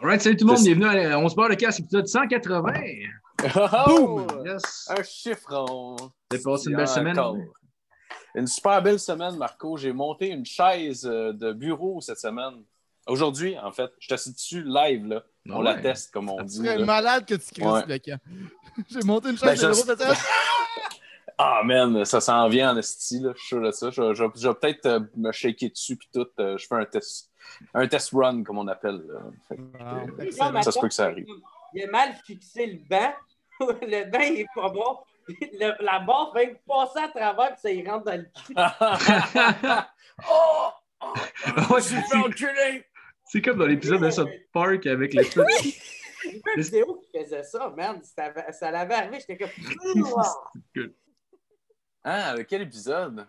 Alright, salut tout le monde, bienvenue à On se barre le casque, épisode 180. Oh! Yes. Un chiffron. T'as passé une belle semaine? Encore. Une super belle semaine, Marco. J'ai monté une chaise euh, de bureau cette semaine. Aujourd'hui, en fait. Je t'assis dessus live, là. Ah On ouais. la teste, comme on Tu dit. serais là. malade que tu crées Ouais. le camp. J'ai monté une Ben, chaise de bureau cette semaine. Ah, man, ça s'en vient en esti, là. Je suis sûr de ça. Je, je- je vais peut-être euh, me shaker dessus, puis tout. euh, je fais un test. Un test run, comme on appelle. là. Fait que, Ah, euh, ça se peut que ça arrive. Il a mal fixé le banc. le banc, il est pas bon. Le- la barre vient de passer à travers, puis ça y rentre dans le cul. oh! Ouais, Je suis fait c'est- comme dans l'épisode de South Park avec les J'ai vu une vidéo qui faisait ça, man. Ça, ça l'avait arrivé, j'étais comme. Ah, quel épisode?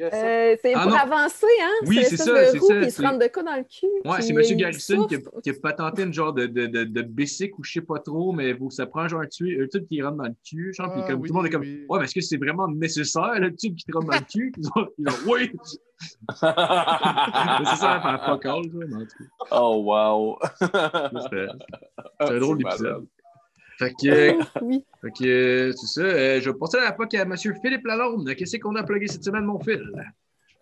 Euh, c'est Ah, pour non. avancer, hein? Oui, c'est ça, c'est ça, puis il se c'est- rentre de quoi dans le cul. Ouais, puis c'est M. Garrison qui qui a patenté une genre de, de, de, de bicycle ou je sais pas trop, mais vous, ça prend genre un, tube, un tube qui rentre dans le cul. Genre, puis Ah, comme, oui, tout le monde est comme oui. Ouais, mais est-ce que c'est vraiment nécessaire le tube qui te rentre dans le cul? Ils ont, ils ont, oui! C'est ça, faire fuck all, mais en tout oh, wow! c'était c'était un drôle C'est d'épisode. Fait que, Oui. fait que c'est ça. Euh, je vais passer la POC à M. Philippe Lalonde. Qu'est-ce qu'on a plugué cette semaine, mon fil?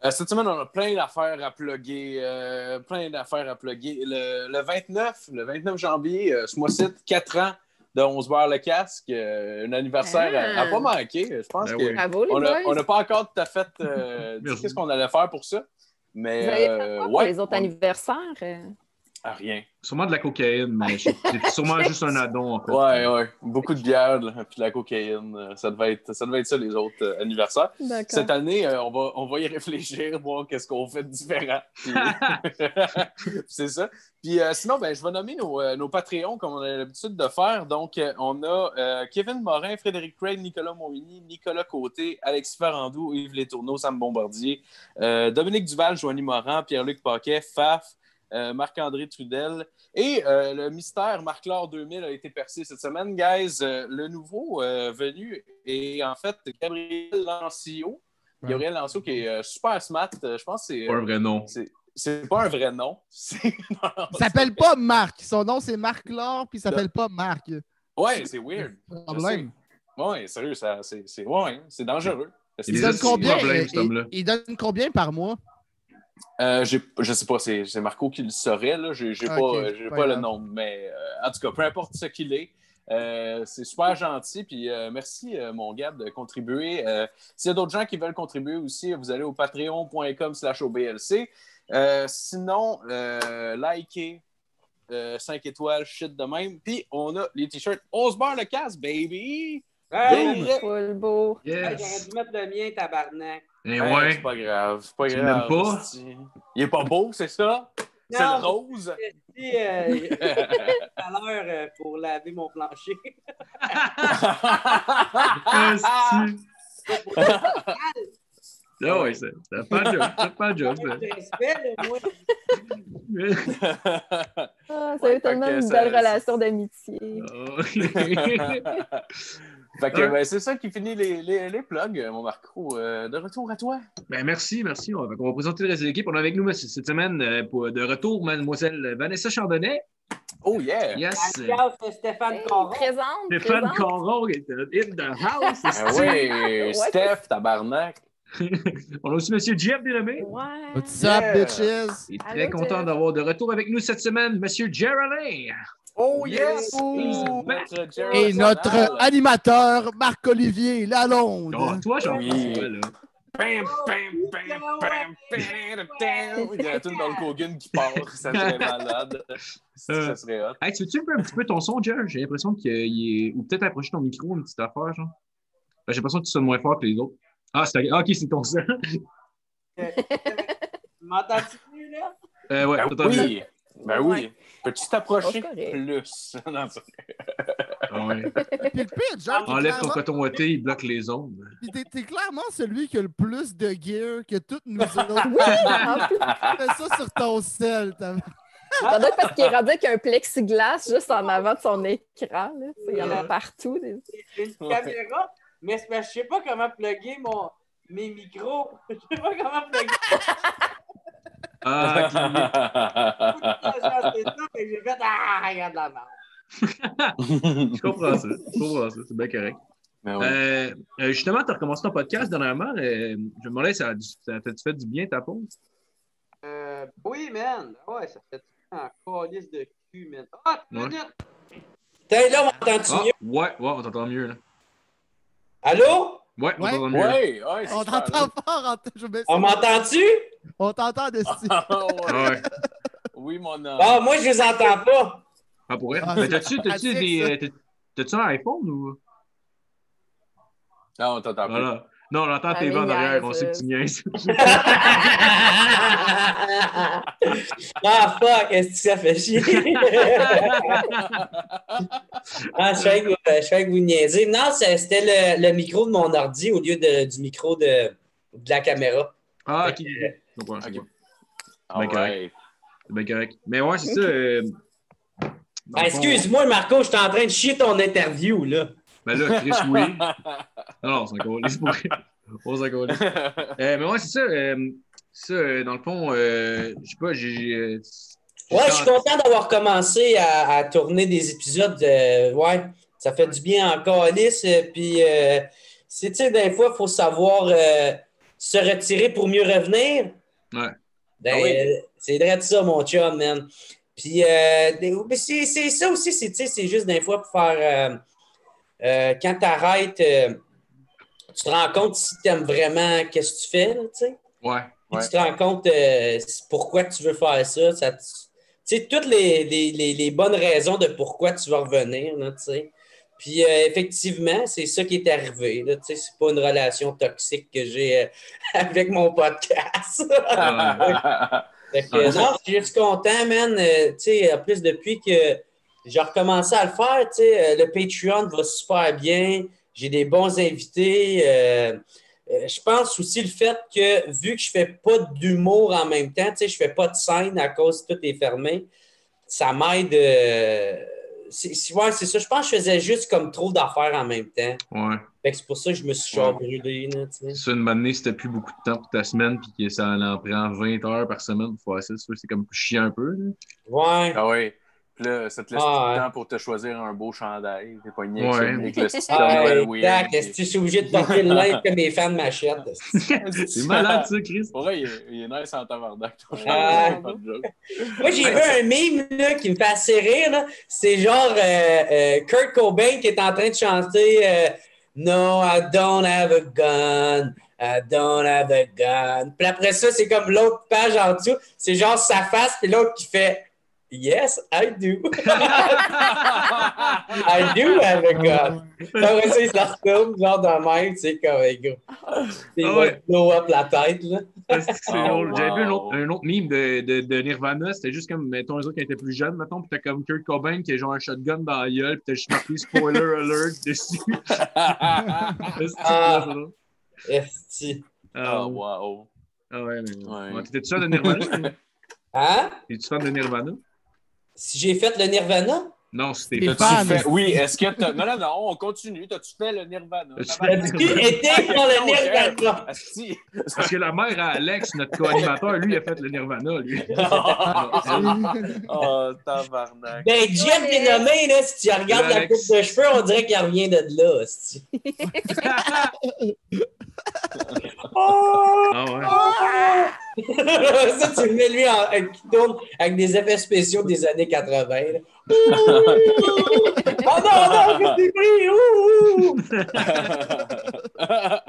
Euh, cette semaine, on a plein d'affaires à plugger. euh, plein d'affaires à plugger. Le, le 29, le 29 janvier, euh, ce mois-ci, 4 ans de 11 heures le casque. euh, un anniversaire à, Ah. à pas manquer. Je pense Ben que oui. Bravo, les on n'a pas encore tout à fait euh, dit qu'est-ce qu'on allait faire pour ça. Mais Vous avez fait quoi pour ouais, les autres on- anniversaires? Ah, rien. Sûrement de la cocaïne, mais c'est c'est sûrement juste un addon, en fait. Ouais, ouais. Beaucoup de bière, puis de la cocaïne. euh, Ça devait être ça, devait être ça les autres euh, anniversaires. D'accord. Cette année, euh, on, va, on va y réfléchir, voir qu'est-ce qu'on fait de différent. Puis- c'est ça. Puis euh, sinon, ben, je vais nommer nos, euh, nos Patreons comme on a l'habitude de faire. Donc, on a euh, Kevin Morin, Frédéric Craig, Nicolas Morini, Nicolas Côté, Alexis Ferrandou, Yves Létourneau, Sam Bombardier, euh, Dominique Duval, Joanie Morin, Pierre-Luc Paquet, Faf, euh, Marc-André Trudel. Et euh, le mystère Marc-Laure 2000 a été percé cette semaine, guys. Euh, le nouveau euh, venu est en fait Gabriel Lancio. Gabriel Lancio qui est euh, super smart. Euh, je pense que c'est. Pas un vrai nom. c'est- pas un vrai nom. Non, Il s'appelle pas Marc. Son nom, c'est Marc Laure, puis il s'appelle pas Marc. Ouais, c'est weird. Problème. Ouais, sérieux, ça, c'est, c'est, ouais, c'est dangereux. Il donne combien? il, il donne combien par mois? Euh, je sais pas, c'est, c'est Marco qui le saurait, là. J'ai, j'ai Ok, pas, j'ai pas pas le grave. nom. Mais euh, en tout cas, peu importe ce qu'il est, euh, c'est super gentil. Puis euh, merci, euh, mon gars, de contribuer. Euh, s'il y a d'autres gens qui veulent contribuer aussi, vous allez au patreon.com slash OBLC. Euh, sinon, euh, likez. 5 étoiles, shit de même. Puis on a les t-shirts. On se barre le casse, baby! Hey, Boom. hey, Full beau. J'aurais Yes! dû mettre le mien, tabarnak. Et Hey, ouais. C'est pas grave. C'est pas Tu grave. pas? Il est pas beau, c'est ça? C'est Non. le rose? Si, euh, tout à l'heure euh, pour laver mon plancher. Ah ça fait pas de job. Pas de job. ça. Je respecte, là, moi. Ah, ça a tellement fait que une belle relation d'amitié. Ah. fait que Ouais. ben, c'est ça qui finit les, les, les plugs, mon Marco. Euh, de retour à toi. Ben, merci, merci. On va, on va présenter le reste de l'équipe. On est avec nous euh, cette semaine euh, pour, de retour, mademoiselle Vanessa Chandonnet. Oh yeah! Yes. Alliance Stéphane Hey, Caron. présente, Stéphane présente. Caron est euh, in the house. Ah oui, Steph, tabarnak. On a aussi M. Jeff Dénommé. Ouais. What's Yeah. up, bitches? Il est très content d'avoir de retour avec nous cette semaine, M. Geraldine. Oh Yes. Jerry Et notre animateur, Marc-Olivier Lalonde. Oh, toi, j'en Oui. là. Bam, bam, bam, bam. Il y a tout dans le Kogan qui part. Ça serait malade. Ça serait hot. Hey, tu veux-tu un petit peu ton son, Jer? J'ai l'impression qu'il est. Ou peut-être approcher ton micro, une petite affaire, genre. Ben, J'ai l'impression que tu sonnes moins fort que les autres. Ah, c'est ah, ok, c'est ton son. M'entends-tu plus, là? Euh, ouais, Ben oui. Ben oui. Peux-tu t'approcher Oh, c'est correct. plus? Non, Ah, ouais. Puis le pire, genre, t'es Enlève ton coton ouaté, il bloque les ondes. puis t'es- t'es clairement celui qui a le plus de gear que toutes nous autres. En plus, Fais ça sur ton sel. t'as- ça doit être parce qu'il est rendu avec un plexiglas juste en avant de son écran. là. Il y en a partout. des- une caméra, mais je sais pas comment plugger mon... mes micros. Je sais pas comment plugger. Ah, j'ai fait Ah, regarde la merde. Je comprends ça. Je comprends ça. C'est bien correct. Ouais. Euh, euh, justement, tu as recommencé ton podcast dernièrement. euh, je me demandais, ça, ça t'a-tu fait du bien ta pause? Euh, oui, man. Ouais, ça fait un calice de cul, man. Ah, une Ouais. minute. T'es là, m'entends-tu Ah, mieux? ouais, ouais, on t'entend mieux. Là. Allô? Ouais, on Ouais. t'entend mieux. Ouais, ouais, c'est On t'entend fort, en- je vais- On m'entend-tu? On t'entend de. Ah, ouais. Ah ouais. Oui, mon homme. Ah, moi, je les entends pas. Ah, pour vrai? Ah, Mais t'as-tu, des. euh, T'as-tu un iPhone ou? Non, on t'entend. Voilà. Non, on entend tes vents derrière, on sait que tu niaises. ah, fuck, est-ce que ça fait chier? ah, je savais que vous, que niaisez. Non, c'était le, le micro de mon ordi au lieu de- du micro de, de la caméra. Ah, ok. Fait que, Je comprends, je Ok. comprends. All correct. bien correct. Mais ouais, c'est ça. euh, Ah, Excuse-moi, Marco, je suis en train de chier ton interview, là. Ben là, Chris, oui. Non, non, c'est encore lisse pour On s'en. Euh, mais ouais, c'est ça. euh, ça, dans le fond, euh, je sais pas, j'ai. Ouais, je suis content d'avoir commencé à, à tourner des épisodes. de- ouais, ça fait du bien encore, Alice. euh, Puis, euh, c'est, tu sais, des fois, il faut savoir euh, se retirer pour mieux revenir. Ouais. Ben, Ah oui. euh, c'est vrai de ça, mon chum, man. Puis, euh, c'est, c'est ça aussi, c'est, tu sais, c'est juste des fois pour faire. euh, euh, quand tu arrêtes, tu te rends compte si tu aimes vraiment qu'est-ce que tu fais, là, tu sais. Ouais. Tu te rends compte euh, pourquoi tu veux faire ça. ça tu sais, toutes les, les- les- les bonnes raisons de pourquoi tu vas revenir, là, tu sais. Puis euh, effectivement, c'est ça qui est arrivé. Là, tu sais, c'est pas une relation toxique que j'ai euh, avec mon podcast. Fait que, non, je suis juste content, man. Euh, tu sais, en plus, depuis que j'ai recommencé à le faire, tu sais, le Patreon va super bien. J'ai des bons invités. Euh, je pense aussi le fait que, vu que je fais pas d'humour en même temps, tu sais, je fais pas de scène à cause que tout est fermé, ça m'aide. C'est c'est- ouais, c'est ça. Je pense que je faisais juste comme trop d'affaires en même temps. Ouais. Fait que c'est pour ça que je me suis genre brûlé, là, tu sais. Ça, une année, si t'as plus beaucoup de temps pour ta semaine, puis que ça en prend 20 heures par semaine pour faire ça, c'est c'est comme chiant un peu. là. Ouais. Ah oui. Là, ça te laisse Ah, le temps pour te choisir un beau chandail. T'es pas Ouais. avec le Ah. Est-ce que je suis obligé de porter le linge que mes fans m'achètent? C'est malade, ça, Chris. Pour vrai, il est, il est nice en tabarnak. ton Ah. chandail. Moi, j'ai vu un meme là, qui me fait assez rire. C'est genre euh, euh, Kurt Cobain qui est en train de chanter euh, No, I don't have a gun. I don't have a gun. Puis après ça, c'est comme l'autre page en dessous. C'est genre sa face, puis l'autre qui fait Yes, I do. I do have a gun. Après ça, il se la retourne, genre de même, tu sais, comme un gars. Il Ah va blow up la tête, là. Oh, drôle. J'avais vu un autre, un autre meme de, de, de Nirvana. C'était juste comme, mettons, les autres qui étaient plus jeunes, mettons, puis t'as comme Kurt Cobain qui a genre un shotgun dans la gueule, puis t'as juste marqué spoiler alert dessus. C'est Ah. ça, drôle. Esti. Ah, Oh, wow. ah ouais, mais. Ouais. Ouais, T'étais-tu fan de Nirvana? Hein? T'es-tu fan de Nirvana? Si j'ai fait le Nirvana? Non, c'était fait- Oui, est-ce que t'as. Non, non, non, on continue. T'as-tu fait le Nirvana? As-tu été pour le Nirvana? Parce que la mère à Alex, notre co-animateur, lui, a fait le Nirvana, lui. Oh, tabarnak. Ben, Jeff Ouais. est nommé, là, si tu regardes la coupe de cheveux, on dirait qu'il revient de là. esti. Ah ouais. ça, tu le mets lui en, qui tourne avec des effets spéciaux des années 80. là. oh non, non, je suis pris! Ah,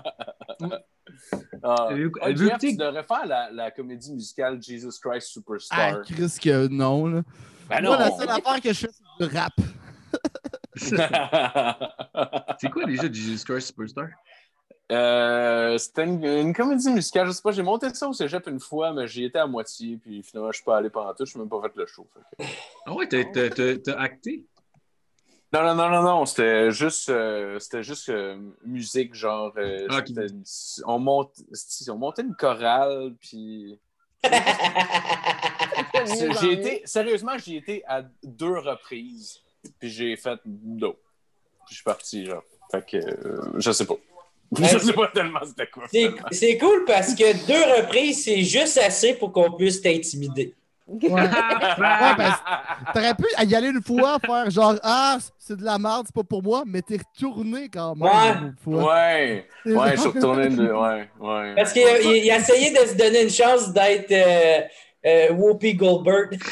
ah, avez-vous Jeff, tu devrais faire la, la comédie musicale Jesus Christ Ah, Superstar. Chris, que non, là. Ben Moi, la non. seule affaire que je fais, c'est du rap. C'est quoi déjà Jesus Christ Superstar? Euh, C'était une, une comédie musicale, je sais pas, j'ai monté ça au cégep une fois, mais j'y étais à moitié, puis finalement, je suis pas allé pendant tout, je suis même pas fait le show. fait que- Ah ouais, t'as- t'as t'as- t'as acté? Non, non, non, non, non, c'était juste, euh, c'était juste euh, musique, genre, euh, Ah, on, monte, on montait une chorale, puis... J'ai été, sérieusement, j'y étais à deux reprises, puis j'ai fait d'eau. Puis je suis parti, genre. Fait que, euh, je sais pas. Je sais pas tellement c'était quoi. C'est c'est cool parce que deux reprises, c'est juste assez pour qu'on puisse t'intimider. Ouais. Ouais, parce que T'aurais pu y aller une fois, faire genre Ah, c'est de la merde, c'est pas pour moi, mais t'es retourné quand même Ouais. une autre fois. Ouais, ouais, je suis retourné de. Ouais, ouais. Parce qu'il a, il a essayé de se donner une chance d'être euh, euh, Whoopi Goldberg.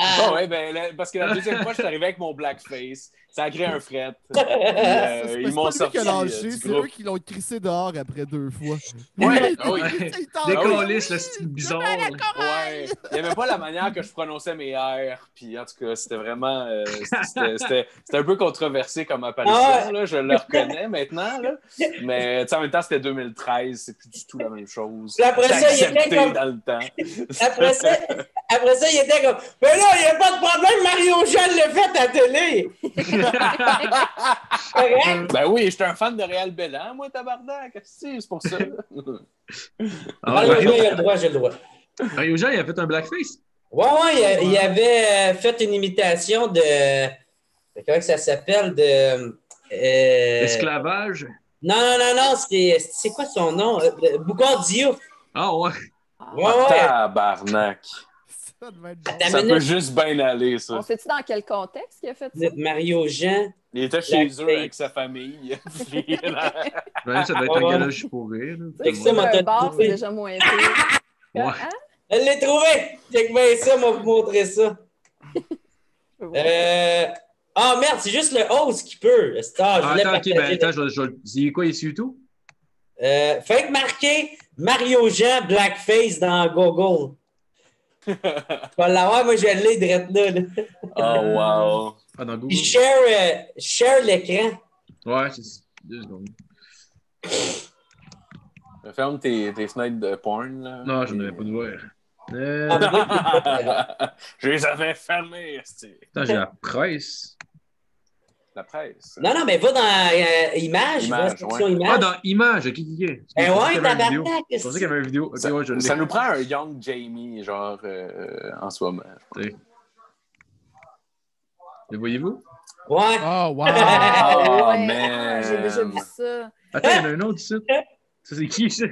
Ah ouais, ben, la- parce que la deuxième fois, je suis arrivé avec mon blackface. Ça a créé un fret. Puis, euh, ils m'ont sorti euh, c'est eux qui l'ont crissé dehors après deux fois. Ouais, oui. Il t'en- Décollisse, le style bizarre. Ouais, il n'y avait pas la manière que je prononçais mes R. Puis en tout cas, c'était vraiment. euh, c'était- c'était c'était un peu controversé comme apparition. Ah là, je le reconnais maintenant. Là. Mais tu sais, en même temps, c'était 2013. C'est plus du tout la même chose. Après J'ai ça, il était accepté comme- dans le temps. Après ça, après ça, il était comme Mais là, il n'y a pas de problème, Mario Jean l'a fait à la télé. Ben oui, j'étais un fan de Réal Bellan, moi, tabarnak. Qu'est-ce que C'est c'est pour ça. Ah, Mario Mario, Jean, il a le droit, j'ai le droit. Mario Jean, il a fait un blackface. Ouais, ouais, il, a- il avait euh, fait une imitation de. de- Comment que ça s'appelle? De. euh, Esclavage. Non, non, non, non, c'est c'est quoi son nom? Euh, Boucard Diouf. Ah ouais. Ouais, ouais. Tabarnak. Ça devait être bon. Ça minute. peut juste bien aller, ça. On sait-tu dans quel contexte qu'il a fait ça? Mario Jean. Il était chez eux avec sa famille. Puis, Ben, ça doit être un je suis pour rire. ça, m'a Un bar, trouvé. c'est déjà moins pire. Ouais. Hein? Elle l'a trouvé! Check bien ça, m'a vous montrer ça. Euh... Ah merde, c'est juste le host qui peut. Je Ah, attends, ok, ben attends, je vais- je. C'est quoi, sur YouTube? Euh, fait que marquer Mario Jean Blackface dans Google. Tu vas l'avoir, moi je l'ai direct là. là. oh, wow. Ah, dans Google. Puis share, euh, share l'écran. Ouais, c'est deux secondes. Ferme tes, tes fenêtres de porn. Là. Non, je n'avais pas de voir. Euh, Ah, Je les avais fermés, esti. Attends, j'ai la presse. La presse. Non, non, mais va dans euh, Images, va dans Images, section ouais. Images. Ah, dans Images, ok. ok. Ben ouais, tabarnak. Je pensais qu'il y avait une vidéo. Ok, Ça, ouais, je ça nous prend un young Jamie, genre, euh, en ce moment. Le voyez-vous? Ouais. Oh, wow! Ouais. man. J'ai déjà vu ça. Attends, il y en a un autre ici. Ça, c'est qui, ça?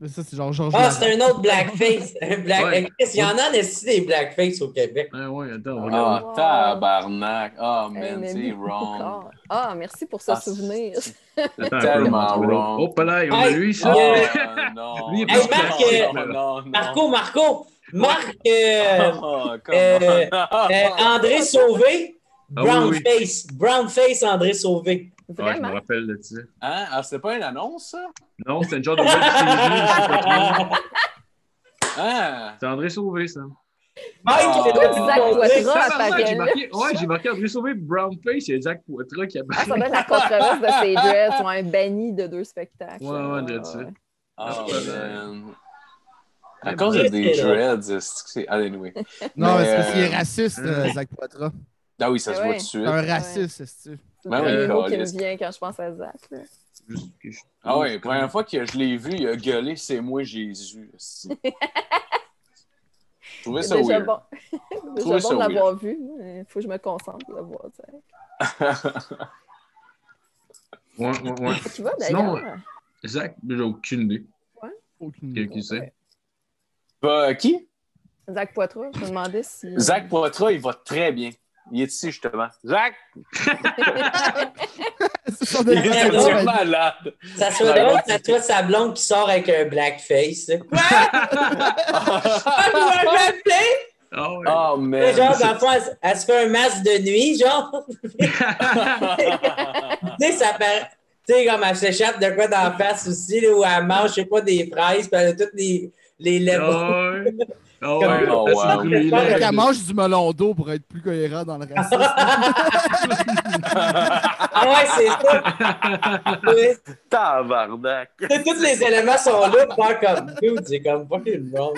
Mais ça, c'est genre Georges Ah, c'est un autre blackface. Un black... Ouais. Chris, Il y en a des des blackface au Québec. Ah, ouais, attends, on va regarder. Ah, tabarnak. Ah, Hey, man, c'est wrong. Ah, merci pour ce Ah, souvenir. Peu, tellement wrong. Oh, là, on a lui, ça. Ah, non. Lui, il est Hey, plus Marc, euh, là. non, non. Marco, Marco, Marc, euh, Oh, euh, euh, André Sauvé, Ah, Brown oui, oui. Face, Brown Face André Sauvé. Ouais, je me Vraiment? rappelle de ça. Hein? Ah, c'était pas une annonce, ça? Non, c'était une genre de web série. Hein? C'est André Sauvé, ça. Mike, Ah. c'est toi Zach. Poitras. Apparaît j'ai marqué, ouais, j'ai marqué André Sauvé, Brownface, il y a Zach Poitras qui a Ah, ça être la controverse de ses dreads. Ouais, un banni de deux spectacles. Ouais, ouais, dread ça. Oh, man. À Ouais, cause de des dreads, c'est que c'est. Ah, anyway. Non, Mais, c'est parce qu'il est euh, raciste, euh, Zach Poitras. Ah oui, ça se Ouais. voit tout de C'est suite. un raciste, c'est C'est Ben le oui, premier mot qui me vient quand je pense à Zach. là. Ah oui, la première fois que je l'ai vu, il a gueulé C'est moi Jésus. Je trouvais C'est ça déjà weird. bon, déjà bon ça de l'avoir vu. Il faut que je me concentre pour le voir. Zach. Ouais, ouais, ouais. Tu vois Sinon, d'ailleurs? Zach, j'ai aucune idée. Aucune Qui, idée. qui c'est? Bah, qui? Zach Poitras, je me demandais si. Zach Poitras, il va très bien. Il est ici, justement. Son Il est drôle. malade! Ça Ouais, drôle, c'est- soit sa blonde qui sort avec un blackface. Quoi? Ah, tu vois un blackface? Ah. Oh, Tu sais, man! Genre, dans le fond, elle, elle se fait un masque de nuit, genre. tu sais, ça paraît. Tu sais, comme elle s'échappe de quoi dans la face aussi, là, où elle mange, je sais pas, des fraises, puis elle a toutes les, les lèvres. Ah ouais. Ah ouais. Comme- Oh, Là, c'est wow. le premier Fait Fait là. qu'elle mange du melon d'eau pour être plus cohérent dans le racisme. Ah ouais, c'est ça. Ouais. Tabarnak! Tous les éléments sont là pour faire comme dude, c'est comme fucking wrong.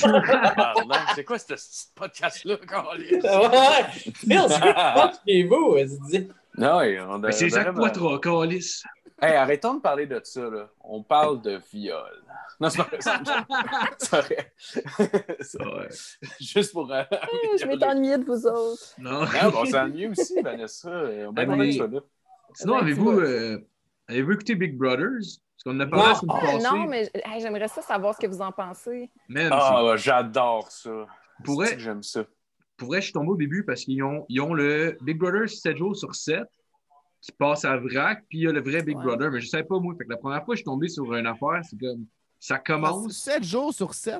Tabarnak! C'est quoi ce podcast-là, Carlis? Ouais, Phil, c'est quoi chez vous? Non, on Mais c'est devrait- Poitras, Calis. Hey, arrêtons de parler de ça, là. On parle de viol. Non, c'est pas vrai. C'est vrai. C'est vrai. Ouais. Juste pour. euh, Ah, Je m'étais ennuyée de vous autres. Non. Non, bon, c'est mieux aussi, Vanessa. On va ça, là. Sinon, avez-vous euh, Avez-vous écouté Big Brothers? Parce qu'on en a parlé la Non. semaine passée. non, mais hey, j'aimerais ça savoir ce que vous en pensez. Man, Ah, ouais, j'adore ça. Pour vrai- C'est que J'aime ça? pour vrai, je suis tombé au début parce qu'ils ont, ils ont le Big Brother 7 jours sur 7 qui passe à vrac, puis il y a le vrai Big Ouais. Brother, mais je savais pas moi. Fait que la première fois que je suis tombé sur une affaire, c'est comme ça commence. 7 jours sur 7.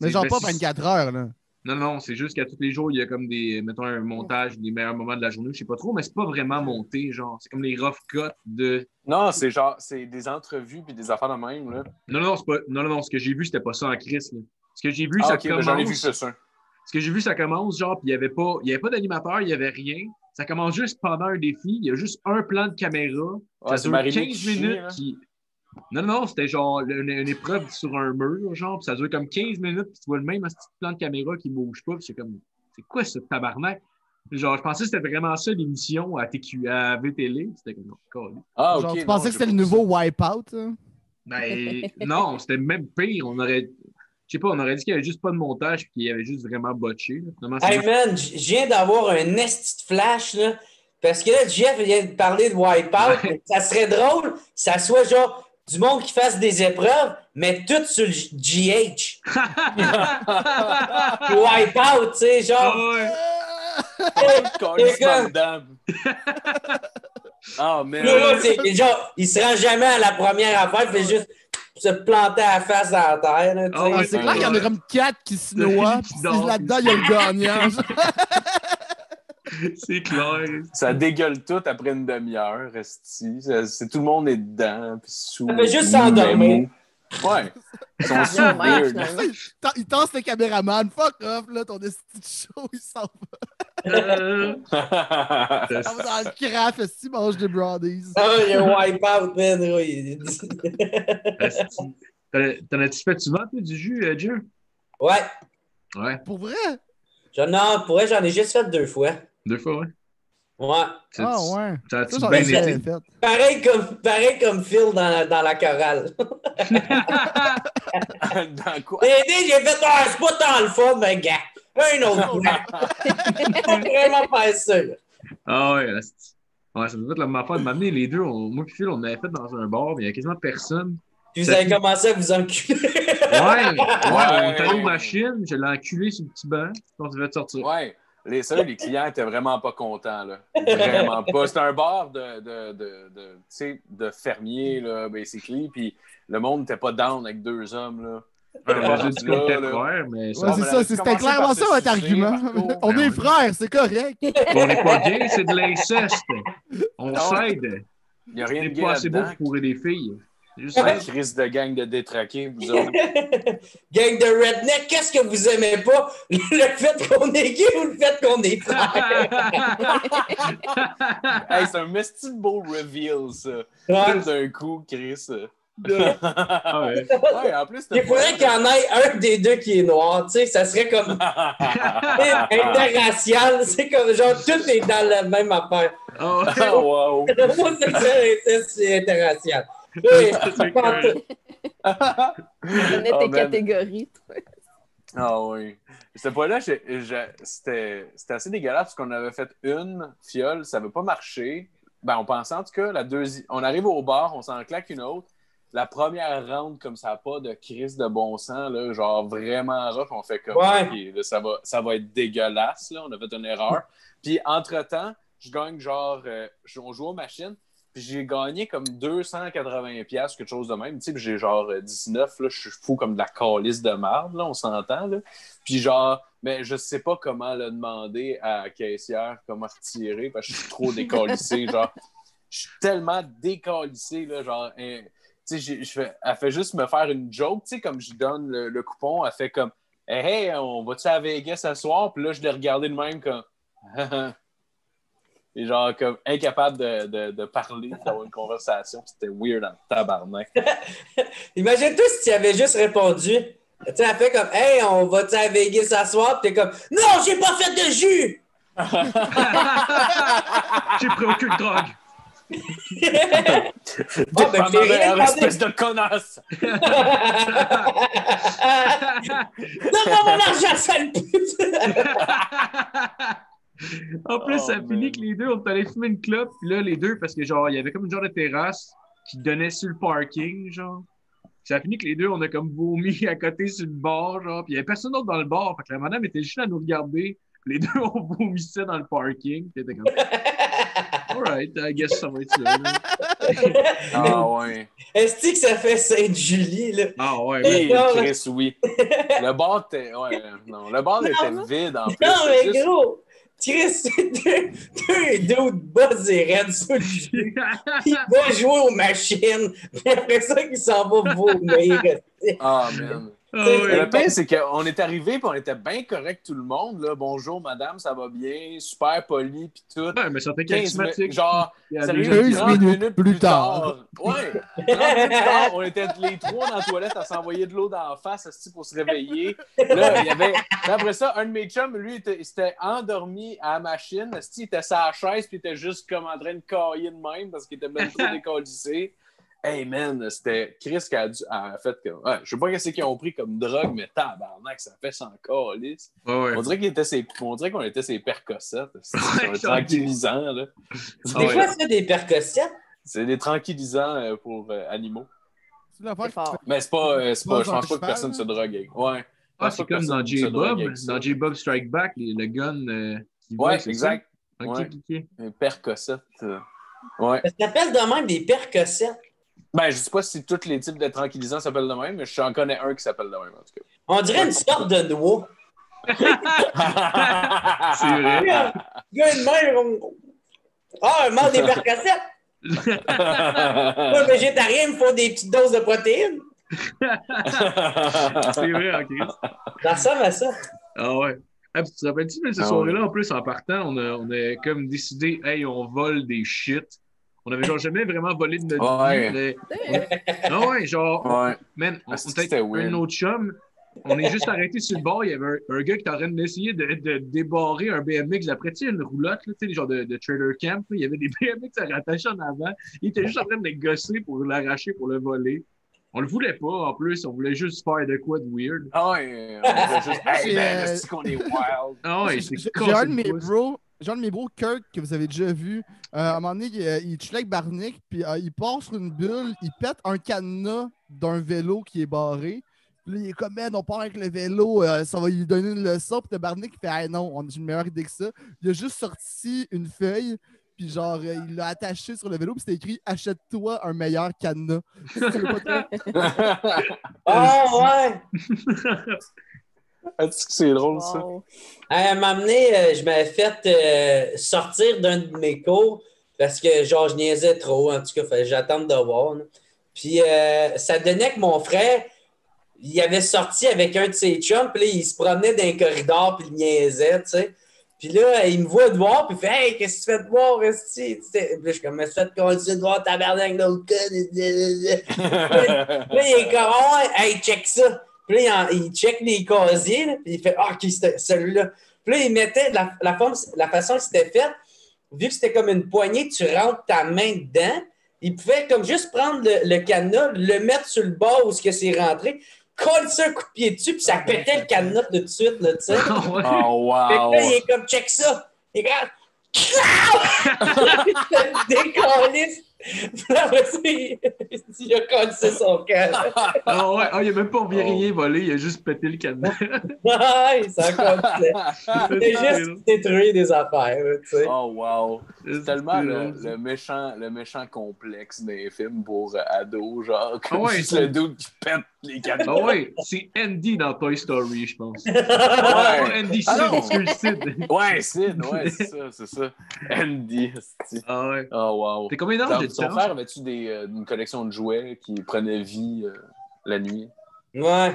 Mais C'est- genre ben, pas c'est- 24 heures, là. Non, non, c'est juste qu'à tous les jours, il y a comme des, mettons, un montage des meilleurs moments de la journée, je sais pas trop, mais c'est pas vraiment monté, genre. C'est comme les rough cuts de. Non, c'est genre, c'est des entrevues puis des affaires de même, là. Non, non, c'est pas. Non, non, non, ce que j'ai vu, c'était pas ça en crise, là. Ce que j'ai vu, Ah, ça ok, ben, commence. j'en ai vu, c'est ça. Ce que j'ai vu, ça commence, genre, puis il n'y avait pas, il y avait pas d'animateur, il n'y avait rien. Ça commence juste pendant un défi. Il y a juste un plan de caméra. Ouais, ça dure Marie-Lou 15 qui chie, minutes. qui- Non, non, non, c'était genre une, une épreuve sur un mur, genre, puis ça dure comme 15 minutes, puis tu vois le même petit plan de caméra qui bouge pas, puis c'est comme, c'est quoi ce tabarnak? Genre, je pensais que c'était vraiment ça l'émission à TQ, à VTL. C'était comme, non. Ah, genre, ok. tu non, pensais que c'était le nouveau Wipeout, hein? Ben, non, c'était même pire. On aurait, je sais pas, on aurait dit qu'il n'y avait juste pas de montage, puis qu'il y avait juste vraiment botché. là. Hey juste- man, je viens d'avoir un de flash, là. Parce que là, Jeff vient de parler de Wipeout. mais Ça serait drôle ça soit genre du monde qui fasse des épreuves, mais tout sur le GH. Le Wipeout, tu sais, genre. ouais. Là, là, c'est- genre, il se rend jamais à la première affaire, il fait juste se planter à la face dans la terre. là, ouais, c'est clair qu'il y en a comme 4 qui se noient, là-dedans, il y a le gagnant. C'est clair. Ça dégueule tout après une demi-heure, esti. C'est c'est- tout le monde est dedans, puis sous. Ça fait juste s'endormir. Ouais. Ils sont Ils même, weird. finalement. Tant- il tasse le caméraman. Fuck off, là, ton esti de show, il s'en va. Euh, Il s'en va dans le craft, esti, il mange des brownies. Ah, il y a un Wipeout, man. oui. T'en as-tu fait souvent, toi, du jus, euh, Dieu? Ouais. Ouais, Pour vrai? Non, pour vrai, j'en ai juste fait deux fois. Deux fois, ouais. Ouais. Ah ouais. Ça a-tu bien été? fait. Pareil comme, pareil comme Phil dans, dans la chorale. Dans quoi? J'ai fait, ah, c'est pas tant le fun, mais gars, un autre vraiment ça. là. Ah ouais, asti. Ouais, ça me fait la même affaire de m'amener les deux. on- moi et Phil, on avait fait dans un bar, mais il n'y a quasiment personne. Puis vous avez commencé à vous enculer. Ouais, ouais, on est allé aux machines, je l'ai enculé sur le petit banc, on s'est fait sortir. Ouais. Les seuls, les clients étaient vraiment pas contents, là. Vraiment pas. C'était un bar de, de, de, de, tu sais, de fermiers, là, basically. Puis le monde n'était pas down avec deux hommes, là. Ouais, Ouais, ça, c'est c'était clairement ça votre argument. Marco. On Ben est oui. frères, c'est correct. on n'est pas gay, c'est de l'inceste. On Non. s'aide. Il n'y a rien de gay pas assez beau pour fourrer des filles. Juste une crise de gang de détraqués, vous autres. Gang de redneck, qu'est-ce que vous aimez pas? Le fait qu'on est gay ou le fait qu'on est frère? hey, c'est un mesti beau reveal, ça. Ouais. Tout d'un coup, Chris. Ah ouais. Ouais, en plus, Il faudrait qu'il y en ait un des deux qui est noir, tu sais, ça serait comme interracial, c'est comme genre tout est dans la même affaire. Oh, wow. C'est interracial. Connais Oh, tes man. catégories. toi. Ah oui. Cette fois-là, c'était c'était assez dégueulasse parce qu'on avait fait une fiole, ça n'avait pas marché. Ben, on pensait en tout cas, la deuxième. On arrive au bar, on s'en claque une autre. La première round, comme ça, pas de crise de bon sens, là, genre vraiment rough, on fait comme Ouais. OK, là, ça, va, ça va être dégueulasse, là, on a fait une erreur. Puis entre-temps, je gagne genre, euh, on joue aux machines, puis j'ai gagné comme 280 pièces quelque chose de même. Tu sais, puis j'ai genre euh, 19, là, je suis fou comme de la calice de marde, là, on s'entend, là. Puis genre, mais je sais pas comment le demander à la caissière, comment retirer, parce que je suis trop décalissé, genre. Je suis tellement décalissé, là, genre... hein, tu sais, j'ai- je fais- elle fait juste me faire une joke, tu sais, comme je donne le, le coupon, elle fait comme Hey, hey, on va-tu à Vegas ce soir? Puis là, je l'ai regardé de même comme Et genre, comme incapable de, de, de parler, d'avoir une conversation. C'était weird en tabarnak. Imagine-toi si tu avais juste répondu. Tu sais, elle fait comme Hey, on va-tu à Vegas ce soir? Puis t'es comme Non, j'ai pas fait de jus! J'ai pris aucune drogue. Ah, ben, rien espèce de connasse! Donne-moi mon argent, sale pute! En plus, Oh, ça man. finit que les deux, on est allés fumer une clope, puis là, les deux, parce que genre, il y avait comme une genre de terrasse, qui donnait sur le parking, genre. Ça a fini que les deux, on a comme vomi à côté sur le bord, genre. Puis il n'y avait personne d'autre dans le bar. Fait que la madame était juste là à nous regarder. Les deux, on vomissait dans le parking. Puis elle était comme, alright, I guess ça va être ça. là. Ah ouais. Est-ce que ça fait Sainte-Julie, là? Ah ouais, Hey, Non, Chris, oui. Le bar était. Ouais, non. Le bar était vide en plus. Non, mais gros! Chris, c'est deux, deux dudes bas et raides sur le jus. Il va jouer aux machines. Puis après ça, il s'en va vomir. Ah, man. Ah. Le pire, c'est qu'on est arrivé puis on était bien correct tout le monde. Là. Bonjour, madame, ça va bien? Super poli puis tout. Ouais, mais ça fait 15 charismatique. minutes, genre, Il y a sérieux, deux- 15 30 minutes plus tard. Ouais, 30 minutes plus tard, on était les trois dans la toilette à s'envoyer de l'eau dans la face pour se réveiller. Là, il y avait. Après ça, un de mes chums, lui, il s'était endormi à la machine. Il était sur la chaise puis il était juste comme en train de cailler de même parce qu'il était même trop décollissé. Hey man, c'était Chris qui a, dû, a fait que. Ouais, je sais pas qu'est-ce qu'ils ont pris comme drogue, mais tabarnak, ça fait sans calice. Ouais, ouais. On dirait qu'il était ses- on dirait qu'on était ses percossettes. C'est Ouais, tranquillisant, là. C'est Ah ouais. quoi ça, des percoccettes? C'est des tranquillisants euh, pour euh, animaux. C'est C'est. Mais c'est pas, euh, c'est pas, je pense pas que cheval, personne se drogue. Ouais. Ah, Je pense c'est comme dans J-Bob. Dans J-Bob Strike Back, les- le gun euh, qui Ouais, c'est exact. Ok, ok. Un percossette. euh, Ouais. Ça s'appelle de même des percoccettes. Ben, je sais pas si tous les types de tranquillisants s'appellent de même, mais j'en connais un qui s'appelle de même, en tout On dirait une sorte de noix. cas. C'est vrai. Il y a une main. on- Ah, un mange des percoccettes. Moi, végétarien, il me faut des petites doses de protéines. C'est vrai, en Christ. Ça ressemble à ça. Ah ouais. Ah, tu te rappelles-tu, mais cette Ah soirée-là, en plus, en partant, on a, on a comme décidé, hey, on vole des shit. On avait genre jamais vraiment volé de notre Ouais. vie. mais- Ah ouais, genre, ouais. man, on, Ah, on était un autre chum. On est juste arrêté sur le bord. Il y avait un, un gars qui était en train d'essayer de, de débarrer un BMX. Après, tu sais, une roulotte, là, tu sais, les genres de, de trailer camp. là, il y avait des BMX à rattacher en avant. Il était juste en train de les gosser pour l'arracher, pour le voler. On le voulait pas, en plus. On voulait juste faire de quoi de weird. Ah ouais. on juste, hey, man, euh, est-ce qu'on est wild? Ah ouais, J'ai c'est j'ai un de mes bros, mes bros, Kirk, que vous avez déjà vu. Euh, à un moment donné, il, euh, il avec Barnick, puis euh, il part sur une bulle, il pète un cadenas d'un vélo qui est barré. Puis là, il est comme, man, on part avec le vélo, euh, ça va lui donner une leçon. Puis le Barnick, il fait, ah non, on- j'ai une meilleure idée que ça. Il a juste sorti une feuille, puis genre, euh, il l'a attaché sur le vélo, puis c'était écrit, achète-toi un meilleur cadenas. Ah, ouais. Est-ce que c'est drôle, ça? Wow. À un moment donné, euh, je m'avais fait euh, sortir d'un de mes cours parce que, genre, je niaisais trop. En tout cas, il fallait j'attende de voir. là. Puis, euh, ça donnait que mon frère, il avait sorti avec un de ses chums, puis là, il se promenait dans les corridors, puis il niaisait, tu sais. Puis là, il me voit de voir, puis il fait Hey, qu'est-ce que tu fais de voir, Esti? Tu sais, Puis là, je suis comme, mais fais qu'on de voir tabarnak dans le code. Là, il est comme, Ah hey, check ça. Puis là, il, en- il check les casiers, là, puis il fait, ah, OK, c'était celui-là. Puis là, il mettait la, la, forme, la façon que c'était fait, vu que c'était comme une poignée, tu rentres ta main dedans, il pouvait comme juste prendre le, le cadenas, le mettre sur le bord où ce que c'est rentré, coller ça un coup de pied dessus, puis ça pétait le cadenas de tout de suite, là, tu sais. Ah ouais. Oh, Fait que wow! là, il est comme, check ça. Il est comme, il après ça, il, il a collé son cœur. Ah ouais, ah, il a même pas envie rien volé, il a juste pété le cadenas. Ouais, ça complet. C'est juste détruire des affaires, tu sais. Oh, wow! C'est tellement le, le méchant, le méchant complexe des films pour euh, ados, genre, comme Ah ouais, juste c'est- le dude qui pète les cadenas. Ah ouais, c'est Andy dans Toy Story, je pense. Ouais. Andy Sid, Ah excuse Sid. Ouais, Sid, ouais, c'est ça, c'est ça. Andy, c'est Ah ouais. Oh, wow. T'es combien d'âge de ton différence? frère, euh, une collection de jouets qui prenaient vie euh, la nuit? Ouais.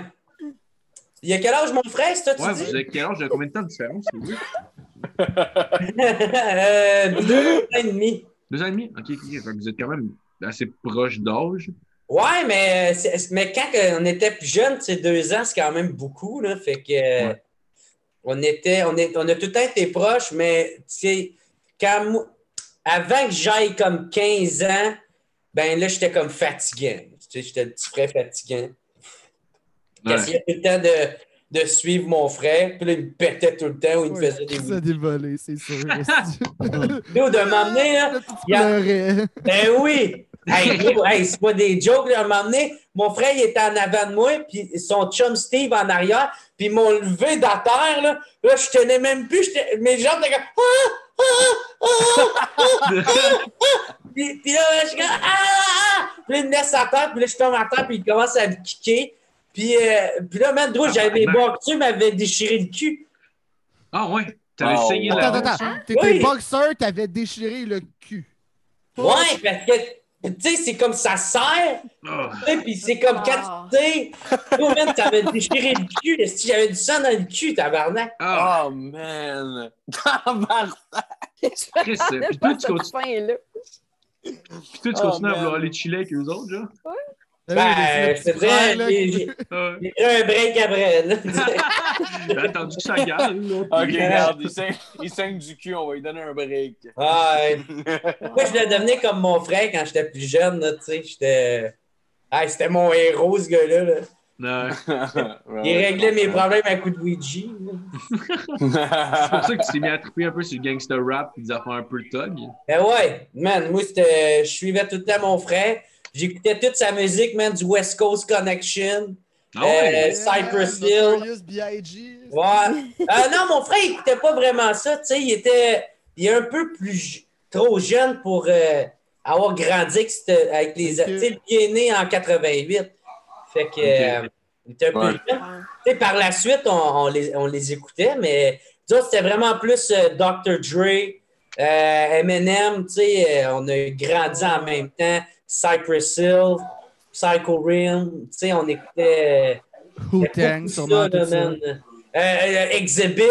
Il y a quel âge mon frère, c'est toi, tu Ouais, dis? vous avez quel âge? De combien de temps de différence? c'est vous? euh, deux ans et demi. Deux ans et demi? Ok, ok. Vous êtes quand même assez proche d'âge. Ouais, mais, c'est- mais quand on était plus jeune, tu sais, deux ans, c'est quand même beaucoup, là. Fait que euh, Ouais. on était, on, est, on a tout le temps été proches, mais tu sais, quand avant que j'aille comme 15 ans, ben là, j'étais comme sais, j'étais un petit frère fatigant. Ouais. J'essayais tout le temps de, de suivre mon frère, puis là, il me pétait tout le temps ou il me Ouais, faisait des Ça dévolé, c'est sûr. Nous, de m'emmener, là, a- ben oui! Hey, c'est pas des jokes, là. À un moment donné, mon frère, il était en avant de moi, puis son chum Steve en arrière, puis ils m'ont levé de la terre, là. Là, je tenais même plus, mes jambes étaient comme... Ah! Ah! Ah! Ah! Ah! Puis, puis là, je suis comme... Ah! Ah! Puis là, il me laisse à terre, puis là, je tombe à terre, puis il commence à me kicker. Puis, euh, puis là, man, drôle, j'avais des Ah, boxeurs, m'avaient déchiré le cul. Ah ouais, t'avais Oh, saigné wow. la Attends, attends, attends. T'étais Oui. boxeur, t'avais déchiré le cul. Ouais, parce que, tu sais, c'est comme ça serre, Ah. tu sais, puis c'est comme Ah. quand, tu sais, toi, man, t'avais déchiré le cul. Si j'avais du sang dans le cul, tabarnak? Ah, Oh, man! Tabarnak! Puis toi, tu continues, puis toi, tu Oh, continues à vouloir aller chiller avec eux autres, genre? Ben, je te dirais, j'ai- j'ai Ah. j'ai pris un break après. J'ai attendu que ça. Ok, regarde, il saigne, il saigne du cul, on va lui donner un break. Ouais. Moi, je voulais devenir comme mon frère quand j'étais plus jeune, là, tu sais. J'étais. Ah, c'était mon héros, ce gars-là. là. Ouais. Il réglait mes problèmes à coup de Ouija. C'est pour ça que tu t'es mis à triper un peu sur le gangster rap et des affaires un peu thug. Ben ouais, man, moi, c'était. Je suivais tout le temps mon frère. J'écoutais toute sa musique, man, du West Coast Connection. Ah ouais? Euh, Cypress Hill. B.I.G. Ouais. Euh, non, mon frère, il écoutait pas vraiment ça. Tu sais, il était. Il est un peu plus trop jeune pour euh, avoir grandi avec, les. Ok. Tu sais, il est né en 88. Fait que. euh, il était un peu jeune. Par la suite, on, on les, on les écoutait, mais c'était vraiment plus euh, Dr. Dre, euh, Eminem, tu sais, euh, on a grandi en même temps, Cypress Hill, Psycho Realm, tu sais, on écoutait euh, sûrement ça, tout là, ça. man. Euh, euh, Exhibit,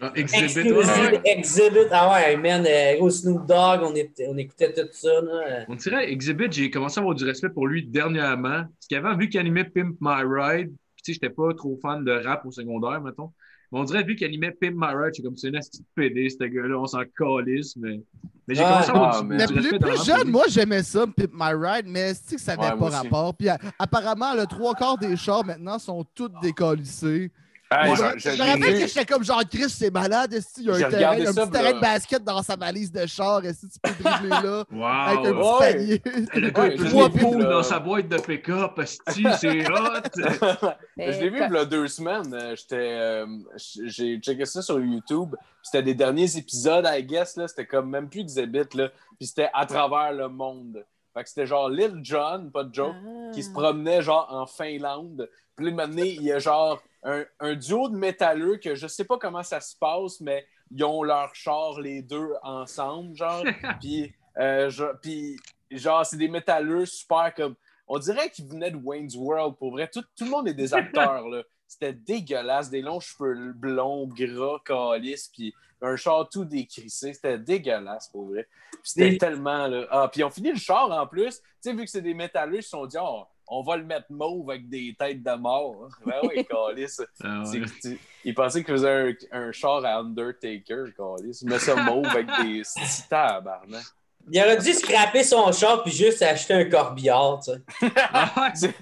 Ah, Exhibit, ouais. Exhibit, ah ouais, man, euh, gros Snoop Dogg, on, était- on écoutait tout ça, là. On dirait Exhibit, j'ai commencé à avoir du respect pour lui dernièrement. Parce qu'avant, vu qu'il animait Pimp My Ride, puis tu sais, j'étais pas trop fan de rap au secondaire, mettons. Mais on dirait, vu qu'il animait Pimp My Ride, c'est comme c'est une petite PD, ce gars-là, on s'en calisse, mais. Mais j'ai Ouais. commencé à Ah, du, mais- Mais du plus, jeune, moi, j'aimais ça, Pip My Ride, mais c'est que ça n'avait Ouais, pas rapport? Puis a- apparemment, le trois quarts des chars maintenant sont tous décollissés. Moi, je- je je je me rappelle que j'étais comme genre Chris, c'est malade. esti, Il y a un, terrain, regardé un ça, petit terrain là. de basket dans sa valise de char. Est-ce que tu peux dribbler là? Wow! avec un petit Ouais. panier? Le gars, il poules dans sa boîte de pick-up, c'est hot! Je l'ai vu il y a deux semaines. euh, j'étais, euh, j'ai checké ça sur YouTube. puis C'était des derniers épisodes, I guess. Là, c'était comme même plus Exhibit. Là, puis c'était à travers le monde. Fait que c'était genre Lil Jon, pas de joke, Ah. qui se promenait genre en Finlande. Puis là, il y a genre un, un duo de métalleux que je sais pas comment ça se passe, mais ils ont leur char les deux ensemble, genre. puis, euh, je- puis, genre, c'est des métalleux super comme. On dirait qu'ils venaient de Wayne's World, pour vrai. Tout, tout le monde est des acteurs, là. C'était dégueulasse, des longs cheveux blonds, gras, calices, puis un char tout décrissé. C'était dégueulasse, pour vrai. C'était tellement, là. Ah, puis ils ont fini le char en plus. Tu sais, vu que c'est des métalleux, ils se sont dit, oh, on va le mettre mauve avec des têtes de mort. Ben oui, calice. Ah ouais. Ils pensaient qu'ils faisaient un, un char à Undertaker, calice. Ils mettent ça mauve avec des tabarnak. Il aurait dû scraper son char puis juste acheter un corbillard, tu sais. Ah ouais,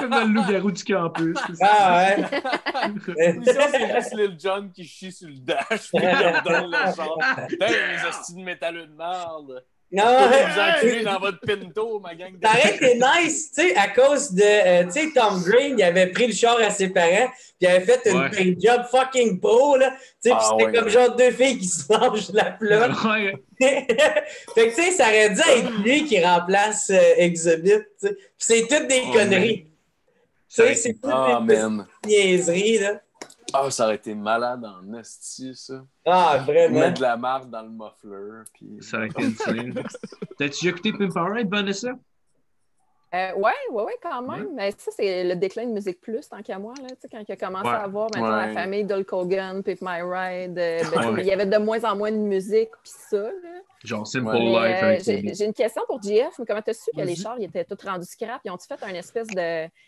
comme dans le loup-garou du campus. Ah ouais. C'est juste Lil Jon qui chie sur le dash, puis il leur donne le char. Putain, les hosties de métalleux de merde. Non, Vous enculez dans votre pinto, ma gang aurait été nice, tu sais, à cause de, euh, tu sais, Tom Green, il avait pris le char à ses parents, puis il avait fait une Ouais. paint job fucking pro, là. Tu sais, puis Ah, c'était ouais. comme genre deux filles qui se mangent la flotte. Ouais. fait que, tu sais, ça aurait dû être lui qui remplace euh, Exhibit, tu sais. Puis c'est toutes des Oh, conneries. Tu sais, c'est toutes Ah, des petites niaiseries, là. Ah, ça aurait été malade en esti, ça. Ah, vraiment? Mettre de la marde dans le muffler, puis... Ça aurait été insane. T'as-tu déjà écouté Pimp Ride, Vanessa? Euh, ouais, ouais, ouais, quand même. Mais ça, c'est le déclin de Musique Plus, tant qu'à moi, là, tu sais, quand il a commencé Ouais. à avoir maintenant Ouais. la famille d'Hulk Hogan, Pip My Ride. euh, ben. Il y avait de moins en moins de musique, puis ça. Là. Genre Simple Ouais. Mais, Life euh, j'ai une question pour JF. Mais comment t'as su que les chars ils étaient tous rendus scrap? Ils ont-tu fait un espèce de,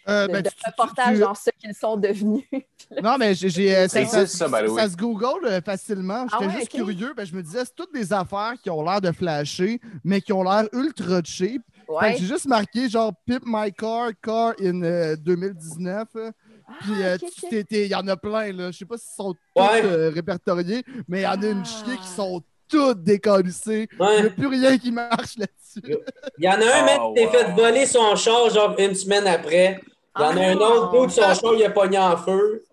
Euh, de, ben, de tu- tu- reportage tu- dans ce qu'ils sont devenus? Non, mais j'ai. euh, Ça ça, ça se google facilement. Ah J'étais ouais, juste ok. curieux. Ben, je me disais, c'est toutes des affaires qui ont l'air de flasher, mais qui ont l'air ultra cheap. Ouais. j'ai juste marqué genre Pip My Car, Car in euh, 2019. euh, Puis Ah, euh, ok. t'es- t'es- il y en a plein, là. Je sais pas s'ils sont tous Ouais. euh, répertoriés, mais il y en a une Ah. chier qui sont tout décalissé. Il n'y a plus rien qui marche là-dessus. Il y en a un, mec, Oh, qui s'est fait voler son char, genre une semaine après. Il y en a un Ah. autre, d'autre, son char, il a pogné en feu.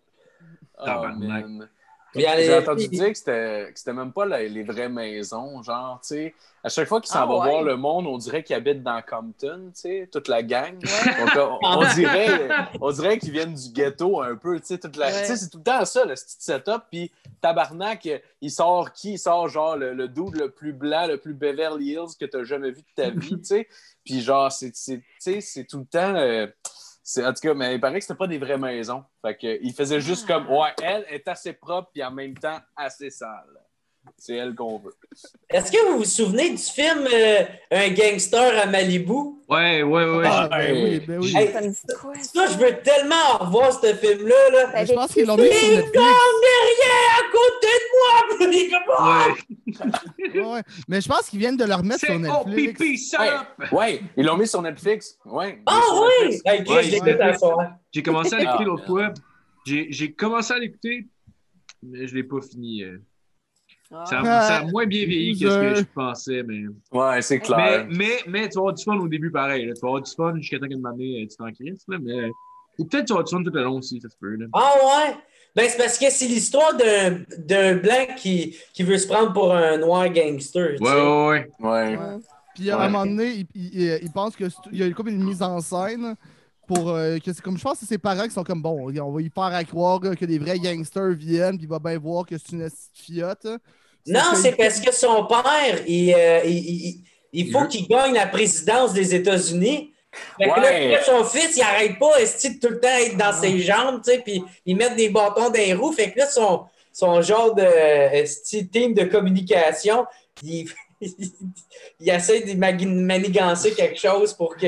Oh, man. J'ai entendu dire que c'était que c'était même pas la- les vraies maisons, genre, tu sais. À chaque fois qu'il s'en Ah, va ouais? voir le monde, on dirait qu'ils habitent dans Compton, tu sais, toute la gang. Donc, on, on dirait, on dirait qu'ils viennent du ghetto un peu, tu sais, toute la... Ouais. Tu sais, c'est tout le temps ça, le petit setup. Puis Tabarnak, il sort qui? Il sort genre le, le dude le plus blanc, le plus Beverly Hills que t'as jamais vu de ta vie, tu sais. Puis genre, c'est c'est- tu sais, c'est tout le temps... euh, en tout cas, mais il paraît que c'était pas des vraies maisons. Fait que, il faisait juste comme, ouais, elle est assez propre puis en même temps assez sale. C'est elle qu'on veut. Est-ce que vous vous souvenez du film euh, Un gangster à Malibu? Ouais, ouais, ouais. Ah, Ben oui, ben oui. Hey, Ça je veux tellement revoir ce film-là. Là. Mais je pense qu'ils l'ont mis sur Il Netflix. derrière à côté de moi! Ah! Ouais. Ouais, ouais. Mais je pense qu'ils viennent de le remettre sur oh, Netflix. pipi, salope! Ouais, ils l'ont mis sur Netflix. Ouais. Ah oui! Hey, Ouais. J'ai commencé à l'écouter Ah, l'autre fois. J'ai commencé à l'écouter, mais je l'ai pas fini. euh. Ah. Ça, ça a moins bien vieilli que ce que je pensais, mais... Ouais, c'est clair. mais, mais tu vas avoir du fun au début pareil. là. Tu vas avoir du fun jusqu'à temps qu'une année, tu t'en crisses, mais... Ou peut-être tu vas avoir du fun tout le long aussi, ça se peut. Là. Ah ouais? Ben, c'est parce que c'est l'histoire d'un d'un blanc qui, qui veut se prendre pour un noir gangster. tu Ouais, sais. ouais, ouais. Puis à Ouais. un moment donné, il, il- il- il pense que c'est- il y a comme une mise en scène pour euh, que c'est comme je pense que c'est ses parents qui sont comme bon, on va y faire à croire là, que des vrais gangsters viennent, puis il va bien voir que c'est une petite fiotte. Non, c'est parce que son père, il, euh, il, il- il faut qu'il gagne la présidence des États-Unis. Fait que Ouais. là, son fils, il arrête pas esti, de tout le temps être dans ses jambes, tu sais, puis ils mettent des bâtons dans les roues. Fait que là, son, son genre de esti, team de communication, il, il essaie de mani- manigancer quelque chose pour que.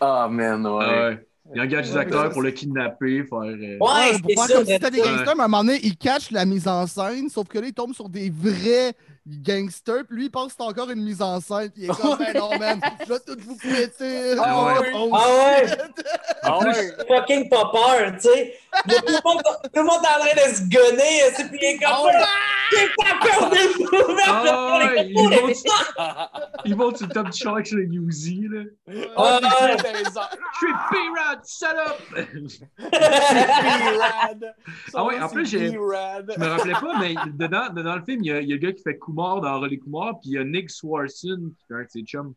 Ah, man, ouais. Ah ouais. Il engage des acteurs pour le kidnapper, faire... euh, Ouais, Ouais, pour c'est faire ça. comme si c'était des gangsters, mais à un moment donné, il catch la mise en scène, sauf que là, il tombe sur des vrais gangsters, puis lui, il pense que c'est encore une mise en scène, puis il est comme, ben non, man, je vais tout vous péter. Ah ouais. Oh, Ah ouais. Ah ouais. fucking pas peur, tu sais. Mais Tout, le monde- tout le monde est en train de se gonner, tu sais, puis il est comme Ah ouais. J'ai pas peur! Ah ouais, il monte, il monte sur le top du char avec le Uzi, là? Ah, ouais. t'as raison. Je suis P-Rad, salope! P-Rad. Ah ouais, en plus, j'ai- P-Rad. Je me rappelais pas, mais dedans, dedans le film, il y, a, il y a le gars qui fait Kumar dans Relais Kumar, puis il y a Nick Swarson qui fait un de ses chums.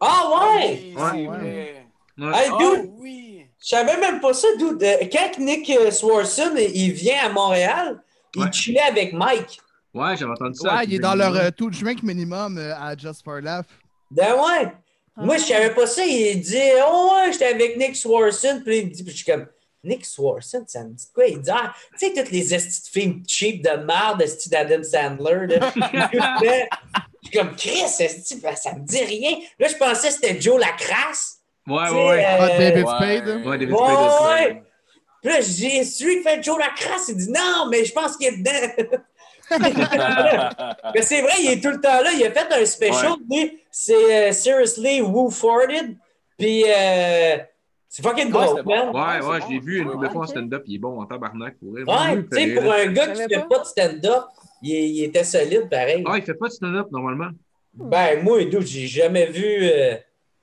Ah ouais! Oui, c'est Ouais. vrai. Ouais. Hey, Ah oui. je savais même pas ça, dude. Euh, Quand Nick euh, Swarson il vient à Montréal, il chillait avec Mike. Ouais, j'avais entendu ça. Ouais, il est dans leur euh, de drink minimum euh, à Just for Laugh. Ben ouais! Moi, je savais pas ça. Il dit Oh ouais, j'étais avec Nick Swarson. Puis il me dit, puis je suis comme Nick Swarson, ça me dit quoi? Il dit Ah, tu sais, toutes les estis de films cheap de merde, estis d'Adam Sandler. là. Je suis comme Chris, esti, ben, ça me dit rien. Là, je pensais que c'était Joe Lacrasse. Ouais, ouais, ouais. Ah, euh, David Ouais. Spade. Ouais, David Ouais, Spade aussi. ouais. Puis là, je dis, c'est lui qui fait Joe Lacrasse? Il dit, non, mais je pense qu'il est dedans. mais c'est vrai, il est tout le temps là. Il a fait un special. C'est euh, Seriously Who Farted? Puis, euh, c'est fucking Ouais, drôle, man. Ouais, ouais, je l'ai vu une ouais, couple de fois en stand-up, il est bon en tabarnak pour. Ouais, tu sais, il pour un gars qui fait pas. de stand-up, il, il était solide, pareil. Ah, il fait pas de stand-up normalement? Ben, moi, dude, j'ai jamais vu euh,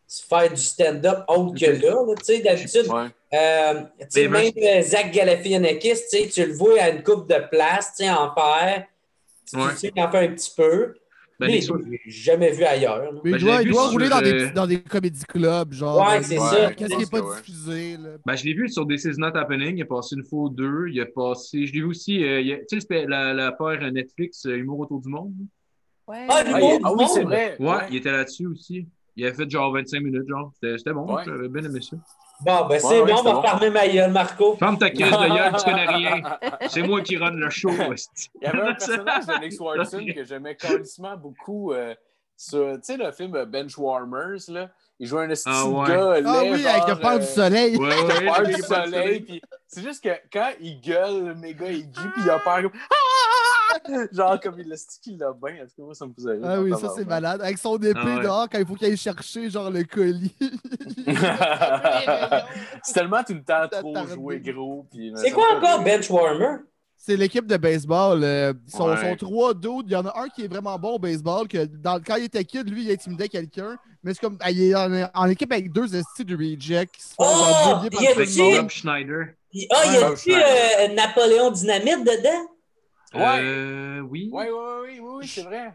se faire du stand-up autre que là. là, Tu sais, d'habitude, Ouais. Euh, Mais même euh, Zach Galifianakis, tu sais, tu le vois à une coupe de place, tu sais, en faire. Tu sais qu'il en fait un petit peu. Ben, Nick je l'ai jamais vu ailleurs. là. Mais Ben, il doit, l'ai il vu doit sur, rouler dans, euh, des, dans des comédie clubs, genre. Ouais, euh, c'est ça. Qu'est-ce qui n'est pas Ouais. diffusé, là? Ben, je l'ai vu sur This Is Not Happening. Il a passé une fois ou deux. Il a passé. Je l'ai vu aussi. euh, a- tu sais, la, la paire Netflix, euh, Humour autour du monde. Ouais. Ah, Ah, l'humour il- du ah oui, c'est vrai. Ouais, il était là-dessus aussi. Il a fait genre 25 minutes, genre. C'était c'était bon. Ouais. J'avais bien aimé ça. Bon, ben c'est Ouais, bon, on va bon. fermer ma gueule, Marco. Ferme ta crise de gueule, tu connais rien. C'est moi qui run le show. Il y avait un personnage de Nick Swartzen que j'aimais carrément beaucoup. euh, sur, tu sais, le film Benchwarmers, là. Il jouait un esti Ah de ouais. gars Ah oui, avec le genre, peur euh, du soleil. Ouais, Il ouais, peur du il soleil, puis c'est juste que quand il gueule, méga aigu, puis il a peur Ah! Genre comme il le stick, il l'a bien. En tout cas, moi, ça me faisait rire. Ah oui, ça c'est malade. Avec son épée Ah ouais. dehors, quand il faut qu'il aille chercher genre le colis. c'est tellement tout le temps trop joué gros. puis- C'est quoi encore Benchwarmer? C'est l'équipe de baseball. euh, ils sont, Ouais. sont trois dudes. Il y en a un qui est vraiment bon au baseball. Que dans, quand il était kid, lui, il intimidait quelqu'un. Mais c'est comme. ah, Il est en, en équipe avec deux estis de reject qui se font Oh, il y a. Rob Schneider. Ah, il y a Ouais, tu euh, Napoléon Dynamite dedans? Ouais. Euh, oui. Oui, oui, oui, oui, oui, c'est vrai.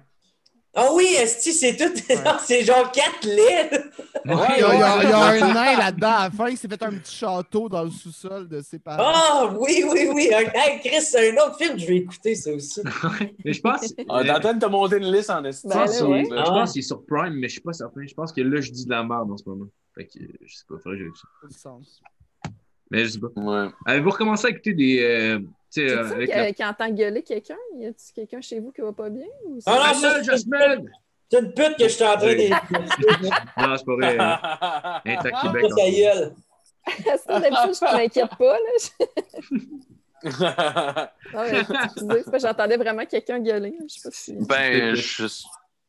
Ah oui, Esti, c'est tout. C'est genre quatre. Ouais, Il y a, il y a- il y a ouais. un nain là-dedans. À la fin, il s'est fait un petit château dans le sous-sol de ses parents. Ah oui, oui, oui. Hey, Chris, c'est un autre film, je vais écouter ça aussi. Mais je pense. On est en train de te monter une liste en estime. Ben ouais. je pense qu'il est sur Prime, mais je suis pas certain. Je pense que là, je dis de la merde en ce moment. Fait que, je sais pas, faudrait que je Ça. Mais je sais pas. Ouais. Avez-vous recommencé à écouter des. euh, C'est euh, ça qui, la... qui entend gueuler quelqu'un? Y a-tu quelqu'un chez vous qui va pas bien? Ou c'est- Ah non, Ah, ça, c'est- Jasmine! C'est une pute que je suis en train de. Non, c'est pas vrai. hein. Elle est à Québec. Ta gueule. Ça, d'habitude, je m'inquiète pas. Là. Non, mais, c'est que j'entendais vraiment quelqu'un gueuler. Je sais pas si... ben, je.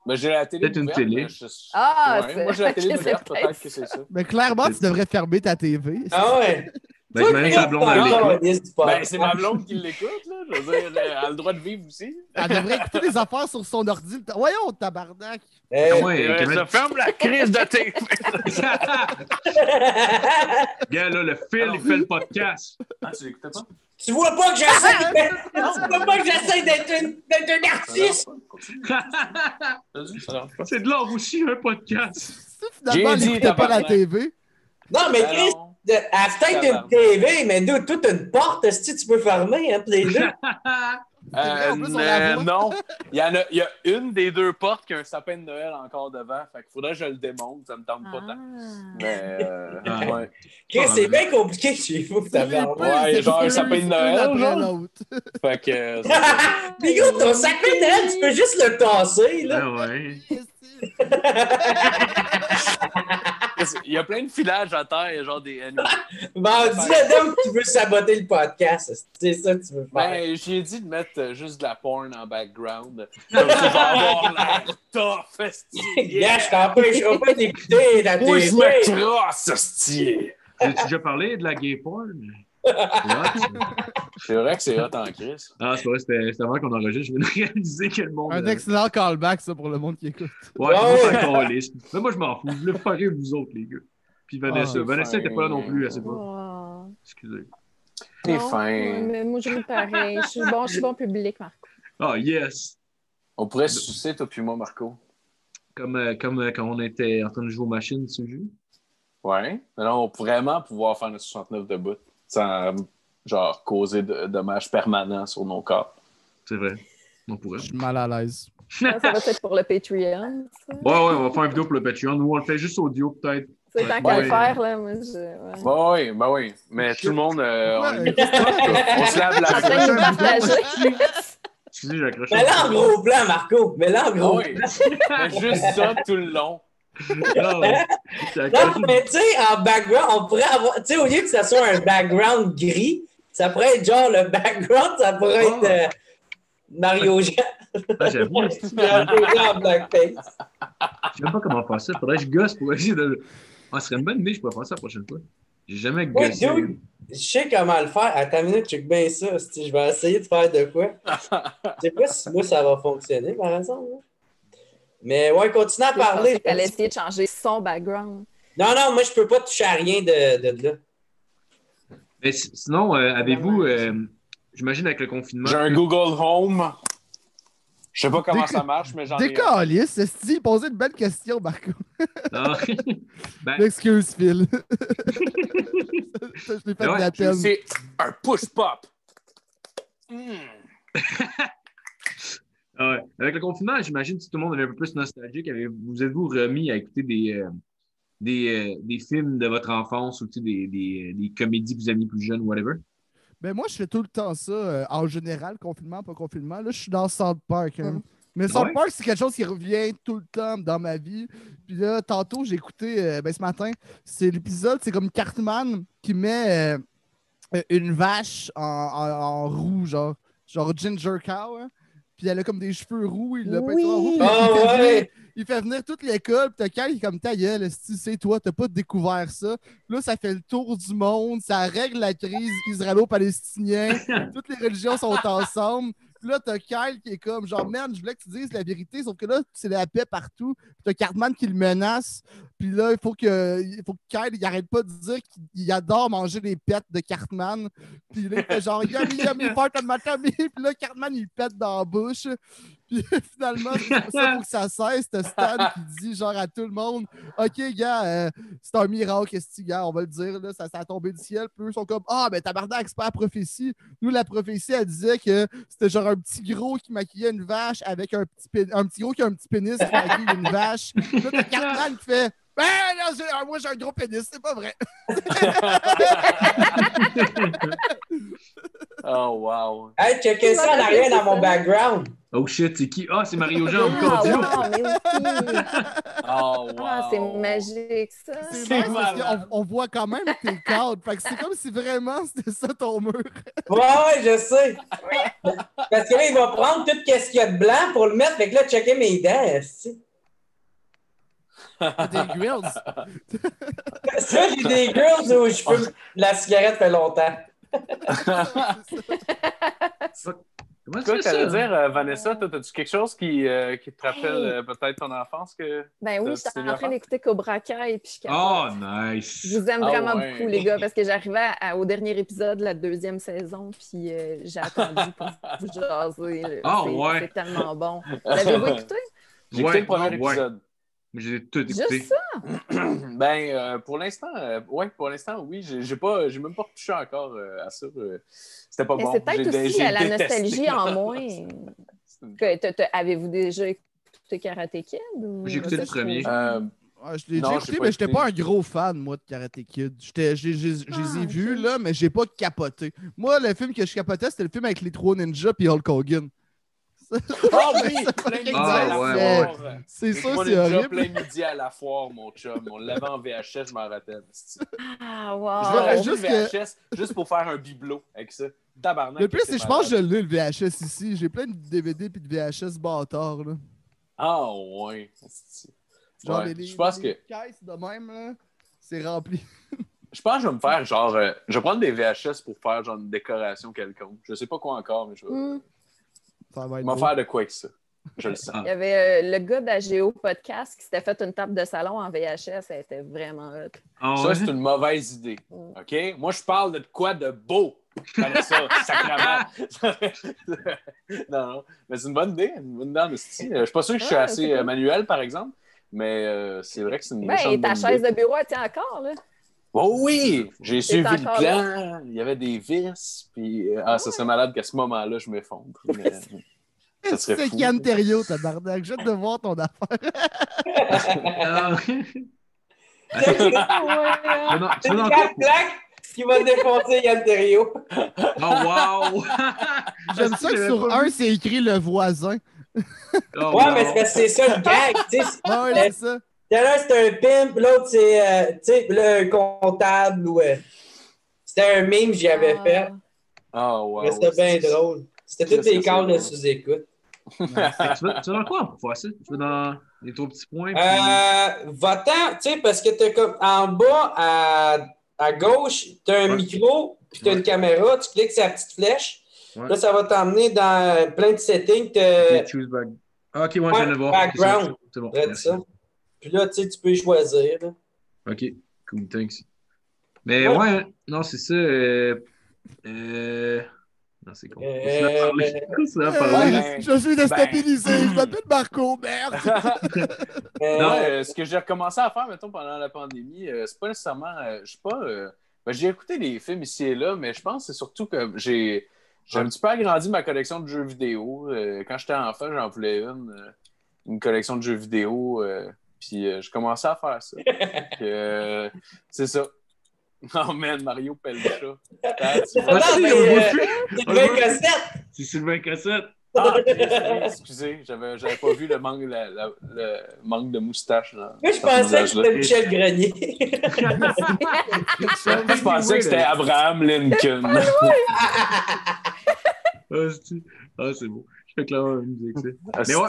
Ben, j'ai la télé. Peut-être une télé. mais je- Ah, Ouais, c'est- moi, j'ai la télé ok, c'est ouverte, peut-être peut-être que c'est ça. Mais clairement, tu devrais fermer ta TV. Ah ouais. Ben, j'imagine que blonde, Ah, l'écoute. Ben, c'est ma blonde qui l'écoute, là. Je veux dire, elle a le droit de vivre aussi. Elle devrait écouter des affaires sur son ordi. Voyons, tabarnak. Eh, Ouais, Euh, comment- ça ferme la crise de tes. Gars, là, le Phil, il fait le podcast. Ah, tu l'écoutais pas? Tu vois pas que j'essaie tu vois pas que j'essaie d'être une- un artiste? C'est de l'or aussi, un podcast. Finalement, elle n'écoutait pas la. TV. Non, mais Ben Chris. De- à peut-être une TV, mais nous, toute une porte, si tu peux fermer entre les deux. plus, Euh, euh, non. Il y, en a, il y a une des deux portes qui a un sapin de Noël encore devant. Fait qu'il faudrait que je le démonte. Ça me tente pas tant. Mais, euh, Ah. ouais. Chris, c'est bien compliqué chez vous, ta C'est barbe. pas- Ouais, genre un sapin de Noël, genre. Fait que. euh, Mais gros, ton sapin de Noël, tu peux juste le tasser, là. Ah ouais. Il y a plein de filages à terre, genre des. Bon, dis-le donc que tu veux saboter le podcast. C'est ça que tu veux faire. Ben, j'ai dit de mettre euh, juste de la porn en background. Comme ça, je vais avoir l'air tough. Gars, je t'empêcherai pas d'écouter la Moi, je me crosse, esti. As-tu déjà parlé de la gay porn? What? C'est vrai que c'est hot en crise. Ah, c'est vrai, c'était c'était avant qu'on enregistre. Je viens de réaliser que le monde. Un euh, excellent callback, ça, pour le monde qui écoute. Ouais, Ouais. Mais moi, je m'en fous. Je voulais faire rire vous autres, les gars. Puis Vanessa. Ah, Vanessa n'était pas là non plus, elle sait pas. Oh. Excusez. T'es Non, fin. mais moi, je ris pareil. Je suis bon, je suis bon public, Marco. Ah, yes! On pourrait se sucer, toi puis moi, Marco. Comme, euh, comme euh, quand on était en train de jouer aux machines, ce jeu. Ouais. Alors, on pourrait vraiment pouvoir faire notre 69 de bout sans, genre, causer de dommages permanents sur nos corps. C'est vrai. On pourrait. Je suis mal à l'aise. Ça, ça va être pour le Patreon. Ça. Ouais, ouais, on va faire une vidéo pour le Patreon. Ou on le fait juste audio, peut-être. C'est tant qu'à le faire, là, moi, je... ouais. Bah oui, bah oui. Mais tout le monde, euh, on, Ouais. on se lave la partager. Excusez, j'ai accroché. Mais là, en gros plan, Marco. Mais là, en gros oui. Mais juste ça tout le long. Non, mais tu sais, en background, on pourrait avoir. Tu sais, au lieu que ça soit un background gris, ça pourrait être genre le background, ça pourrait Oh. être euh, Mario Jean. Ah, J'avoue, en blackface. je sais même pas comment faire ça. Faudrait que je gosse pour essayer de. Ah, ce serait une bonne idée, je pourrais faire ça la prochaine fois. J'ai jamais Ouais, gossé. dude. Je sais comment le faire. Attends une minute, check bien ça. si Je vais essayer de faire de quoi. Je sais pas si moi ça va fonctionner, par exemple. là. Mais ouais, continue à parler. qu'elle allait essayer de changer son background. Non, non, moi je peux pas toucher à rien de, de là. Mais si- sinon, euh, avez-vous, euh, j'imagine avec le confinement. J'ai un Google Home. Je sais pas comment Déc- ça marche, mais j'en ai un. Décalisse, Esti, posez une belle question, Marco. Ah. ben, Excuse, Phil. je l'ai fait Ouais, de la peine. C'est un push-pop. Hmm. ah. Avec le confinement, j'imagine que tout le monde est un peu plus nostalgique. Vous êtes-vous remis à écouter des, euh, des, euh, des films de votre enfance ou tu sais, des, des, des comédies que vous aimiez plus jeunes, whatever? Ben moi, je fais tout le temps ça, euh, en général, confinement, pas confinement. Là, je suis dans South Park. hein. Mhm. Mais South Ouais? Park, c'est quelque chose qui revient tout le temps dans ma vie. Puis là, tantôt, j'ai écouté, euh, ben, ce matin, c'est l'épisode, c'est comme Cartman qui met euh, une vache en, en, en roux, genre, genre Ginger Cow. hein. Puis elle a comme des cheveux roux, il l'a Oui. en roux, Ah, il, fait ouais. venir, il fait venir toute l'école, puis t'as qui est comme ta gueule, esti, c'est toi, t'as pas découvert ça. Là, ça fait le tour du monde, ça règle la crise israélo-palestinienne, toutes les religions sont ensemble. Puis là, t'as Kyle qui est comme genre, merde, je voulais que tu dises la vérité, sauf que là, c'est la paix partout. Puis t'as Cartman qui le menace. Puis là, il faut que, il faut que Kyle, il arrête pas de dire qu'il adore manger les pets de Cartman. Puis là, il fait genre, yummy, yummy, part of my tummy. Puis là, Cartman, il pète dans la bouche. Puis finalement, c'est ça faut que ça cesse. T'as Stan qui dit genre à tout le monde, OK, gars, euh, c'est un miracle, qu'est-ce que gars, on va le dire, là, ça, ça a tombé du ciel. Puis eux sont comme, ah, ben tabarnak, c'est pas la prophétie. Nous, la prophétie, elle disait que c'était genre un petit gros qui maquillait une vache avec un petit, un petit gros qui a un petit pénis qui maquille une vache. Là, t'as Cartman qui fait, ben, j'ai- ah, moi, j'ai un gros pénis, c'est pas vrai. Oh, wow. Hey, checkez ça en arrière dans mon background. Oh shit, c'est qui? Ah, c'est Mario Jean Ah, Cordio. wow, oui. Oh, wow. Ah, c'est magique, ça. C'est C'est vrai, parce malade. qu'on on voit quand même tes cadres. Fait que c'est comme si vraiment c'était ça ton mur. Ouais, ouais, je sais. Parce que là, il va prendre tout ce qu'il y a de blanc pour le mettre. Fait que là, checker mes dents. Des grills. Ça, j'ai des girls où je fume la cigarette fait longtemps. Comment tu ça? dire, euh, Vanessa, toi, as-tu quelque chose qui, euh, qui te rappelle Hey. euh, peut-être ton enfance que. Ben oui, T'as- j'étais en train d'écouter Cobra Kai, puis je Oh, nice. Je vous aime Ah vraiment ouais. beaucoup, les gars, parce que j'arrivais au dernier épisode de la deuxième saison, puis euh, j'ai attendu pour vous jaser. C'est- ouais. C'est tellement bon. L'avez-vous écouté? J'ai écouté le premier ouais. épisode. J'ai tout écouté. Juste ça? Ben, euh, pour l'instant, euh, ouais, pour l'instant, oui. J'ai pas, j'ai même pas touché encore euh, à ça. euh, C'était pas Mais bon. c'est peut-être aussi la détesté. nostalgie en moins. Avez-vous déjà écouté Karate Kid? ou- J'ai écouté le premier. Euh, Ouais, je l'ai déjà écouté, mais j'étais pas un gros fan, moi, de Karate Kid. J'étais- j'ai- j'ai- Je les ai Ah, vus, là, mais j'ai pas capoté. Moi, le film que je capotais, c'était le film avec les trois ninjas puis Hulk Hogan. Ah oui! Ça Plein fait midi Ah, à la ouais, foire. C'est ça, c'est horrible. plein midi à la foire, mon chum. On l'avait en VHS, je m'en rappelle. Ah, Je wow! Ouais, racheter juste que- VHS juste pour faire un bibelot avec ça. Tabarnak. Le que c'est que je pense que je l'ai, le VHS ici. J'ai plein de DVD puis de VHS bâtards, là. Ah, ouais. c'est- Genre, Ouais, les, je pense les que caisses de même, là, c'est rempli. je pense que je vais me faire genre euh, je vais prendre des VHS pour faire genre une décoration quelconque. Je sais pas quoi encore mais je vais Hmm. Ça va être beau. faire de quoi avec ça. Je le sens. Il y avait euh, le gars d'AGO Podcast qui s'était fait une table de salon en VHS. Elle était vraiment hot. Ah Ça ouais? c'est une mauvaise idée. Mm. OK? Moi je parle de quoi de beau? Comme ça, sacrément. non, non. Mais c'est une bonne idée, une bonne idée en esti. Je suis pas sûr que je suis Ah, assez euh, manuel, par exemple, mais euh, c'est vrai que c'est une Ben, méchante et ta bonne chaise idée. de bureau, elle tient encore, là. Oh oui! J'ai suivi le plan, il y avait des vis, puis euh, ah, ça serait malade qu'à ce moment-là, je m'effondre. Mais, euh, ça serait C'est fou. Yann Terriot, tabarnak. J'ai hâte de voir ton affaire. Ah. C'est- dans une plaques qui va défoncer Yann Terriot. Oh, wow! J'aime ça que sur un, c'est écrit le voisin. Oh, Ouais, wow. mais c'est parce que c'est ça le gag. tu sais. Ah ouais, c'est ça. Tout à l'heure, c'était un pimp, l'autre, c'est euh, tu sais, un comptable. ou euh, C'était un meme que j'avais fait. Ah, wow. mais c'était bien drôle. C'était toutes les que c'est calls de sous-écoute. tu, veux dans quoi pour faire ça? Tu veux dans les trois petits points? puis- Euh, va-t'en, tu sais, parce que t'as comme en bas à, à gauche, t'as un Ouais. micro, puis t'as Ouais. une caméra, tu cliques sur la petite flèche. Ouais. Là, ça va t'emmener dans plein de settings. choose back. Ah, ok, ouais, je viens de voir. background. C'est bon. Merci. ça. Puis là, tu sais, tu peux choisir. là. Ok, cool, thanks. Mais Ouais. ouais, hein. non, c'est ça. Euh... euh, Non, c'est con. Euh, Euh. Ben, je suis déstabilisé. ben. Je m'appelle Marco, merde. Euh, Non, euh, ce que j'ai recommencé à faire, mettons, pendant la pandémie, euh, c'est pas nécessairement. euh, je sais pas. euh, ben, j'ai écouté des films ici et là, mais je pense que c'est surtout que j'ai. J'ai un petit peu agrandi ma collection de jeux vidéo. Euh, quand j'étais enfant, j'en voulais une, une collection de jeux vidéo. Puis euh, j'ai commencé à faire ça. Euh, c'est ça. Oh man, Mario voit euh. C'est voit. cassette. C'est Sylvain Cassette. Ah, excusez, j'avais, j'avais pas vu le manque, la- la- le manque de moustache. Là, Moi, je pensais que c'était Michel Grenier. Je pensais que c'était Abraham Lincoln. Ah, c'est ah, c'est beau. Fait que là, ouais, musique. Ah, Mais ouais.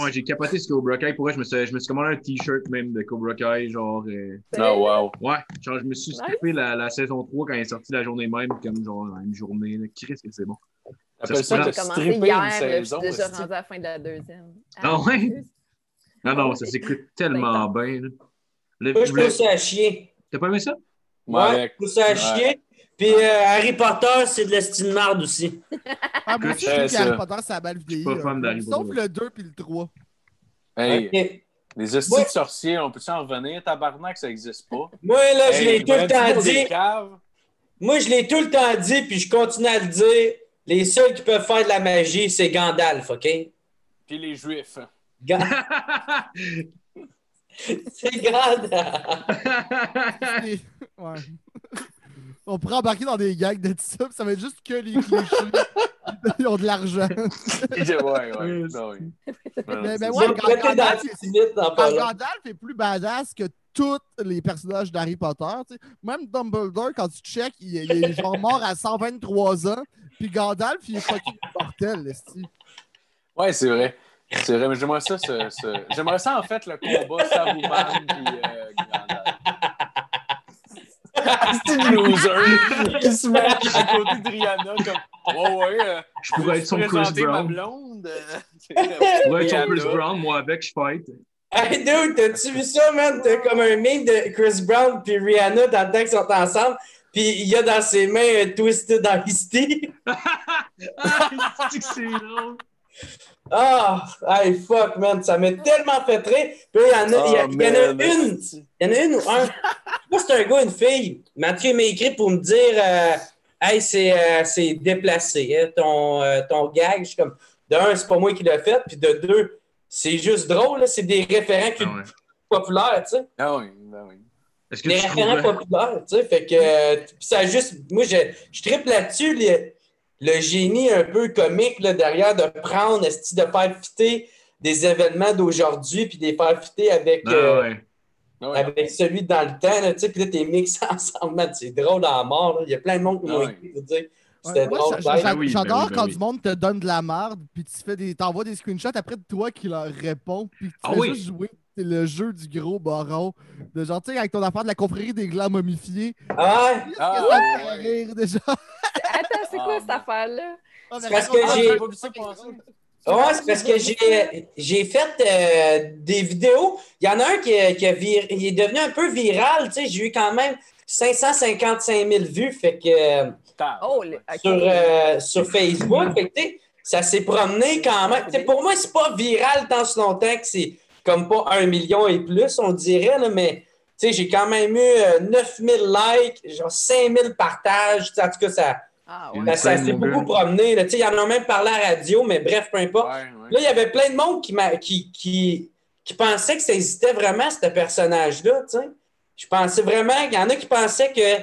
Ouais, j'ai capoté sur Cobra Kai. Pour vrai, je me suis, je me suis commandé un t-shirt même de Cobra Kai, genre. euh, Ah, wow. Ouais, genre, je me suis Nice. skippé la, la saison 3 quand elle est sortie la journée même, comme genre une journée. Là. Qu'est-ce que c'est bon? Se ça J'ai commencé hier, une là, je saison. suis déjà esti. rendue à la fin de la deuxième. Ah ouais? deux- Non, non, ça s'écoute tellement bien. là. Le- Moi, je le- trouve ça à chier. T'as pas aimé ça? Ouais, Ouais, je trouve ça à Ouais. chier. Puis euh, Harry Potter, c'est de la style marde aussi. Ah, moi aussi, je trouve ça. qu'Harry Potter, ça a mal vieilli. Je suis pas fan d'Harry Sauf Potter. le 2 puis le 3. Hey, les hosties Ouais. de sorciers, on peut-tu en revenir? Tabarnak, ça existe pas. Moi, là, je Hey, l'ai tout le temps dit. Moi, je l'ai tout le temps dit, puis je continue à le dire. Les seuls qui peuvent faire de la magie, c'est Gandalf, OK? Puis les juifs. Ga- c'est Gandalf. Ouais. On pourrait embarquer dans des gags de ça, puis ça va être juste que les clichés. Ils ont de l'argent. ouais, ouais. non, oui. Mais, mais ouais, dans Gandalf, est plus badass que tous les personnages d'Harry Potter. tu sais. Même Dumbledore, quand tu check, il, il est genre mort à 123 ans. Puis Gandalf, il est fucking mortel. Ouais, c'est vrai. C'est vrai, mais j'aimerais ça, ce- ce- j'aimerais ça en fait le combat Saruman puis euh, Gandalf. C'est une loser qui se met à côté de Rihanna comme Ouais, ouais, euh, Je pourrais être son Chris Brown. blonde? euh, Je pourrais être son Chris. Brown, moi avec, je fight. Hey dude, t'as-tu vu ça, man? T'as comme un meme de Chris Brown puis Rihanna dans le temps qu'ils sont ensemble. Puis il y a dans ses mains un Twisted Ice Ah, c'est drôle. Ah, hey, fuck, man. Ça m'a tellement fait rire. Puis il y en a, il y a- Oh, il y en a une. Il y en a une ou un. Moi, c'est un gars, une fille. Mathieu m'a écrit pour me dire euh, Hey, c'est euh, c'est déplacé, hein, ton, euh, ton gag. Je suis comme De un, c'est pas moi qui l'ai fait. Puis de deux, c'est juste drôle. C'est des référents Ah ouais. populaires, tu sais. Ah oui, ben oui. Que Des référents trouves... populaires, tu sais. Fait que euh, ça juste. Moi, je, je triple là-dessus. le- Le génie un peu comique là, derrière de prendre, de faire fitter des événements d'aujourd'hui, puis de les faire fitter avec. Ah euh, ouais. Ah avec celui dans le temps, là, tu sais, puis là, t'es mixé ensemble, c'est drôle à mort, là. Il y a plein de monde qui m'ont Ouais. écrit pour dire c'était Ouais, Ben J'adore ben oui, ben quand oui. du monde te donne de la merde, puis tu fais des, t'envoies des screenshots après de toi qui leur répond, puis tu Ah fais oui. juste jouer le jeu du gros baron. De genre, tu sais, avec ton affaire de la confrérie des glands momifiés. Ah ouais? Ah, que ça ouais, fait rire déjà? Attends, c'est quoi Ah, cette affaire-là? Ah, mais parce que Ah, j'ai- j'ai J'ai pas vu ça passer. Ouais, c'est parce que j'ai, j'ai fait euh, des vidéos. Il y en a un qui, qui a vir- il est devenu un peu viral, tu sais, j'ai eu quand même 555 000 vues, fait que euh. Oh, sur, euh, sur Facebook, fait que, tu sais, ça s'est promené quand même. Pour moi, c'est pas viral tant ce longtemps que c'est comme pas un million et plus, on dirait, là, mais tu sais, j'ai quand même eu euh, 9000 likes, genre 5000 partages, tu sais, en tout cas, ça, Ah, ouais. ça, ça s'est beaucoup promené. là. Tu sais, Il y en a même parlé à la radio, mais bref, peu importe. Ouais, ouais. Là, il y avait plein de monde qui, m'a- qui, qui, qui pensait que ça existait vraiment, ce personnage-là. tu sais. Je pensais vraiment qu'il y en a qui pensaient que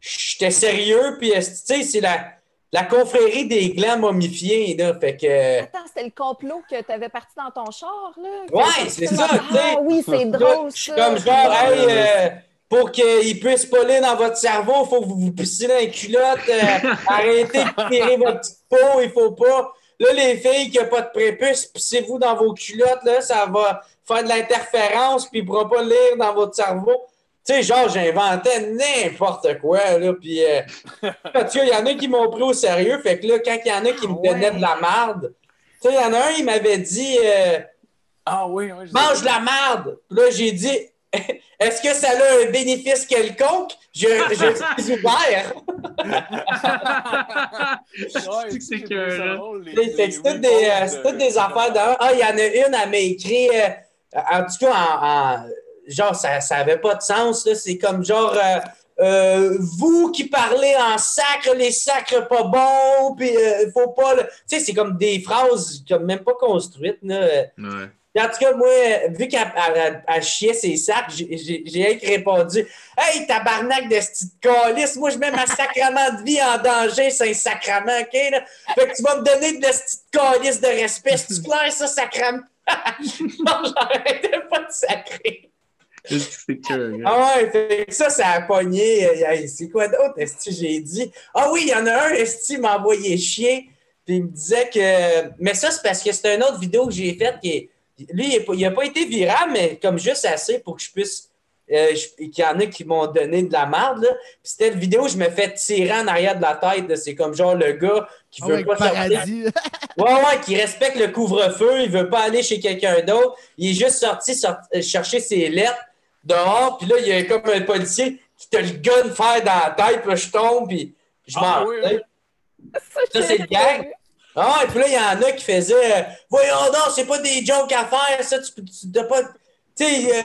j'étais sérieux, puis euh, tu sais, c'est la, la confrérie des glands momifiés. Là, fait que. Attends, c'était le complot que tu avais parti dans ton char, là? Ouais, c'est ça, tu sais. Ah oui, c'est drôle, je suis comme genre, hey, euh, pour qu'il puisse pas lire dans votre cerveau, il faut que vous vous puissiez dans les culottes. euh, arrêtez de tirer votre petite peau, il faut pas. Là, les filles qui n'ont pas de prépuce, pissez-vous dans vos culottes, là, ça va faire de l'interférence, puis il ne pourra pas lire dans votre cerveau. Tu sais, genre, j'inventais n'importe quoi, là, puis... Euh, il y en a qui m'ont pris au sérieux, fait que là, quand il y en a qui me Ah donnaient ouais. de la marde, tu sais, il y en a un, il m'avait dit... euh, Ah oui, mange de la merde. Là, j'ai dit, est-ce que ça a un bénéfice quelconque? Je, je suis ouvert. Ouais, C'est que c'est j'ai que, trouvé ça là. drôle, les- Fait que les c'est toutes des, euh, de- toutes des affaires d'un. Ah, il y en a une, elle m'a écrit, euh, en tout cas, en, en- genre, ça n'avait pas de sens. là. C'est comme genre, euh, euh, vous qui parlez en sacre, les sacres pas bons, puis il faut pas. le- Tu sais, c'est comme des phrases comme même pas construites. Là. Ouais. En tout cas, moi, euh, vu qu'elle elle- elle- elle chiait ses sacs, j'ai- répondu Hey, tabarnak de petite calice, moi, je mets ma sacrement de vie en danger, c'est un sacrament, OK? Là? Fait que tu vas me donner de la petite calice de respect. C'est clair, ça, sacrament? non, j'arrêtais pas de sacrer. Est-ce que c'est que. Ah ouais, fait que ça, ça a pogné. C'est quoi d'autre, est-ce que j'ai dit? Ah oui, il y en a un, est-ce qu'il m'a envoyé chier? Puis il me disait que. Mais ça, c'est parce que c'est une autre vidéo que j'ai faite qui est. Lui, il n'a pas, été viral, mais comme juste assez pour que je puisse. euh, je- qu'il y en a qui m'ont donné de la merde. c'était une vidéo où je me fais tirer en arrière de la tête. C'est comme genre le gars qui Ah veut pas sortir. Ouais, ouais, qui respecte le couvre-feu, il veut pas aller chez quelqu'un d'autre. Il est juste sorti sort- euh, chercher ses lettres dehors, puis là, il y a comme un policier qui te le gun faire dans la tête, puis là, je tombe, puis je Ah, meurs. Ça, c'est le gang. Ah ouais, puis là, il y en a qui faisaient euh, Voyons donc, c'est pas des jokes à faire, ça, tu, peux- tu dois pas. Tu sais, euh,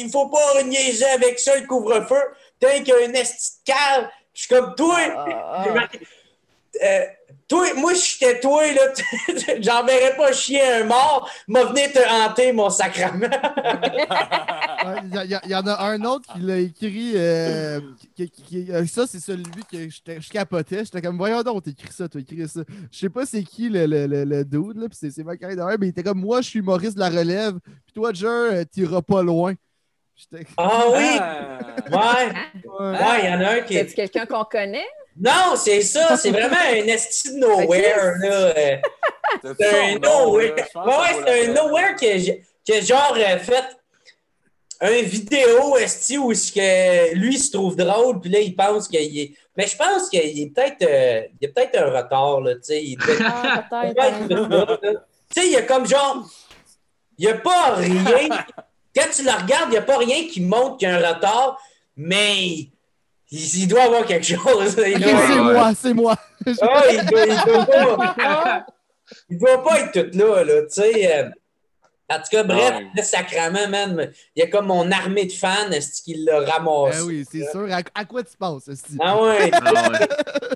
il faut pas niaiser avec ça, le couvre-feu. T'as qu'un esti de. Je suis comme toi. Ah, marqué, euh, toi, moi, j'étais toi, là. J'enverrais pas chier un mort. M'a venu te hanter, mon sacrament. Il y, en a un autre qui l'a écrit. euh, qui- qui- qui- euh, ça, c'est celui que je capotais. J'étais comme, voyons donc, t'écris ça, t'as écrit ça. Je sais pas c'est qui le, le, le, le dude, là, pis c'est c'est ma carrière derrière, mais il était comme, moi, je suis Maurice de la relève, puis toi, Jer, euh, t'iras pas loin. Ah oui! Ah. Ouais, ouais, il y en a un qui C'est-tu est. quelqu'un qu'on connaît? Non, c'est ça, c'est vraiment un esti de nowhere, là. C'est un nowhere. Ouais, c'est un nowhere que, que genre euh, fait un vidéo esti où ce que lui se trouve drôle, puis là, il pense qu'il est. Mais je pense qu'il est peut-être euh, il y a peut-être un retard, là, tu sais. Il Ah, peut-être. Tu sais, il y a comme genre. Il n'y a pas rien. Quand tu le regardes, il n'y a pas rien qui montre qu'il y a un retard, mais il, il doit avoir quelque chose. C'est moi, c'est moi. Ah, il doit, il doit pas, il doit pas être tout là, là, tu sais. euh. En tout cas, bref, Ouais. sacrament, man, il y a comme mon armée de fans est-ce qui l'a ramassé. Ah oui, c'est sûr. À, à quoi tu penses, Esti? Ah ouais. Ah ouais.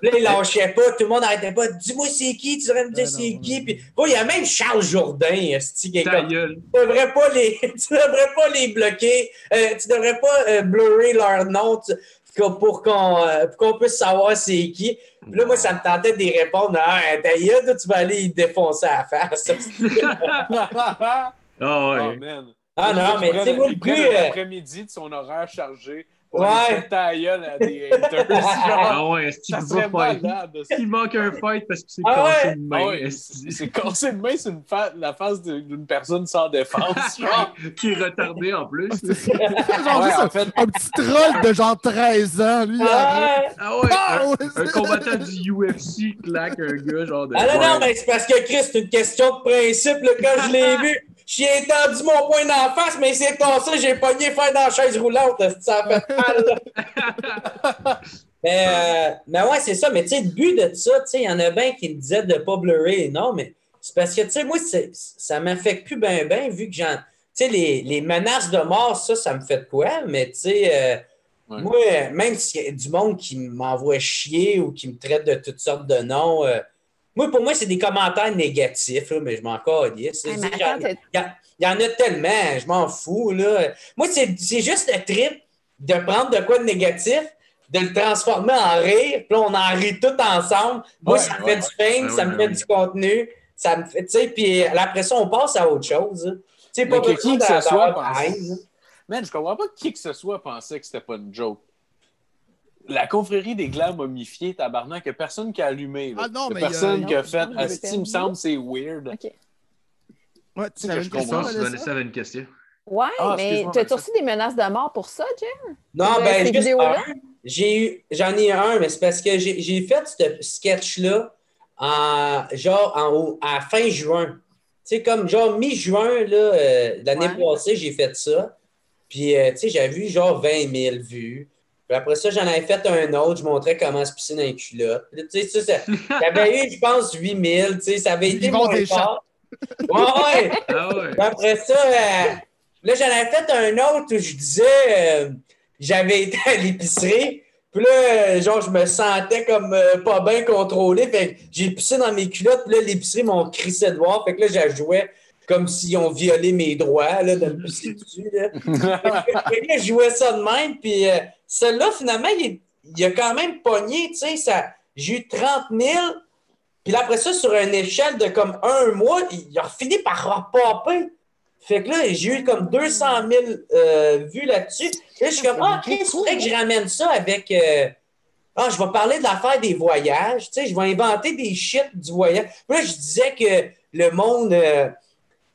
Là, il lâchait pas, tout le monde n'arrêtait pas. Dis-moi c'est qui, tu devrais me dire non, c'est qui. Puis, bon, il y a même Charles Jourdain, esti, qui est comme, tu devrais pas les, tu devrais pas les bloquer, euh, tu devrais pas euh, blurrer leur nom tu- pour qu'on euh, pour qu'on puisse savoir c'est qui. Puis là, moi, ça me tentait d'y répondre. Ah, toi, tu vas aller y défoncer à la face. Ah Oh, ouais. man. Ah non, mais tu sais, moi, le but. un euh, après-midi de son horaire chargé Ouais. ta gueule à des haters. Ah ouais, est-ce Ça qu'il va fight? malade. ça. Il manque un fight parce que c'est Ah cassé ouais? une Ah main. ouais, c'est c'est cassé de main sur une fa- la face d'une personne sans défense. genre. qui est retardé en plus. genre Ouais, juste en un, fait, un petit troll de genre 13 ans, lui. ah, Ah ouais, Ah un, ouais, un c'est- combattant du UFC claque un gars genre de. ah non, non, mais c'est parce que Chris, c'est une question de principe. Là, quand je l'ai vu, j'ai étendu mon poing d'en face, mais c'est tombé, j'ai pogné faire dans la chaise roulante. Ça a fait mal. mais, euh, mais ouais, c'est ça. Mais tu sais, le but de ça, tu sais, il y en a bien qui me disaient de ne pas blurrer. Non, mais c'est parce que, tu sais, moi, ça m'affecte plus bien, bien, vu que j'en. Tu sais, les, les menaces de mort, ça, ça me fait de quoi? Mais tu sais, euh, Ouais. moi, même s'il y a du monde qui m'envoie chier ou qui me traite de toutes sortes de noms, euh, moi, pour moi, c'est des commentaires négatifs, là, mais je m'en calisse. Il y en- y, a tellement, je m'en fous. Là. Moi, c'est c'est juste le trip de prendre de quoi de négatif, de le transformer en rire, puis là, on en rit tout ensemble. Moi, Ouais, ça me ouais, fait du fame, ouais, ça me ouais, fait ouais. du contenu, ça me fait, tu sais, puis après ça, on passe à autre chose. hein. Tu sais, pas Mais que besoin qui que ce soit là. man, je comprends pas que qui que ce soit pensait que c'était pas une joke. La confrérie des glands momifiés, tabarnak, a personne qui a allumé. là. Ah non, Il y a mais il y a- personne non, qui a fait que Asti, il me semble, c'est weird. OK. Ouais, tu sais que je question, comprends. Vanessa, avait une question. Ouais, Ah, mais t'as-tu reçu des menaces de mort pour ça, Jen? Non, Euh, ben, juste un. J'ai eu, j'en ai un, mais c'est parce que j'ai j'ai fait ce sketch-là en, genre, en, à fin juin. Tu sais, comme genre mi-juin, là, euh, l'année Ouais. passée, j'ai fait ça. Puis, euh, tu sais, j'avais vu genre 20 000 vues. Puis après ça, j'en avais fait un autre. Je montrais comment se pisser dans les culottes. Tu sais, ça, j'avais eu, je pense, 8 000. Tu sais, ça avait été des fort. Ouais, ouais. Ah ouais. Puis Après ça, euh, là, j'en avais fait un autre où je disais, euh, j'avais été à l'épicerie. Puis là, euh, genre, je me sentais comme euh, pas bien contrôlé. Fait que j'ai pissé dans mes culottes. Puis là, l'épicerie m'ont crissé de voir. Fait que là, j'ai joué comme s'ils ont violé mes droits là, de me. Là. Fait que là, je jouais ça de même. Puis euh, celui-là, finalement, il, il a quand même pogné. Tu sais, ça- j'ai eu 30 000. Puis là, après ça, sur une échelle de comme un mois, il a fini par repopper. Fait que là, j'ai eu comme 200 000 euh, vues là-dessus. Là, je suis comme, ah, Chris, il faudrait que je ramène ça avec, euh, ah, je vais parler de l'affaire des voyages, tu sais, je vais inventer des shit du voyage. Puis là, je disais que le monde, euh,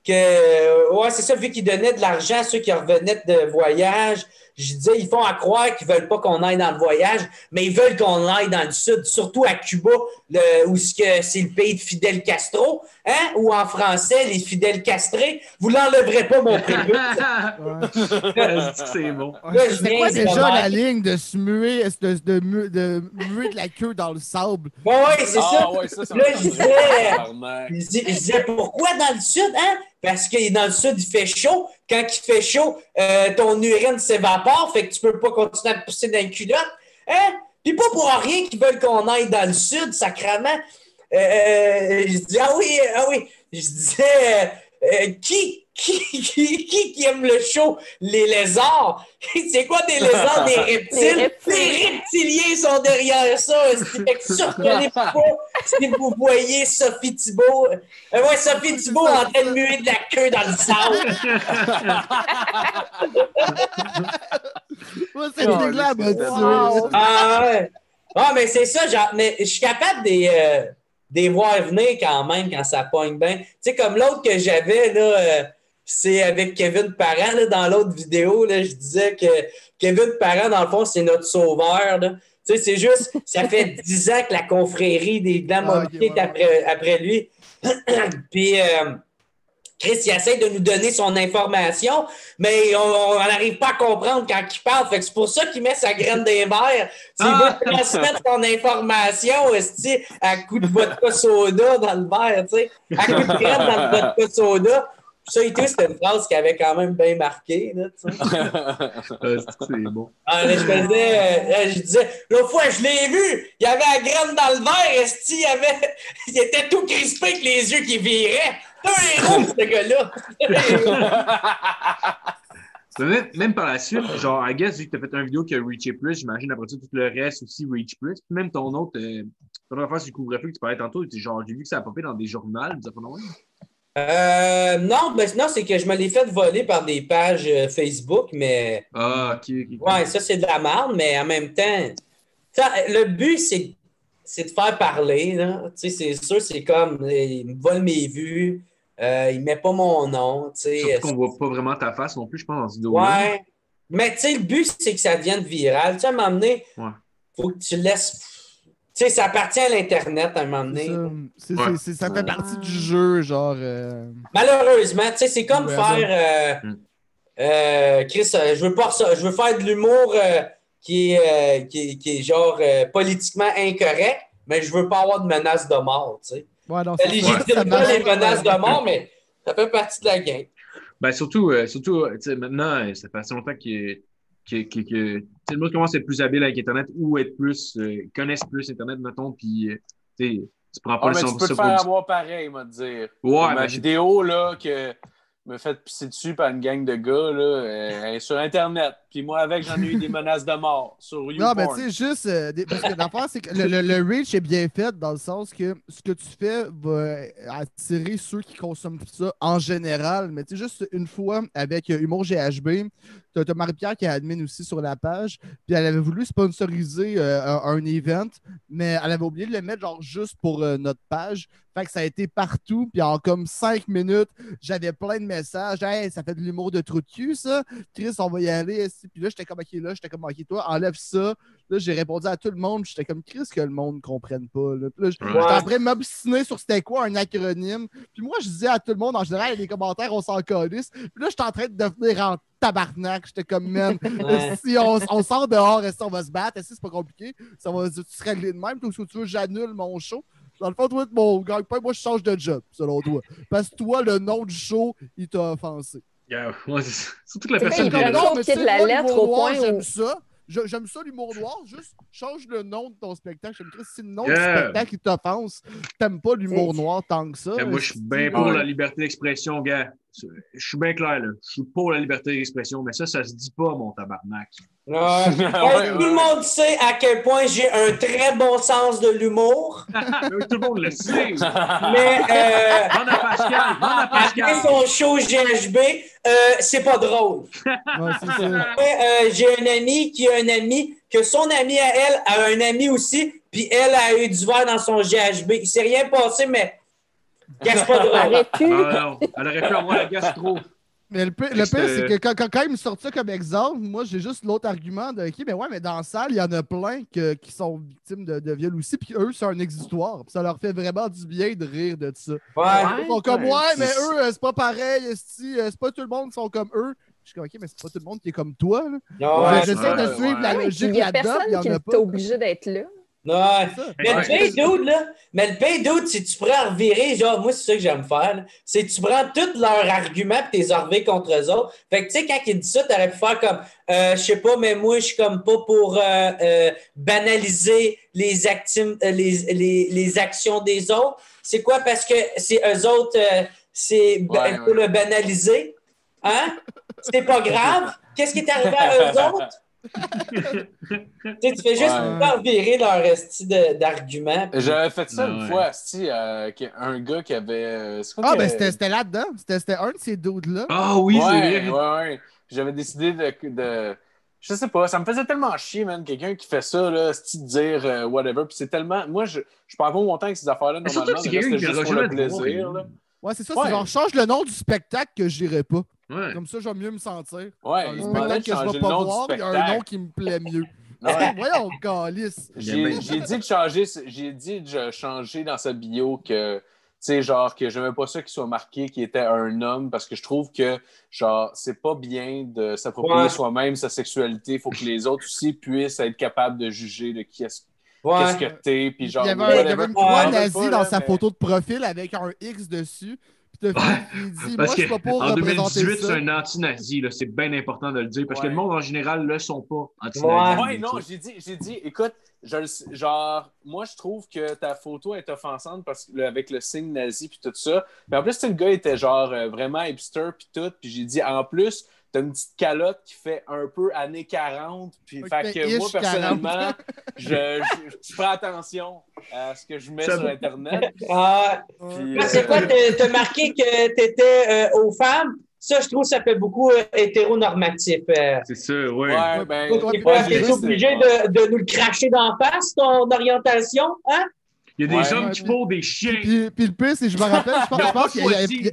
que, ouais, c'est ça, vu qu'ils donnaient de l'argent à ceux qui revenaient de voyage, je disais, ils font à croire qu'ils veulent pas qu'on aille dans le voyage, mais ils veulent qu'on aille dans le sud, surtout à Cuba, le, où c'est le pays de Fidel Castro, hein? ou en français, les fidèles castrés. Vous l'enlèverez pas, mon prévu. c'est bon. Là, je C'est quoi déjà la ligne de se muer, de, de, de muer de la queue dans le sable? Bon, ouais, c'est ça. Ah ouais, ça, ça Là, je disais- je disais, pourquoi dans le sud, hein? Parce que dans le sud, il fait chaud. Quand il fait chaud, euh, ton urine s'évapore, fait que tu peux pas continuer à pousser dans les culottes. Hein? Puis pas pour rien qu'ils veulent qu'on aille dans le sud, sacrement. Euh, euh, je dis, ah oui, ah oui. Je disais, euh, qui, qui, qui, qui, qui aime le chaud? Les lézards. C'est quoi des lézards, des reptiles? Des Les reptiles. reptiliens sont derrière ça. Fait que surprenez pas si vous voyez Sophie Thibault. Euh, ouais, Sophie Thibault en train de muer de la queue dans le sable. Moi, c'est Oh, dégueu à mais me c'est tuer. Wow. Ah ouais. Ah, mais c'est ça, genre, mais je suis capable des, euh, des voir venir quand même quand ça pogne bien. Tu sais, comme l'autre que j'avais, là, euh, c'est avec Kevin Parent, là, dans l'autre vidéo, là, je disais que Kevin Parent, dans le fond, c'est notre sauveur, là. Tu sais, c'est juste, ça fait dix ans que la confrérie des Glands Ah, ouais, après, après lui. Puis, euh, Chris, il essaie de nous donner son information, mais on n'arrive pas à comprendre quand il parle. Fait que c'est pour ça qu'il met sa graine des. S'il Ah! veut transmettre son information à coup de vodka soda dans le verre, tu sais, à coup de graine dans le vodka soda. Ça et tout, c'était une phrase qui avait quand même bien marqué. Là, tu sais. Euh, c'est bon? Ah, là, je faisais, euh, je disais, l'autre fois, je l'ai vu, il y avait la graine dans le verre, esti, il, avait, il était tout crispé avec les yeux qui viraient. Un héros, ce gars-là. Même, même par la suite, genre, I guess, vu que tu as fait une vidéo qui a reaché plus, j'imagine après ça, tout le reste aussi reach plus. Puis même ton autre, euh, ton affaire sur le couvre-feu que tu parlais tantôt, genre, j'ai vu que ça a popé dans des journaux, des affaires. Euh, non, ben, non, c'est que je me l'ai fait voler par des pages euh, Facebook, mais Ah, ok, ok. ok. ouais, ça, c'est de la merde, mais en même temps, ça, le but, c'est, c'est de faire parler. Là. Tu sais, c'est sûr, c'est comme, euh, il me vole mes vues, euh, il met pas mon nom. Tu sais, Surtout qu'on voit pas vraiment ta face non plus, je pense, dans. Ouais. Mais tu sais, le but, c'est que ça devienne viral. Tu sais, à un moment donné, Ouais. faut que tu laisses. Tu sais, ça appartient à l'Internet à un moment donné. ça. Ouais. fait partie du jeu, genre. euh, Malheureusement, tu sais, c'est comme Ouais, faire. euh, Mm. euh, Chris, euh, je veux pas ça. Je veux faire de l'humour euh, qui, est, euh, qui, est- qui est genre euh, politiquement incorrect, mais je veux pas avoir de menaces de mort, tu sais. Ouais, non, Ça légitime pas les menaces de mort, mais ça fait partie de la game. Ben, surtout, euh, surtout tu sais, maintenant, ça fait assez longtemps que, que, que, que tu sais, le monde commence à être plus habile avec Internet ou être plus, euh, connaissent plus Internet, mettons, puis, euh, tu prends pas Ah, le mais tu peux te faire du- avoir pareil, moi, te dire. Ouais, Ma ben, vidéo, là, que me fait pisser dessus par une gang de gars, là, euh, sur Internet. Puis moi, avec, j'en ai eu des menaces de mort sur Non, YouPorn. mais tu sais, juste. euh, des- parce que l'affaire, c'est que le, le- le reach est bien fait dans le sens que ce que tu fais va attirer ceux qui consomment ça en général. Mais tu sais, juste une fois avec euh, Humour GHB, t'as t'as Marie-Pierre qui est admin aussi sur la page, puis elle avait voulu sponsoriser euh, un, un event, mais elle avait oublié de le mettre genre juste pour notre page. Fait que ça a été partout, puis en comme cinq minutes, j'avais plein de messages. Hey, ça fait de l'humour de trou de cul, ça. Chris, on va y aller. Puis là, j'étais comme, OK, là, j'étais comme, OK, toi, enlève ça. Là, j'ai répondu à tout le monde. J'étais comme, Chris, que le monde ne comprenne pas. Là. Puis là, j'étais Ouais. en train de m'obstiner sur c'était quoi un acronyme. Puis moi, je disais à tout le monde, en général, les commentaires, on s'en calisse. Puis là, j'étais en train de devenir en tabarnak. J'étais comme, man, Ouais. si on, on sort dehors, est-ce qu'on va se battre? Est-ce que c'est pas compliqué? Ça va se régler de même. Ou si tu veux, j'annule mon show? Dans le fond, toi, mon gagne-pain, moi, je change de job, selon toi. Parce que toi, le nom du show, il t'a offensé. Yeah, ouais, c'est- surtout que la personne. qui- pied tu de la lettre au point J'aime ça. J'aime ça, l'humour noir. Juste change le nom de ton spectacle. J'aime que si le nom du spectacle qui t'offense, t'aimes pas l'humour noir tant que ça. Yeah, moi, je suis bien pour Ouais. la liberté d'expression, gars. Je suis bien clair, là. Je suis pour la liberté d'expression, mais ça, ça se dit pas, mon tabarnak. Ouais. Ouais, Ouais, tout le monde sait à quel point j'ai un très bon sens de l'humour, Tout le monde le sait. mais euh, Demande à Pascal, demande à après Pascal. son show GHB, euh, c'est pas drôle. Ouais, c'est ça. Ouais, euh, j'ai un ami qui a un ami, que son ami à elle a un ami aussi, puis elle a eu du verre dans son GHB. Il s'est rien passé, mais c'est pas drôle. Arrête-tu? Non, non, elle aurait pu avoir la gastro. Mais le pire, le pire, c'est que quand, quand, quand il me sort ça comme exemple, moi, j'ai juste l'autre argument de OK, mais ouais, mais dans la salle, il y en a plein que- qui sont victimes de, de viol aussi, puis eux, c'est un exutoire. Puis ça leur fait vraiment du bien de rire de ça. Ouais. Ils sont comme, ouais, mais eux, euh, c'est pas pareil, euh, c'est pas tout le monde qui sont comme eux. Je suis comme, OK, mais c'est pas tout le monde qui est comme toi. J'essaie ouais, de suivre ouais. la logique Il y a personne qui est pas. obligé d'être là. Ouais. Mais le pay dude, là, mais le pay dude, si tu pourrais revirer, genre, moi, c'est ça que j'aime faire, c'est que tu prends tous leurs arguments et t'es enlevé contre eux autres. Fait que, tu sais, quand ils disent ça, t'aurais pu faire comme, euh, je sais pas, mais moi, je suis comme pas pour euh, euh, banaliser les, actim- euh, les, les, les actions des autres. C'est quoi? Parce que c'est eux autres, euh, c'est Ouais, pour ouais. le banaliser. Hein? C'est pas grave. Qu'est-ce qui est arrivé à eux autres? Tu fais juste Ouais. faire virer leur esti de- d'arguments. puis- J'avais fait ça une ouais. fois, euh, un gars qui avait. euh, quoi Ah, ben c'était c'était là-dedans. C'était c'était un de ces dudes-là. Ah oui, ouais, c'est vrai. ouais, ouais. J'avais décidé de, de- Je sais pas, ça me faisait tellement chier, man, quelqu'un qui fait ça, là, de dire euh, whatever. Puis c'est tellement. Moi, je, je perds pas mon temps avec ces affaires-là, normalement. c'est juste pour le plaisir, là. Ouais, c'est ça. Ouais. C'est genre, change le nom du spectacle que j'irai pas. Ouais. Comme ça, je vais mieux me sentir. Ouais, Dans le Ouais. spectacle de que je vais pas voir, il y a un nom qui me plaît mieux. Ouais. Voyons, calice. J'ai dit de changer, j'ai dit de changer dans sa bio que, tu sais, genre, que j'aimais pas ça qu'il soit marqué qu'il était un homme parce que je trouve que, genre, c'est pas bien de s'approprier Ouais. soi-même sa sexualité. Il faut que les autres aussi puissent être capables de juger de qui est-ce Ouais. qu'est-ce que t'es. Puis genre, il y avait, il y avait une croix nazie dans là, sa mais- photo de profil avec un X dessus. Ouais. dit, moi, Parce je que suis pas pour en représenter 2018, c'est un anti-nazi. là. C'est bien important de le dire parce que le monde en général ne le sont pas anti-nazis. Ouais. Ouais, non, j'ai dit, j'ai dit, écoute, je genre, moi, je trouve que ta photo est offensante parce que, le- avec le signe nazi puis tout ça. Mais en plus, le gars était genre euh, vraiment hipster puis tout. Puis j'ai dit, en plus, t'as une petite calotte qui fait un peu années 40. Puis, fait que moi, personnellement, je, je, je fais attention à ce que je mets Ça sur. Internet. Ah, c'est euh, quoi, t'as t'as marqué que t'étais euh, aux femmes? Ça, je trouve, ça fait beaucoup euh, hétéronormatif. Euh, C'est ça, ouais. Ouais, ben, t'es obligé de, de nous le cracher d'en face, ton orientation? Hein? Il y a des Ouais. hommes Ouais, qui font des chiens. Puis, puis le pire, c'est je me rappelle, je pense, qu'il avait,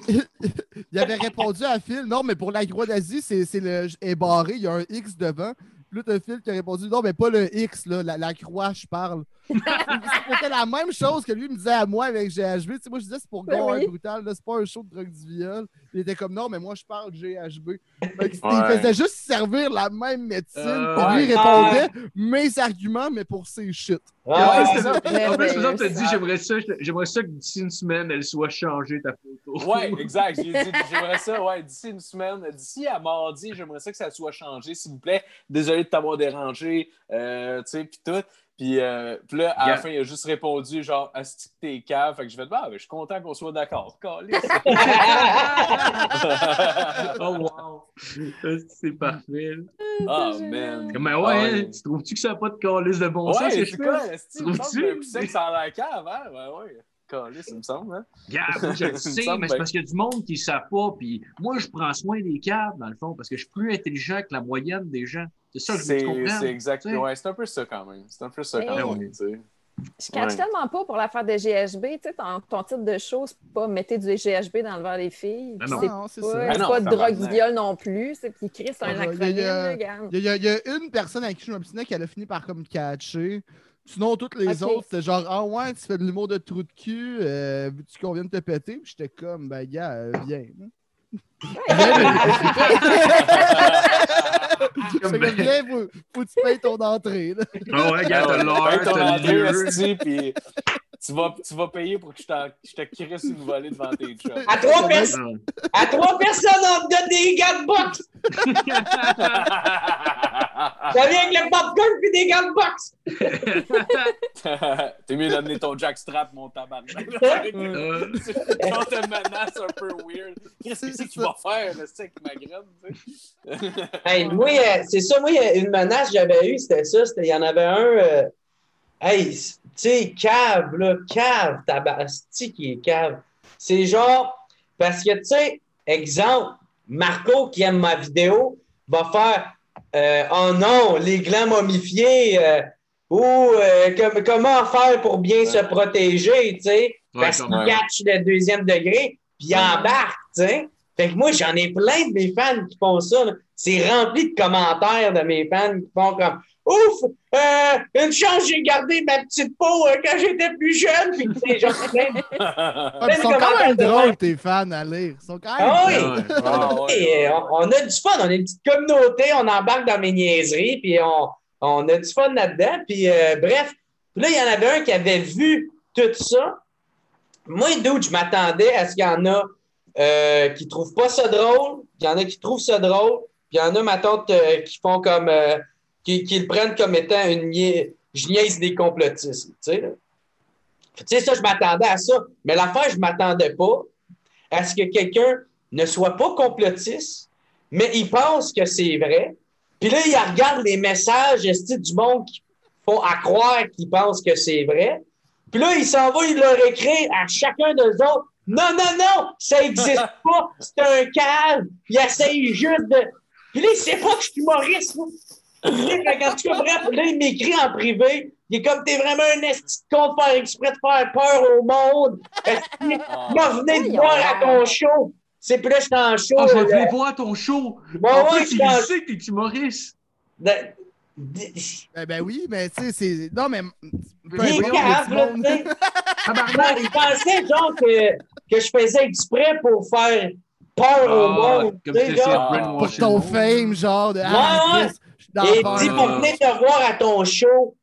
il avait répondu à Phil, non, mais pour la croix d'Asie, c'est c'est le est barré, il y a un X devant. Puis là, t'as Phil qui a répondu, non, mais pas le X, là, la, la croix, je parle. C'était la même chose que lui me disait à moi avec GHB. Tu sais, moi, je disais, c'est pour Ben gore oui. brutal, là, c'est pas un show de drogue du viol. Il était comme, non, mais moi, je parle GHB. Fait que c'était- Ouais. Il faisait juste servir la même médecine. Euh, Puis lui, il ouais. répondait mes arguments, mais pour ses shit. Ouais, ouais. c'est ça. En plus, Merveilleux, exemple, t'as dit, ça. j'aimerais ça, j'aimerais ça que d'ici une semaine, elle soit changée, ta photo. Ouais, exact. J'ai dit, j'aimerais ça, ouais, d'ici une semaine, d'ici à mardi, j'aimerais ça que ça soit changé, s'il vous plaît. Désolé de t'avoir dérangé, euh, tu sais, puis tout. Puis, euh, puis là, à la fin, il a juste répondu, genre, asti que t'es cave. Fait que je vais te dire, ah, ben, je suis content qu'on soit d'accord. Oh, wow. C'est parfait. Ah, C'est man. Ouais, Ah, hein, tu trouves-tu que ça n'a pas de calice de bon sens, Ouais, ce que c'est je quoi, semble Trouves-tu? que ça a l'air cave, hein? Ouais, ouais. Calisse, il me semble, hein? Je le sais, mais c'est parce qu'il y a du monde qui ne savent pas. Puis moi, je prends soin des câbles, dans le fond, parce que je suis plus intelligent que la moyenne des gens. C'est ça que je veux que C'est tu comprennes. c'est exact. tu sais. Ouais, c'est un peu ça quand même. C'est un peu ça quand même, tu sais. Je catch Ouais. tellement pas pour l'affaire de GHB. Tu sais, ton, ton titre de show, c'est pas mettez du GHB dans le verre des filles. Puis non. C'est Non, c'est pas, ça. C'est non, pas de drogue viol non plus. c'est- Puis Chris, c'est un il y a- acronyme, il y a- une personne avec qui je m'obstinais qui a fini par comme catcher. Sinon, toutes les autres, c'était genre Ah ouais, tu fais de l'humour de trou de cul, euh, veux-tu qu'on vienne te péter? Puis j'étais comme Ben gars, euh, viens. Comme viens, faut, faut que tu payes ton entrée. là. Ah ouais, regarde, t'as l'heure, t'as puis tu vas, tu vas payer pour que je, t'en- je te crisse une volée devant tes chums. À trois, pers- Ah. à trois personnes, on te donne des gars de boxe. Ça vient avec le popcorn puis des gants de boxe. T'es mieux d'amener ton jackstrap, mon tabarnak. Quand te menace un peu weird. Qu'est-ce que c'est qu'il va faire, le stick ma graine, tu? Hey, moi, euh, c'est ça, moi, une menace que j'avais eue, c'était ça. c'était- Il y en avait un. euh, hey, tu sais, cave, là, cave, tabasti qui est cave. C'est genre, parce que, tu sais, exemple, Marco qui aime ma vidéo va faire euh, Oh non, les glands momifiés, euh, ou euh, comme- comment faire pour bien se protéger, tu sais, Ouais, parce comme- qu'il ouais. catch le deuxième degré, puis il embarque, tu sais? Fait que moi, j'en ai plein de mes fans qui font ça. C'est rempli de commentaires de mes fans qui font comme Ouf! euh, une chance, j'ai gardé ma petite peau euh, quand j'étais plus jeune. Puis Ah, ils sont quand même drôles, tes fans, à lire. Ils sont quand même Ah oui! Ouais. Ah, ouais, Et, ouais. euh, on, on a du fun, on a une petite communauté, on embarque dans mes niaiseries, puis on, on a du fun là-dedans. Puis euh, bref, Puis là, il y en avait un qui avait vu tout ça. Moi, d'où je m'attendais à ce qu'il y en a euh, qui trouvent pas ça drôle, il y en a qui trouvent ça drôle, puis il y en a, ma tante, euh, qui font comme. Euh, qui, qui le prennent comme étant une je niaise des complotistes. Tu sais, là. Tu sais, ça, je m'attendais à ça. Mais l'affaire, je ne m'attendais pas à ce que quelqu'un ne soit pas complotiste, mais il pense que c'est vrai. Puis là, il regarde les messages du monde qui font à croire qu'ils pensent que c'est vrai? Puis là, il s'en va, il leur écrit à chacun d'eux autres Non, non, non, ça n'existe pas, c'est un calme. Il essaye juste de. Puis là, il sait pas que je suis humoriste. Tout cas, bref, là, il m'écrit en privé. Il est comme, t'es vraiment un esti de con de faire exprès de faire peur au monde. Esti, Ah. Moi, venez de Voyons. voir à ton show. C'est puis là, j'étais en show. Ah, je vais là. venir voir ton show. Bon, en ouais, plus, en- sait que t'es humoriste. de- de- Ben, ben oui, mais tu sais, c'est. Non, mais. Il est cave, là, tu sais. Il pensait, genre, que, que je faisais exprès pour faire peur au Ah, monde. comme tu sais, si c'était genre. Pour ton fame, genre de. Ah, Ouais, Et dis, pour venir te voir à ton show.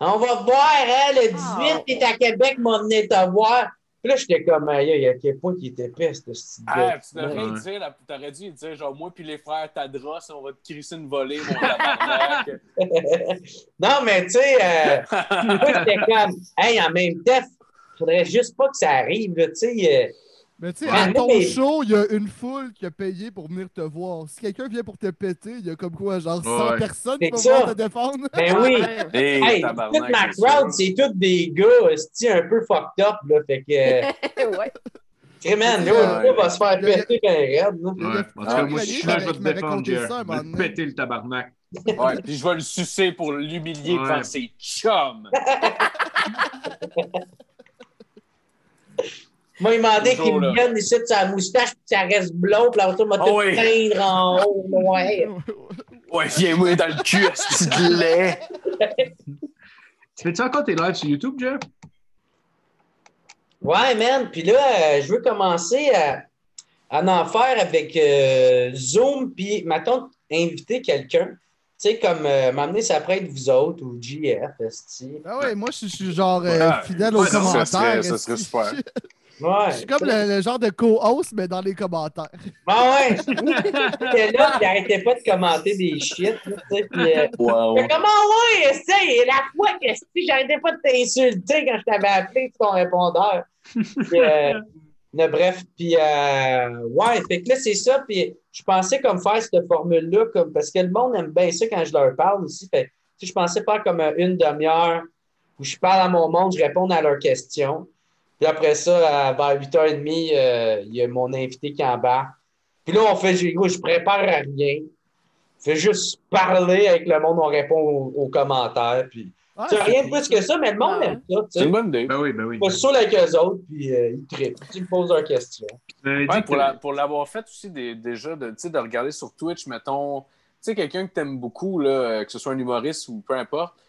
On va voir, hein, le 18, Ah. t'es à Québec, m'a venu te voir. Puis là, j'étais comme, aïe, aïe, à quel point il était peste, ce petit Ah, gars. tu devrais Ouais. dire, là, t'aurais dû dire, genre, moi puis les frères Tadros, on va te crisser une volée, mon non, mais tu sais, euh, j'étais comme, hey, en même temps, faudrait juste pas que ça arrive, là, tu sais. euh, Mais tu sais, Ouais, à ton mais- show, il y a une foule qui a payé pour venir te voir. Si quelqu'un vient pour te péter, il y a comme quoi, genre 100 Ouais. personnes qui vont venir te défendre. ben oui. Hey, Hey, toute ma c'est crowd, c'est tous des gars, un peu fucked up, là. Fait que, ouais. Crémen, Ouais. là, il va se faire péter quand il Ouais. En tout Ah, cas, moi, je suis là, je vais te défendre, Je vais péter le tabarnak. Ouais, puis je vais le sucer pour l'humilier Ouais. devant ses chums. Moi, il m'a demandé qu'il me vienne ici de sa moustache, puis que ça reste blond, puis là, ça m'a Ah tout oui. teindre en haut, ouais. Ouais, viens-moi dans le cul, ce de lait. Tu fais-tu encore tes lives sur YouTube, Jeff? Ouais, man. Puis là, euh, je veux commencer à, à en faire avec euh, Zoom, puis maintenant inviter quelqu'un. Tu sais, comme euh, m'amener ça près de vous autres ou JF. Ah ouais, moi, je suis genre euh, Ouais. fidèle aux Ouais, commentaires. ça serait- ça serait esti. super. Ouais. Je suis comme le, le genre de co-host, mais dans les commentaires. Ah ouais. J'étais là, puis arrêtait pas de commenter des shit, là, tu sais, puis, euh, Wow. Mais comment ouais, esti, la fois que j'arrêtais pas de t'insulter quand je t'avais appelé sur ton répondeur. Puis, euh, mais bref, puis euh, ouais, fait que là, c'est ça. Puis je pensais comme faire cette formule-là, comme, parce que le monde aime bien ça quand je leur parle aussi. Fait, je pensais faire comme une demi-heure où je parle à mon monde, je réponds à leurs questions. Puis après ça, à- vers 8h30, euh, il y a mon invité qui embarque. Puis là, on fait, je, je prépare à rien. Je fais juste parler avec le monde, on répond aux, aux commentaires. Puis, Ah, c'est c'est rien de plus que ça, mais le monde Ah. aime ça. Tu C'est une bonne idée. Ben oui, ben oui. Pas saoul avec eux autres, puis euh, ils trippent. Ils me posent leurs questions. Euh, Ouais, pour, la- pour l'avoir fait aussi des- déjà, de, tu sais, de regarder sur Twitch, mettons, tu sais, quelqu'un que t'aimes beaucoup, là, euh, que ce soit un humoriste ou peu importe, tu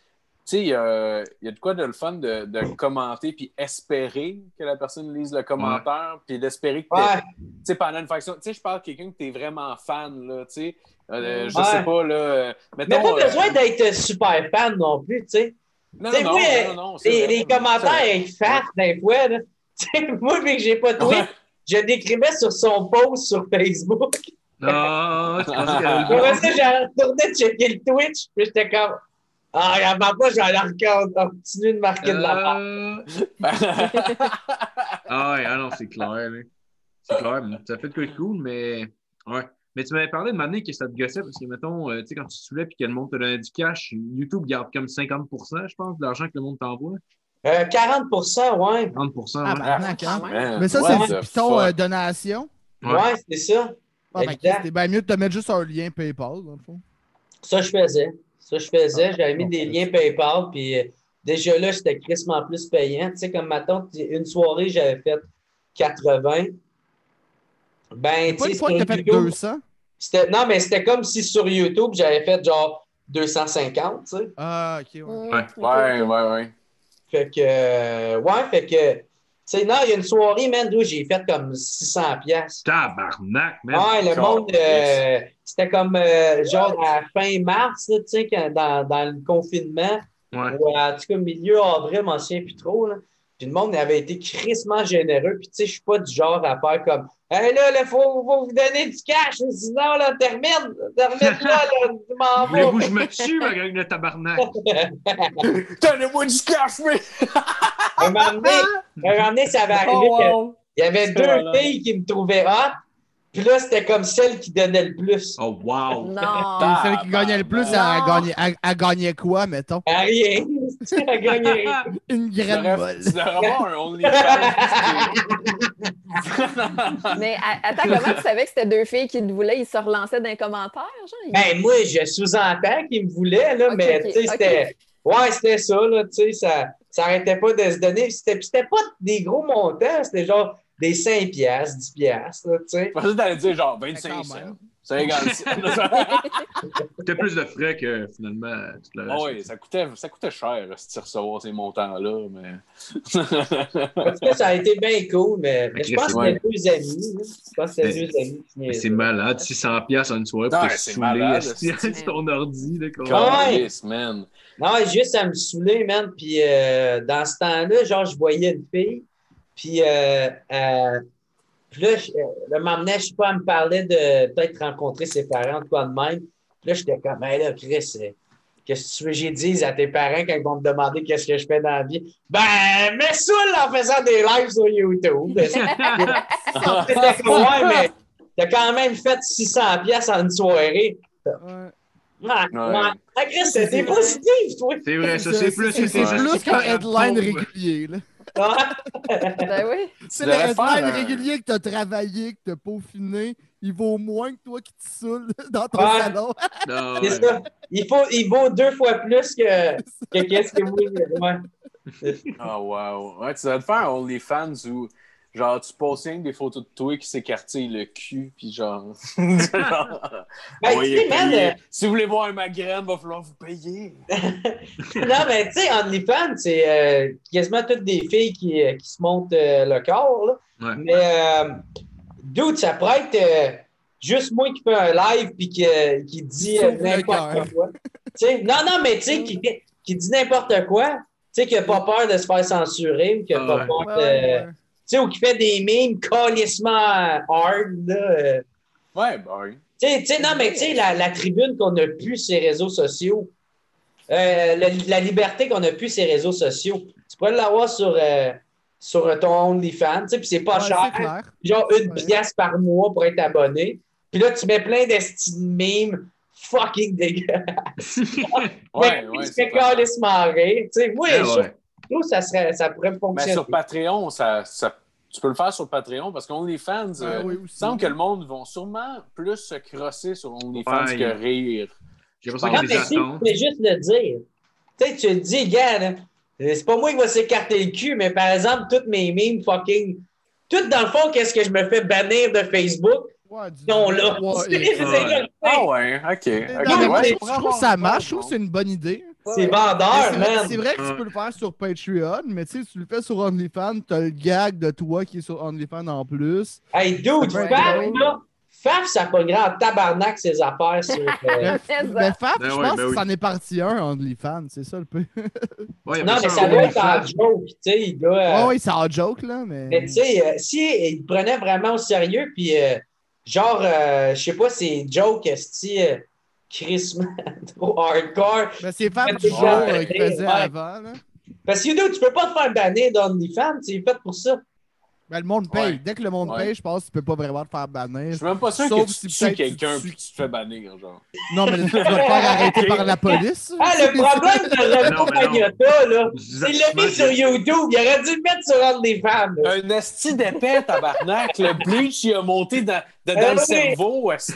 sais, il y a, il y a de quoi de le fun de, de commenter puis espérer que la personne lise le commentaire, puis d'espérer que Ouais, tu sais, pendant une faction, tu sais, je parle de quelqu'un que t'es vraiment fan, là, tu sais, euh, je Ouais. sais pas, là, euh, mais mettons... pas euh, besoin d'être super fan non plus, tu sais. non, tu non, moi, non, non, non, c'est Les, vrai. les commentaires C'est vrai. ils fatent des fois. Là. Tu sais, moi, vu que j'ai pas de tweet, Ouais. je décrivais sur son post sur Facebook. Ah, tu qu'elle avait le Après bon? ça, j'ai retourné checker le Twitch, puis j'étais comme, ah, il pas, je vais aller encore continuer de marquer de la part. Euh, Ah ouais, ah non, c'est clair. là. C'est clair. mais Ça fait de quoi de cool, mais. Ouais. Mais tu m'avais parlé de m'amener que ça te gossait parce que, mettons, euh, tu sais, quand tu soulèves et que le monde te donnait du cash, YouTube garde comme 50% je pense, de l'argent que le monde t'envoie. Euh, 40 ouais. 30 Ah, ouais. Man, Mais ça, c'est the du piton fuck? euh, donation. Ouais. Ouais, c'est ça. Ah, ben, bien mieux de te mettre juste un lien PayPal, dans le fond. Ça, je faisais. Ça, je faisais. Ah, J'avais mis des liens PayPal, puis euh, déjà là, c'était crissement plus payant. Tu sais, comme maintenant, une soirée, j'avais fait 80. Ben, tu une sais, fois que fait YouTube, 200. c'était- Non, mais c'était comme si sur YouTube, j'avais fait genre 250, tu sais. Ah, ok, ouais. Ouais. Ouais, ouais, ouais. Fait que, euh, ouais, fait que, tu sais, non, il y a une soirée, man, d'où j'ai fait comme 600 pièces. Tabarnak, man. Ouais, le monde, euh, c'était comme euh, genre à la fin mars, tu sais, dans, dans le confinement, Ouais. ou à, en tout cas, milieu avril, je m'en souviens plus trop, là. Puis le monde avait été crissement généreux, puis tu sais, je suis pas du genre à faire comme, hey, là, il faut, faut vous donner du cash, sinon, là, termine, termine là, là, tu m'en Voulez-vous vas. que je me tue, ma gang de tabarnak? Donnez-moi du cash, mais. Un moment donné, un moment donné, ça avait arrivé Oh, que wow. Il y avait deux filles qui me trouvaient hot, puis là, c'était comme celle qui donnait le plus. Oh, wow. Non. Celle qui gagnait le plus, elle gagnait, elle- elle gagnait quoi, mettons? À rien. Elle gagnait. Une graine molle. tu devrais avoir un OnlyFans. Mais attends, comment tu savais que c'était deux filles qui te voulaient? Ils se relançaient dans les commentaires, genre? Ben, moi, je sous-entends qu'ils me voulaient, là, mais tu sais, c'était. Ouais, c'était ça, là, tu sais, ça, ça arrêtait pas de se donner. C'était, puis c'était pas des gros montants, c'était genre des 5 piastres, 10 piastres, là, tu sais. Je pensais que t'allais dire genre Mais 25 quand cents. même. C'est égal. C'était plus de frais que finalement Ah oui, ça coûtait, ça coûtait cher de recevoir ces montants-là, mais. En tout cas, ça a été bien cool, mais, mais je pense que c'était deux amis. Je pense que c'était deux amis. c'est malade, 600 pièces en une soirée pour te c'est saouler ton ordi. Là, Ah ouais. Man. Non, juste à me saouler, man. Puis euh, dans ce temps-là, genre, je voyais une fille. Puis, euh, euh, puis là, je, euh, m'emmenait, je sais pas, elle me parlait de peut-être rencontrer ses parents, de quoi de même. Puis là, j'étais comme, hey, là, Chris, euh, qu'est-ce que tu veux que j'y dise à tes parents quand ils vont me demander qu'est-ce que je fais dans la vie? Ben, mais saoule en faisant des lives sur YouTube. Ouais, mais t'as quand même fait 600 pièces en une soirée. Ouais. Ouais, ouais. Ouais. Ah, Chris, c'était positif, toi. C'est vrai, ça, c'est plus. C'est plus juste qu'un 40 headline régulier. là. Ben oui. C'est Tu le un- régulier que t'as travaillé, que t'as peaufiné. Il vaut moins que toi qui te saoules dans ton Ouais. salon. Non, C'est ouais. ça. Il, faut, il vaut deux fois plus que, que qu'est-ce que vous. Ouais. Oh, wow. Ouais, tu devrais te faire un OnlyFans où, genre, tu postes des photos de toi qui s'écartillent le cul, puis genre. genre, Ben, ouais, tu sais, man, payer. euh, Si vous voulez voir ma graine, va falloir vous payer. Non, mais tu sais, OnlyFans, c'est euh, quasiment toutes des filles qui, euh, qui se montent euh, le corps. Là. Ouais. Mais, euh, dude, ça pourrait être euh, juste moi qui fais un live puis qui, qui dit euh, n'importe quoi. Tu sais, non, non, mais tu sais, qui, qui dit n'importe quoi. Tu sais, qui n'a pas peur de se faire censurer ou qui n'a Ah pas ouais. peur de. ouais, ouais. Tu sais, ou qui fait des memes calissement hard. Là. Ouais, ben. Tu sais, tu sais, non, mais tu sais, la, la tribune qu'on a pu ces réseaux sociaux, euh, la, la liberté qu'on a pu ces réseaux sociaux, tu pourrais l'avoir sur, euh, sur ton OnlyFans, tu sais, puis c'est pas Ouais, cher, c'est genre une Ouais. pièce par mois pour être abonné. Puis là, tu mets plein d'estimes memes fucking dégueulasses. Ouais, mais ouais. tu c'est fais pas mal. calissement rire. Tu sais, moi, Ah je ça, serait, ça pourrait Mais fonctionner. Ben, sur Patreon, ça, ça- tu peux le faire sur Patreon parce qu'OnlyFans, Ouais, euh, oui, il aussi. semble que le monde vont sûrement plus se crosser sur OnlyFans Ouais. que rire. J'ai l'impression Non, qu'il y a mais des si, tu juste le dire. Tu sais, tu te dis, gars, euh, c'est pas moi qui va s'écarter le cul, mais par exemple, toutes mes memes fucking. Tout dans le fond, qu'est-ce que je me fais bannir de Facebook? Ouais, du- Non, là. Le Ah ouais, ok. Non, mais je je trouve que ça marche. Je trouve que c'est une bonne idée? C'est Mais vendeur, C'est vrai, man. c'est vrai que tu peux le faire sur Patreon, mais tu sais, tu le fais sur OnlyFans, t'as le gag de toi qui est sur OnlyFans en plus. Hey, dude, Faf, là. Faf, ça pas grand tabarnak ses affaires sur. euh, Mais, C'est ça. mais Fab, Ben je ouais, pense ben que oui. c'en est parti un, OnlyFans, c'est ça le peu. Ouais, Non, mais ça doit être en joke, tu sais. Il doit. euh, oui, c'est en joke, là, mais. Mais tu sais, euh, si il prenait vraiment au sérieux, puis euh, genre, euh, je sais pas, c'est joke, esti, Chris, trop hardcore. Mais c'est Ouais, du jour ouais. euh, qui faisait Ouais. avant. Là. Parce que, you know, tu peux pas te faire banner d'OnlyFans, c'est fait pour ça. Ben, le monde paye. Ouais. Dès que le monde Ouais. paye, je pense que tu peux pas vraiment te faire Je bannir. suis même pas sûr Sauf que tu si tues quelqu'un tu puis tu te fais bannir, genre. Non, mais tu vas te faire arrêter par la police. Ah, le problème de non. Magnotta, là, Je c'est disais- le mis sur YouTube. Il aurait dû le mettre sur OnlyFans. là. Un esti d'épais, tabarnak. Le bleach, il a monté dans, dans Ah le oui. cerveau, esti.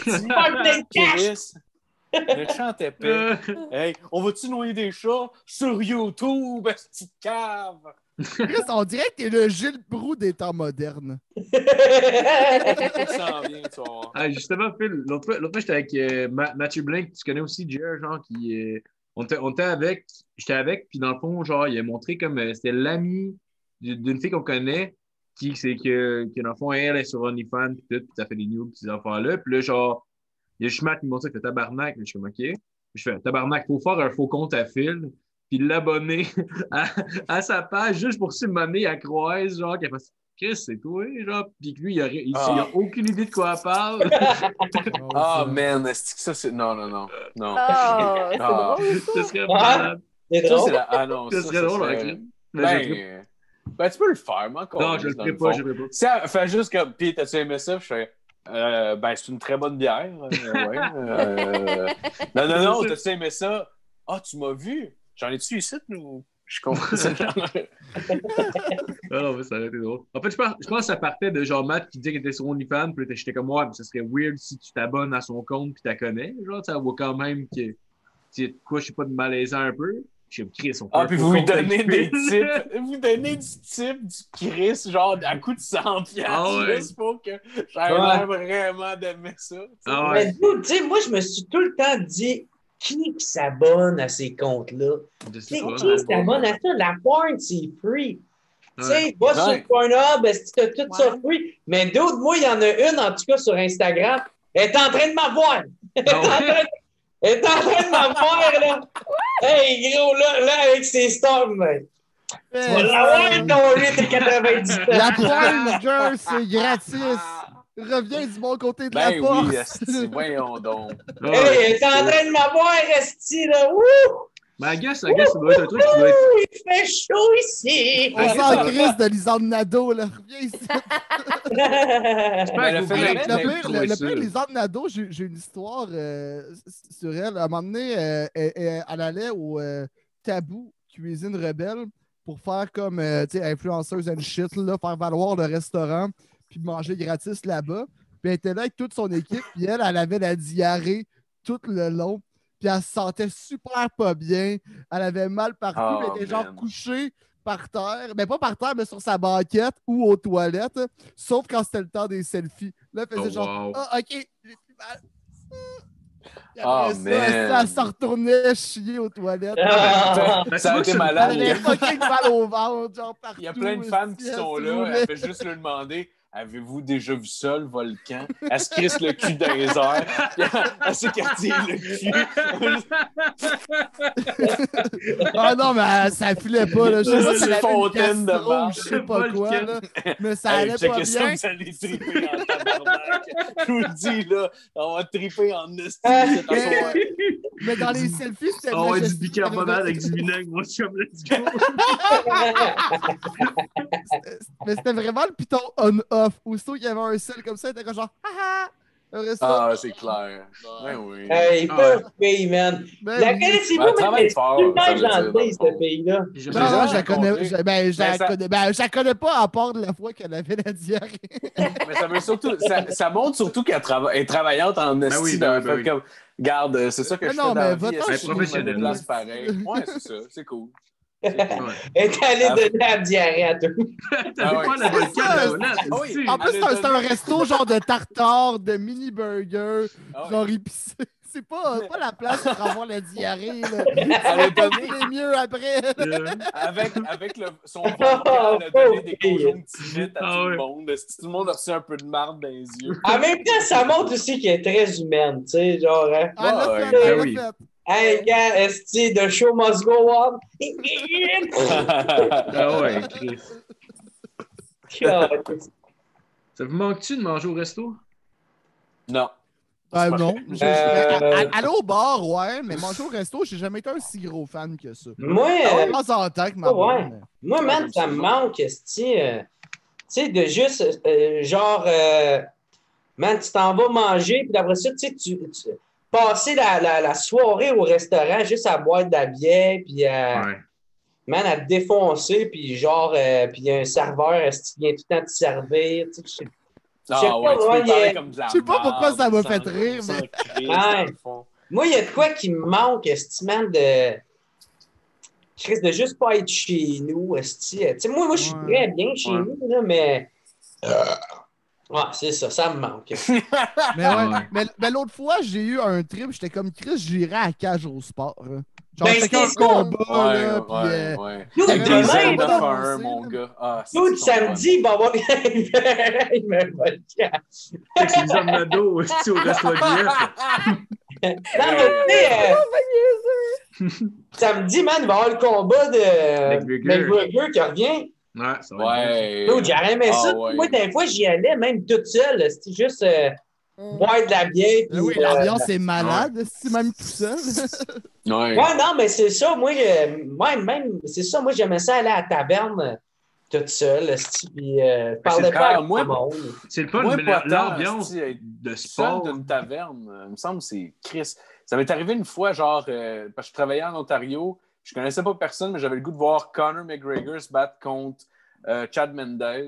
Pas plein de cash. Chris. Méchant épais. Euh, Hey, on va-tu noyer des chats sur YouTube, esti de cave? Chris, on dirait que t'es le Gilles Brou des temps modernes. Ah, justement, Phil, l'autre fois, j'étais avec euh, Ma- Mathieu Blink, tu connais aussi Jer, genre, qui. euh, on était avec, j'étais avec, puis dans le fond, genre, il a montré comme euh, c'était l'ami d'une fille qu'on connaît, qui, c'est que, que, dans le fond, elle est sur OnlyFans, puis tout, puis ça fait des news, puis ces affaires-là. Puis là, genre, il y a Schmatt qui montre ça, il fait tabarnak, mais je suis comme, OK. Je fais tabarnak, faut faire un faux compte à Phil, puis l'abonner à, à sa page juste pour se m'amener à Croise, genre, qu'elle fasse. Chris, c'est toi, genre, puis que lui, il a, il, il a aucune idée de quoi elle parle. Ah, ça. man, est-ce que ça, c'est. Non, non, non. Non. Ah, c'est drôle. Ce serait malade. C'est Ça, drôle. c'est la. Ah, non. Ce ça, serait ça drôle, serait- avec le ferais- Ben, ben, tu peux le faire, moi, encore. Non, je le ferai pas, je le ferai pas. Elle fait juste comme. Puis, t'as-tu aimé ça? Je fais. Euh, ben, c'est une très bonne bière. euh, ouais. euh, Non, non, non, t'as-tu aimé ça? Ah, tu m'as vu? J'en ai-tu ici, nous? Je comprends ça. Ah non, mais ça aurait été drôle. En fait, je pense, je pense que ça partait de genre Matt qui disait qu'il était sur OnlyFans, puis j'étais comme, ouais, mais ça serait weird si tu t'abonnes à son compte puis tu la connais. Genre, ça voit quand même que, tu quoi, je sais pas, de malaisant un peu. Je suis comme, Chris, on Ah, puis vous lui donnez des types. Vous donnez du type du Chris, genre à coup de 100 piastres, Ah ouais. juste pour que Ouais. l'air vraiment d'aimer ça. Ah Mais ouais, tu sais, moi, je me suis tout le temps dit qui s'abonne à ces comptes-là? Qui s'abonne à ça? La porn, c'est free. Tu sais, va sur Pornhub, est-ce que t'as tout ça free? Mais d'autres, moi, il y en a une, en tout cas, sur Instagram. Elle est en train de m'avoir. Elle est en Ah ouais? train de- elle est en train de m'avoir, là. Hey, gros, là, là, avec ses stars, man. Tu vas l'avoir, ton 8 et 97. La poêle, girl, c'est gratis. Reviens du bon côté de la Ben porte. oui, voyons donc. Hey, est en train de m'avoir, Esti, là. Wouh! Mais I guess, I guess, ça doit être un truc qui doit être. Il fait chaud ici. On s'en crise de Lisande Nadeau, là. Reviens ici. Ben, le pire, Lisande Nadeau, j'ai une histoire euh, sur elle. À un moment donné, euh, elle, elle- elle allait au euh, Tabou Cuisine Rebelle pour faire comme euh, tu sais, influenceuse and shit, là, faire valoir le restaurant, puis manger gratis là-bas. Puis elle était là avec toute son équipe, puis elle, elle avait la diarrhée tout le long. Puis elle se sentait super pas bien. Elle avait mal partout. Oh, elle était genre couchée par terre. Mais pas par terre, mais sur sa banquette ou aux toilettes. Sauf quand c'était le temps des selfies. Là, elle faisait Oh, genre wow. Ah, ok, j'ai plus mal. Oh, après ça, man. elle, elle se retournait chier aux toilettes. Ah. Ben, Ça a été c'est- Elle malade. avait fucking mal au ventre, genre partout. Il y a plein de fans qui sont là. Elle fait juste lui demander Avez-vous déjà vu ça, le volcan? Elle se crisse le cul dans les airs? Elle, s'écartille le cul? Ah non, mais euh, ça filait pas, là. Je sais pas si elle fontaine de marde. je sais pas quoi, là. Mais ça Hey, allait pas checkez ça, bien. vous allez triper en tabarnak. Je vous le dis, là, on va triper en esti cet assoir. Mais dans les selfies, c'était Ah ouais, je- du bicarbonate avec du vinaigre, moi, je suis comme, let's go. Mais c'était vraiment le piton on-off. Aussitôt qu'il y avait un seul comme ça, il était comme genre, haha! Ah, c'est clair. Ben oui. Hey, Ah pauvre pays, man. ben La connaissez-vous, Ben, mais travaille c'est dire, gentil, ce pays-là. Je la connais, ben, je la Ben, ça- connais, ben, je la connais pas à part de la fois qu'elle avait la diarrhée. Mais ça, veut surtout, ça, ça montre surtout qu'elle trava- est travaillante en oui, ben le oui, ben oui. comme, Garde, c'est ça que Mais je non, fais dans mais la vie. nous. déplace pareil. Ouais, c'est ça. C'est cool. Elle est allée Ah. donner la diarrhée à tout. T'avais Ah pas la. En plus, c'est un, resto genre de tartare, de mini burger, Ah genre épicé. C'est pas, pas la place pour avoir la diarrhée. Là. Elle a donné, mieux après. Euh, avec, avec le, son volcan, elle a donné des Oh, conjonctivites à Ah tout le monde. Tout le monde a reçu un peu de marde dans les yeux? En même temps, ça montre aussi qu'elle est très humaine, tu sais, genre, hein. Ah, Ouais. Hey, gars, esti, the show must go on? Ah ouais, Chris. God. Ça vous manque-tu de manger au resto? Non. Ben non. Euh, Aller au bar, ouais, mais manger au resto, j'ai jamais été un si gros fan que ça. Moi, Ah, euh, De temps en temps que ma Oh, ouais. blonde, Moi, man, Ouais, ça me manque, esti, euh, tu sais, de juste, euh, genre, euh, man, tu t'en vas manger, puis après ça, tu sais, tu, tu- passer la, la, la soirée au restaurant juste à boire de la bière, puis à, Ouais. man, à te défoncer, puis genre, euh, puis il y a un serveur, esti, qui vient tout le temps te servir, tu sais, je sais- Ah sais pas, tu comme de la Je sais pas pourquoi ça m'a fait rire, sans mais-. Moi, il y a de quoi qui me manque, esti, man, de... Je risque de juste pas être chez nous, esti. Tu sais, moi, moi, je suis Ouais. très bien chez Ouais. nous, là, mais... Ouais, c'est ça, ça me manque. Mais, ouais, Ouais. mais, mais l'autre fois, j'ai eu un trip, j'étais comme Chris, j'irais à cage au sport. là. Genre, Ben, c'était ça. combat, Ouais, là, puis, ouais, euh, ouais. Des un demain, là, mon gars. Ah, son samedi, il va y avoir... il me va le cash. Fait que c'est les hommes de dos aussi au resto de. Non, mais euh, samedi, man, il va y avoir le combat de. McGregor qui revient. Ouais, ça Ouais. Dude, j'aurais aimé Ah, ça. ouais. Moi, des fois, j'y allais, même toute seule. C'était juste euh, Mm. boire de la bière. Oui, puis, euh, l'ambiance est malade, si même tout seul. Ouais. Ouais, non, mais c'est ça. Moi, euh, ouais, même, c'est ça. Moi, j'aimais ça aller à la taverne toute seule. Puis, euh, parlais c'est pas avec moi, monde. C'est le fun, Moi, mais l'ambiance de seul sport. d'une taverne, il me semble que c'est Chris. Ça m'est arrivé une fois, genre, euh, parce que je travaillais en Ontario, je connaissais pas personne, mais j'avais le goût de voir Conor McGregor se battre contre euh, Chad Mendez.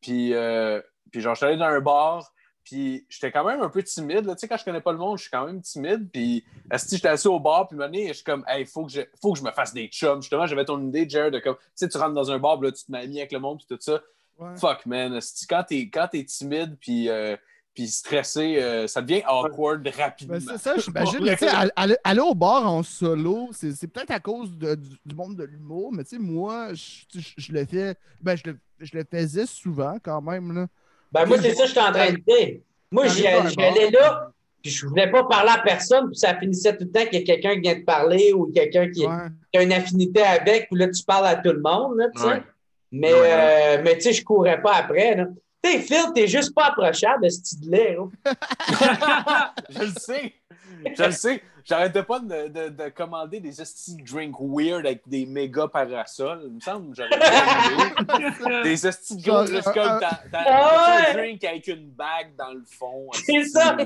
Puis, euh, puis genre, je suis allé dans un bar, puis j'étais quand même un peu timide. là. Tu sais, quand je connais pas le monde, je suis quand même timide. Puis, esti, j'étais assis au bar, puis donné, je suis comme, hey, faut que, je, faut que je me fasse des chums. Justement, j'avais ton idée, Jared, de comme, tu sais, tu rentres dans un bar, puis là, tu te mets avec le monde, puis tout ça. Ouais. Fuck, man. Quand t'es, quand t'es timide, puis, euh, puis stressé, euh, ça devient awkward rapidement. Ben, c'est ça, j'imagine. aller, aller au bar en solo, c'est c'est peut-être à cause de- du, du monde de l'humour, mais tu sais, moi, je, je- je le fais. Ben, je le, je le faisais souvent quand même. Là. Ben, moi, c'est ça que j'étais en train de dire. Moi, j'y T'arrives dans un j'y allais bar. là, puis je voulais pas parler à personne, puis ça finissait tout le temps qu'il y a quelqu'un qui vient te parler ou quelqu'un qui, Ouais. qui a une affinité avec, puis là, tu parles à tout le monde, là, tu sais. Ouais. Mais, Ouais, euh, mais tu sais, je courais pas après, là. Sais, Phil, t'es juste pas approchable, ce style-là. je le sais. Je le sais. J'arrêtais pas de, de- de commander des esti drinks weird avec des méga parasols. Il me semble que j'aurais. Des de gros t'as- t'as Ah t'as un drink avec une bague dans le fond. C'est ça.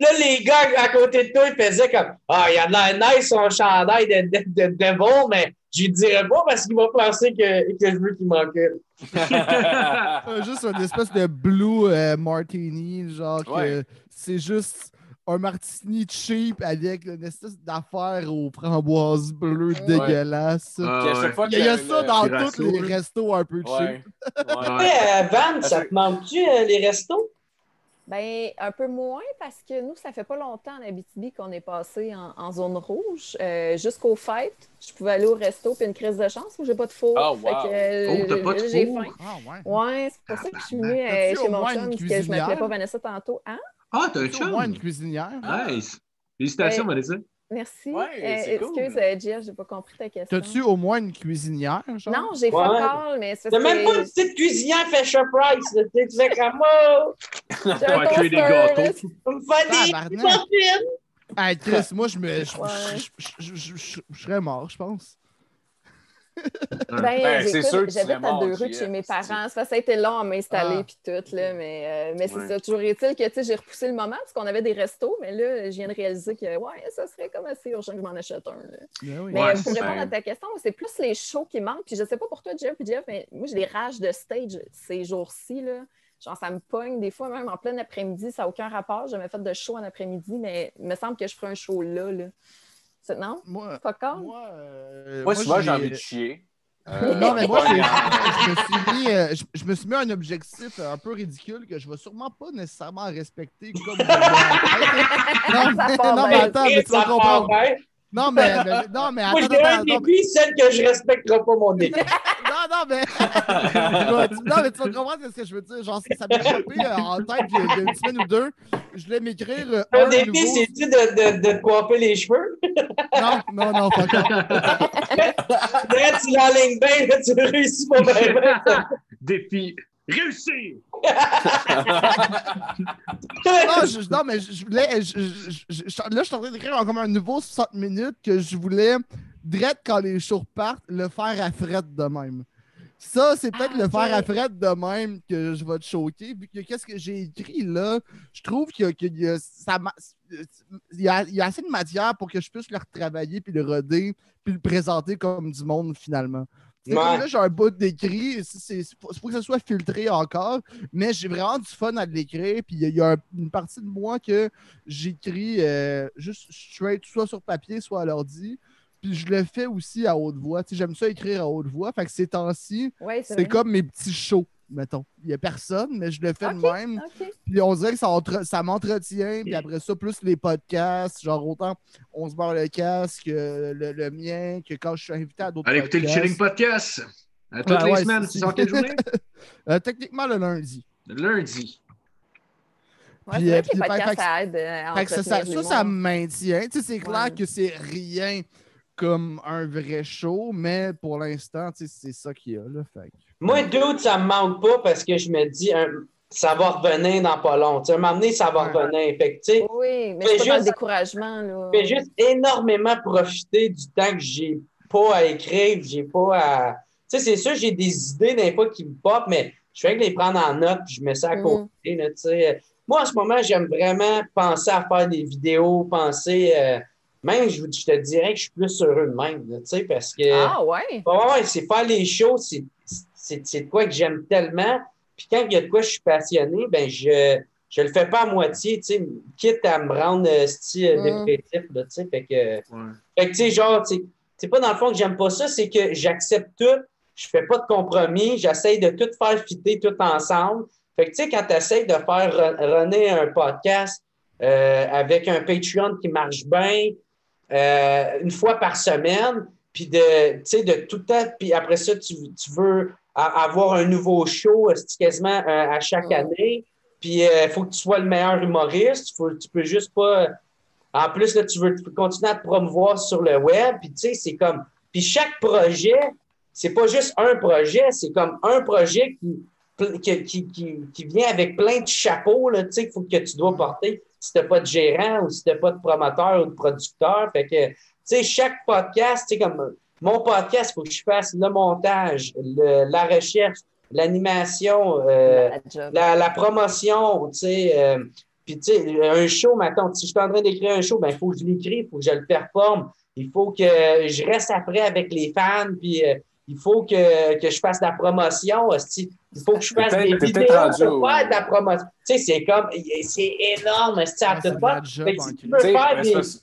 Là- les gars à côté de toi, ils faisaient comme Ah, il y a de l'air nice son chandail de, de, de, Devil, mais je lui dirais pas parce qu'il va penser que, que je veux qu'il m'encule. Juste une espèce de blue euh, martini, genre que Ouais. c'est juste un martini cheap avec une espèce d'affaire aux framboises bleues Ouais. dégueulasse. Ah, Puis à chaque ouais. fois Il y a, il y a que ça dans tous les restos un peu cheap. Ouais. Euh, Van, ça te manque-tu euh, les restos? Ben, un peu moins parce que nous, ça fait pas longtemps en Abitibi qu'on est passé en, en zone rouge. Euh, Jusqu'aux fêtes, je pouvais aller au resto puis une crise de chance où j'ai pas de four. Oh, Fait que, Oh, pas de là, j'ai four? faim. Ah ouais. Ouais, c'est pour ça que je suis venue euh, chez mon chum parce que je m'appelais pas Vanessa tantôt. Hein? Ah, t'as un moins une chum? cuisinière? Nice. Félicitations, Ouais. Vanessa. Merci. Ouais, Euh, c'est cool. excuse, euh, j'ai pas compris ta question. T'as-tu au moins une cuisinière? Genre? Non, j'ai Ouais. fuck all, mais c'est T'as même pas une petite cuisinière Fisher Price. là. Tu sais, tu fais comme oh, j'ai On un va créer des gâteaux. on me fait des muffins. Hey, Chris, moi, je me. je- Ouais. je- je- je- je- Je serais mort, je pense. Ben, Ben, c'est sûr que tu j'habite serais à deux rues de chez mes parents. Ça, ça a été long à m'installer Ah. puis tout, là, mais, euh, mais c'est Ouais. ça. Toujours est-il que j'ai repoussé le moment parce qu'on avait des restos, mais là, je viens de réaliser que ouais, ça serait comme assez urgent que je m'en achète un. là. Ben oui. Mais Ouais, pour répondre ça. à ta question, c'est plus les shows qui manquent. Puis je sais pas pour toi, Jeff, puis Jeff, mais moi, j'ai des rages de stage ces jours-ci. Là. Genre, ça me pogne des fois, même en plein après-midi. Ça n'a aucun rapport. J'ai jamais fait de show en après-midi, mais il me semble que je ferai un show là. là. Non? Moi, Pas quand? moi, euh, Moi, souvent, j'ai envie de chier. Euh, Non, mais moi, je me suis mis, euh, je, je me suis mis un objectif un peu ridicule que je vais sûrement pas nécessairement respecter comme. Non, mais, non, mais attends, mais tu vas comprendre. Non, mais, mais- non, mais Moi, attends, je dirais un défi, celle que je respecterai pas mon défi. non, mais. Non, mais tu vas comprendre ce que je veux dire. Genre, ça m'est popé euh, en tête il y, a, une semaine ou deux. Je voulais m'écrire Un un défi, nouveau. c'est-tu de, de, de te coiffer les cheveux? Non, non, non, pas encore. Là, tu l'enlignes bien, là, tu réussis pas bien. Défi réussi! non, je- non, mais je voulais. je- je- je- je- là, je suis en train d'écrire comme un nouveau 60 minutes que je voulais, direct quand les shows partent, le faire à fret de même. Ça, c'est peut-être Ah, le ok. faire à fret de même que je vais te choquer. Vu que qu'est-ce que j'ai écrit là, je trouve qu'il y a, qu'il y a- ça ma- il y a- il y a assez de matière pour que je puisse le retravailler, puis le roder, puis le présenter comme du monde finalement. C'est Ouais. comme là, j'ai un bout d'écrit, c'est c'est- c'est faut que ça soit filtré encore, mais j'ai vraiment du fun à l'écrire. Puis il y a- il y, a un- une partie de moi que j'écris euh, juste straight, soit sur papier, soit à l'ordi. Puis je le fais aussi à haute voix. Tu sais, J'aime ça écrire à haute voix. Fait que ces temps-ci, c'est comme mes petits shows, mettons. Il n'y a personne, mais je le fais de même. Puis on dirait que ça, entre- ça m'entretient. Puis après ça, plus les podcasts, genre autant on se barre le casque, le, le mien, que quand je suis invité à d'autres Allez écouter le podcasts. Chilling Podcast. À toutes Ouais, les ouais, semaines. c'est- C'est sur quelle journée? Euh, techniquement le lundi. Lundi. Ouais, Puis, euh, que puis, les fait- podcasts, fait que- ça aide euh, à que ça, ça, ça, ça maintient. Tu sais, c'est clair Ouais. que c'est rien comme un vrai show, mais pour l'instant, c'est ça qu'il y a. Là, fait. Moi, dude, ça me manque pas parce que je me dis, un- ça va revenir dans pas long. Tu sais, à un moment donné, ça va Ouais. revenir. Fait que, tu sais, Oui, mais c'est pas le juste- découragement. Là. je fais juste énormément profiter du temps que j'ai pas à écrire, j'ai pas à. Tu sais, c'est sûr, j'ai des idées des fois qui me pop, mais je fais que les prendre en note puis je mets ça à Mhm. côté. là, tu sais. Moi, en ce moment, j'aime vraiment penser à faire des vidéos, penser. euh, même, je, je te dirais que je suis plus heureux de même, tu sais, parce que. Ah, ouais. Ouais, ouais, c'est faire les shows, c'est- c'est c'est de quoi que j'aime tellement. Puis quand il y a de quoi je suis passionné, ben je je le fais pas à moitié, tu sais, quitte à me rendre euh, style Mm. dépressif, tu sais. Fait que, Ouais. fait que, tu sais, genre, tu sais, c'est pas dans le fond que j'aime pas ça, c'est que j'accepte tout, je fais pas de compromis, j'essaye de tout faire fitter tout ensemble. Fait que, tu sais, quand tu essayes de faire re- runner un podcast euh, avec un Patreon qui marche bien, euh, une fois par semaine, puis de, tu sais, de tout le temps, puis après ça, tu, tu veux avoir un nouveau show euh, quasiment euh, à chaque année, puis il faut que tu sois le meilleur humoriste, tu peux, tu peux juste pas... En plus, là, tu veux continuer à te promouvoir sur le web, puis tu sais, c'est comme... Puis chaque projet, c'est pas juste un projet, c'est comme un projet qui, qui, qui, qui, vient avec plein de chapeaux, là, tu sais, faut que tu dois porter si t'as pas de gérant ou si t'as pas de promoteur ou de producteur. Fait que, tu sais, chaque podcast, tu sais, comme mon podcast, il faut que je fasse le montage, le- la recherche, l'animation, euh, la, la promotion, tu sais. euh, puis, tu sais, un show, maintenant, si je suis en train d'écrire un show, ben, il faut que je l'écris, il faut que je le performe. Il faut que je reste après avec les fans, puis euh, il faut que, que je fasse de la promotion. hostie. Il faut que je fasse des vidéos pour faire de la promotion. Tu sais, c'est comme, c'est énorme, hostie, à tout que en si tu veux Tu sais, faire des. c'est Tu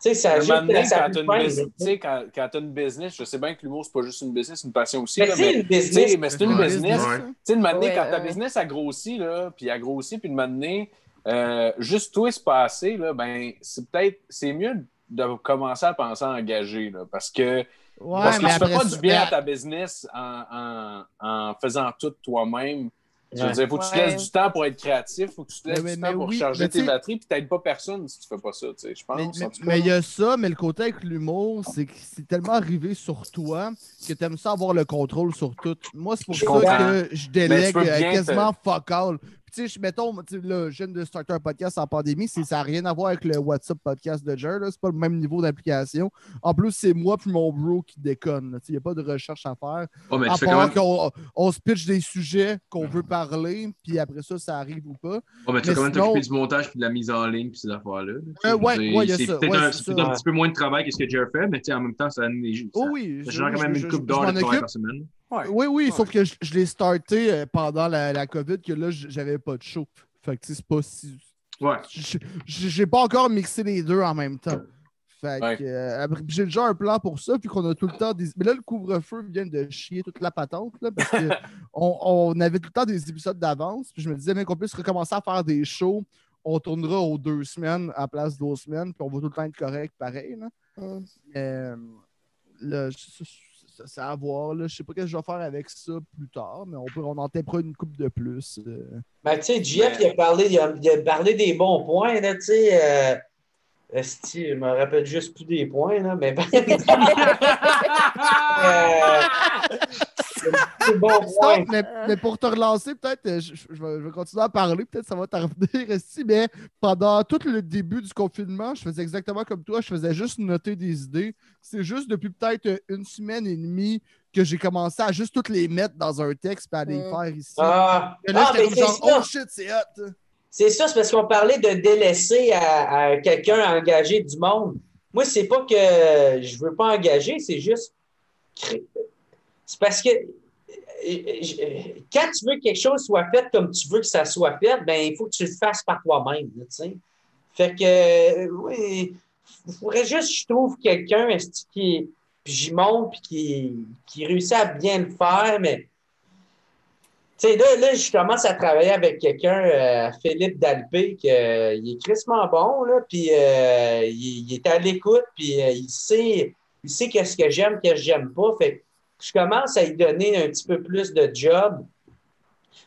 sais, ça quand tu sais, quand, quand t'as une business, je sais bien que l'humour, c'est pas juste une business, c'est une passion aussi. Mais c'est une tu business. mais c'est une business. Tu sais, une quand ta business a grossi, là, puis a grossi, puis une donné, euh, juste se passer, là, ben, c'est peut-être, c'est mieux de commencer à penser à engager, là, parce que, Ouais, parce que mais tu fais après pas du bien à mais- ta business en, en, en faisant tout toi-même. Je veux dire, faut que tu te laisses du temps pour être créatif, faut que tu te laisses Mais- du mais temps pour oui, charger tes batteries, puis t'aides pas personne si tu fais pas ça, tu sais, je Mais- pense. mais- il y a ça, mais le côté avec l'humour, c'est que c'est tellement arrivé sur toi que tu aimes ça avoir le contrôle sur tout. Moi, c'est pour Je ça comprends. que je délègue euh, bien te- quasiment fuck all. Tu sais, mettons, tu sais, là, je viens de starter un podcast en pandémie, ça n'a rien à voir avec le WhatsApp podcast de Jer, c'est pas le même niveau d'application. En plus, c'est moi puis mon bro qui déconne. Il n'y a pas de recherche à faire. Oh, mais à part même. qu'on on se pitch des sujets qu'on veut parler, puis après ça, ça arrive ou pas. Oh, mais tu vas quand même t'occuper du montage puis de la mise en ligne puis ces affaires-là. Euh, ouais, c'est ça, peut-être ouais, un, ça. petit peu moins de travail que ce que Jer fait, mais en même temps, ça des Oh ça- oui, ça je- quand même je- une coupe d'heures de travail par semaine. Ouais. Oui, oui, Ouais. sauf que je, je l'ai starté euh, pendant la, la COVID, que là, j'avais pas de show. Fait que, c'est pas si. Ouais. J'ai pas encore mixé les deux en même temps. Fait Ouais. que, euh, j'ai déjà un plan pour ça, puis qu'on a tout le temps des. Mais là, le couvre-feu vient de chier toute la patente, là, parce que on, avait tout le temps des épisodes d'avance, puis je me disais, même qu'on puisse recommencer à faire des shows, on tournera aux deux semaines à la place deux semaines, puis on va tout le temps être correct, pareil. Là. Mm. Euh, là, je- ça, ça- c'est à voir. Là. Je sais pas ce que je vais faire avec ça plus tard, mais on, peut, on en tapera une coupe de plus. euh. Ben, tu sais, Jeff, Mais- il, a parlé, il, a, il a parlé des bons points, là, tu sais. Euh, esti, je me rappelle juste plus des points, là, mais. euh, C'est bon point. Stop, mais, mais pour te relancer, peut-être, euh, je, je- je vais, continuer à parler, peut-être ça va t'en revenir ici, mais pendant tout le début du confinement, je faisais exactement comme toi, je faisais juste noter des idées. C'est juste depuis peut-être euh, une semaine et demie que j'ai commencé à juste toutes les mettre dans un texte et à les Mm. faire ici. Ah, Et là, Ah, mais comme c'est genre, ça. oh shit, c'est hot! C'est ça, c'est parce qu'on parlait de délaisser à, à quelqu'un à engager du monde. Moi, c'est pas que je veux pas engager, c'est juste. C'est parce que euh, je- quand tu veux que quelque chose soit fait comme tu veux que ça soit fait, ben il faut que tu le fasses par toi-même. Fait que, euh, oui, il faudrait juste, je trouve, quelqu'un qui. Puis j'y monte, puis qui, qui réussit à bien le faire, mais tu sais, là, là, je commence à travailler avec quelqu'un, euh, Philippe Dalpé, qui euh, est crissement bon, là, puis euh, il, est à l'écoute, puis euh, il sait, il sait qu'est-ce que j'aime, qu'est-ce que j'aime pas. Fait que je commence à lui donner un petit peu plus de job.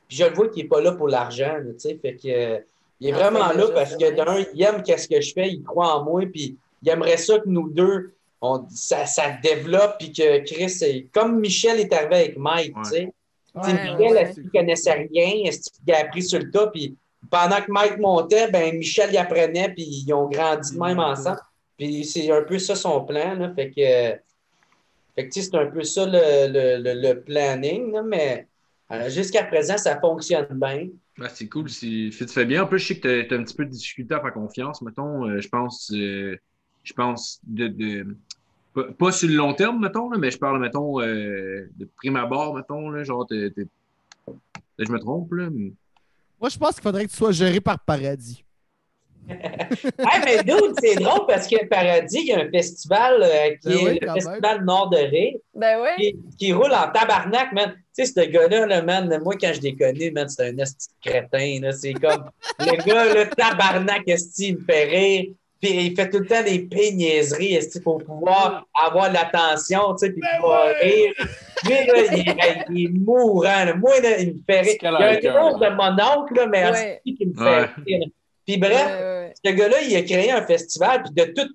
Puis je le vois qu'il n'est pas là pour l'argent, tu sais. Fait que euh, il est Ah, vraiment là parce que d'un, il aime qu'est-ce que je fais, il croit en moi, puis il aimerait ça que nous deux, on, ça, ça développe, puis que Chris, est- comme Michel est arrivé avec Mike, Ouais. tu sais. Ouais, Michel, ouais, est-ce qu'il connaissait rien? Est-ce qu'il a appris sur le tas? Puis pendant que Mike montait, ben Michel y apprenait, puis ils ont grandi même ensemble. Puis c'est un peu ça son plan. Là. Fait que, fait que tu sais, c'est un peu ça le, le, le, le planning, là, mais euh, jusqu'à présent, ça fonctionne bien. Ah, c'est cool, si tu fais bien. En plus, je sais que tu as, un petit peu de difficulté à faire confiance, mettons. Euh, je pense, euh, je pense de, de pas, pas sur le long terme, mettons, là, mais je parle, mettons, euh, de prime abord, mettons, là, genre, t'es- je me trompe, là. mais- Moi, je pense qu'il faudrait que tu sois géré par Paradis. Hey, mais dude, c'est drôle parce que Paradis, il y a un festival euh, qui Ben est oui, le Festival Nord de Ré. Ben oui. qui, qui roule en tabarnak, man. Tu sais, ce gars-là, là, man, moi, quand je l'ai connu, man, c'est un esti de crétin, là. C'est comme, le gars, le tabarnak, esti, il me fait rire. Puis il fait tout le temps des péniaiseries, esti, pour pouvoir avoir l'attention, tu sais, puis pouvoir rire. Lui, là, il, est- il est mourant, là. Moi, là, il me fait rire. Il y a un tour de mon oncle, là, mais Ouais. esti, qui me fait Ouais. rire. Puis bref, Ouais, ouais, ce gars-là, il a créé un festival, puis de tout,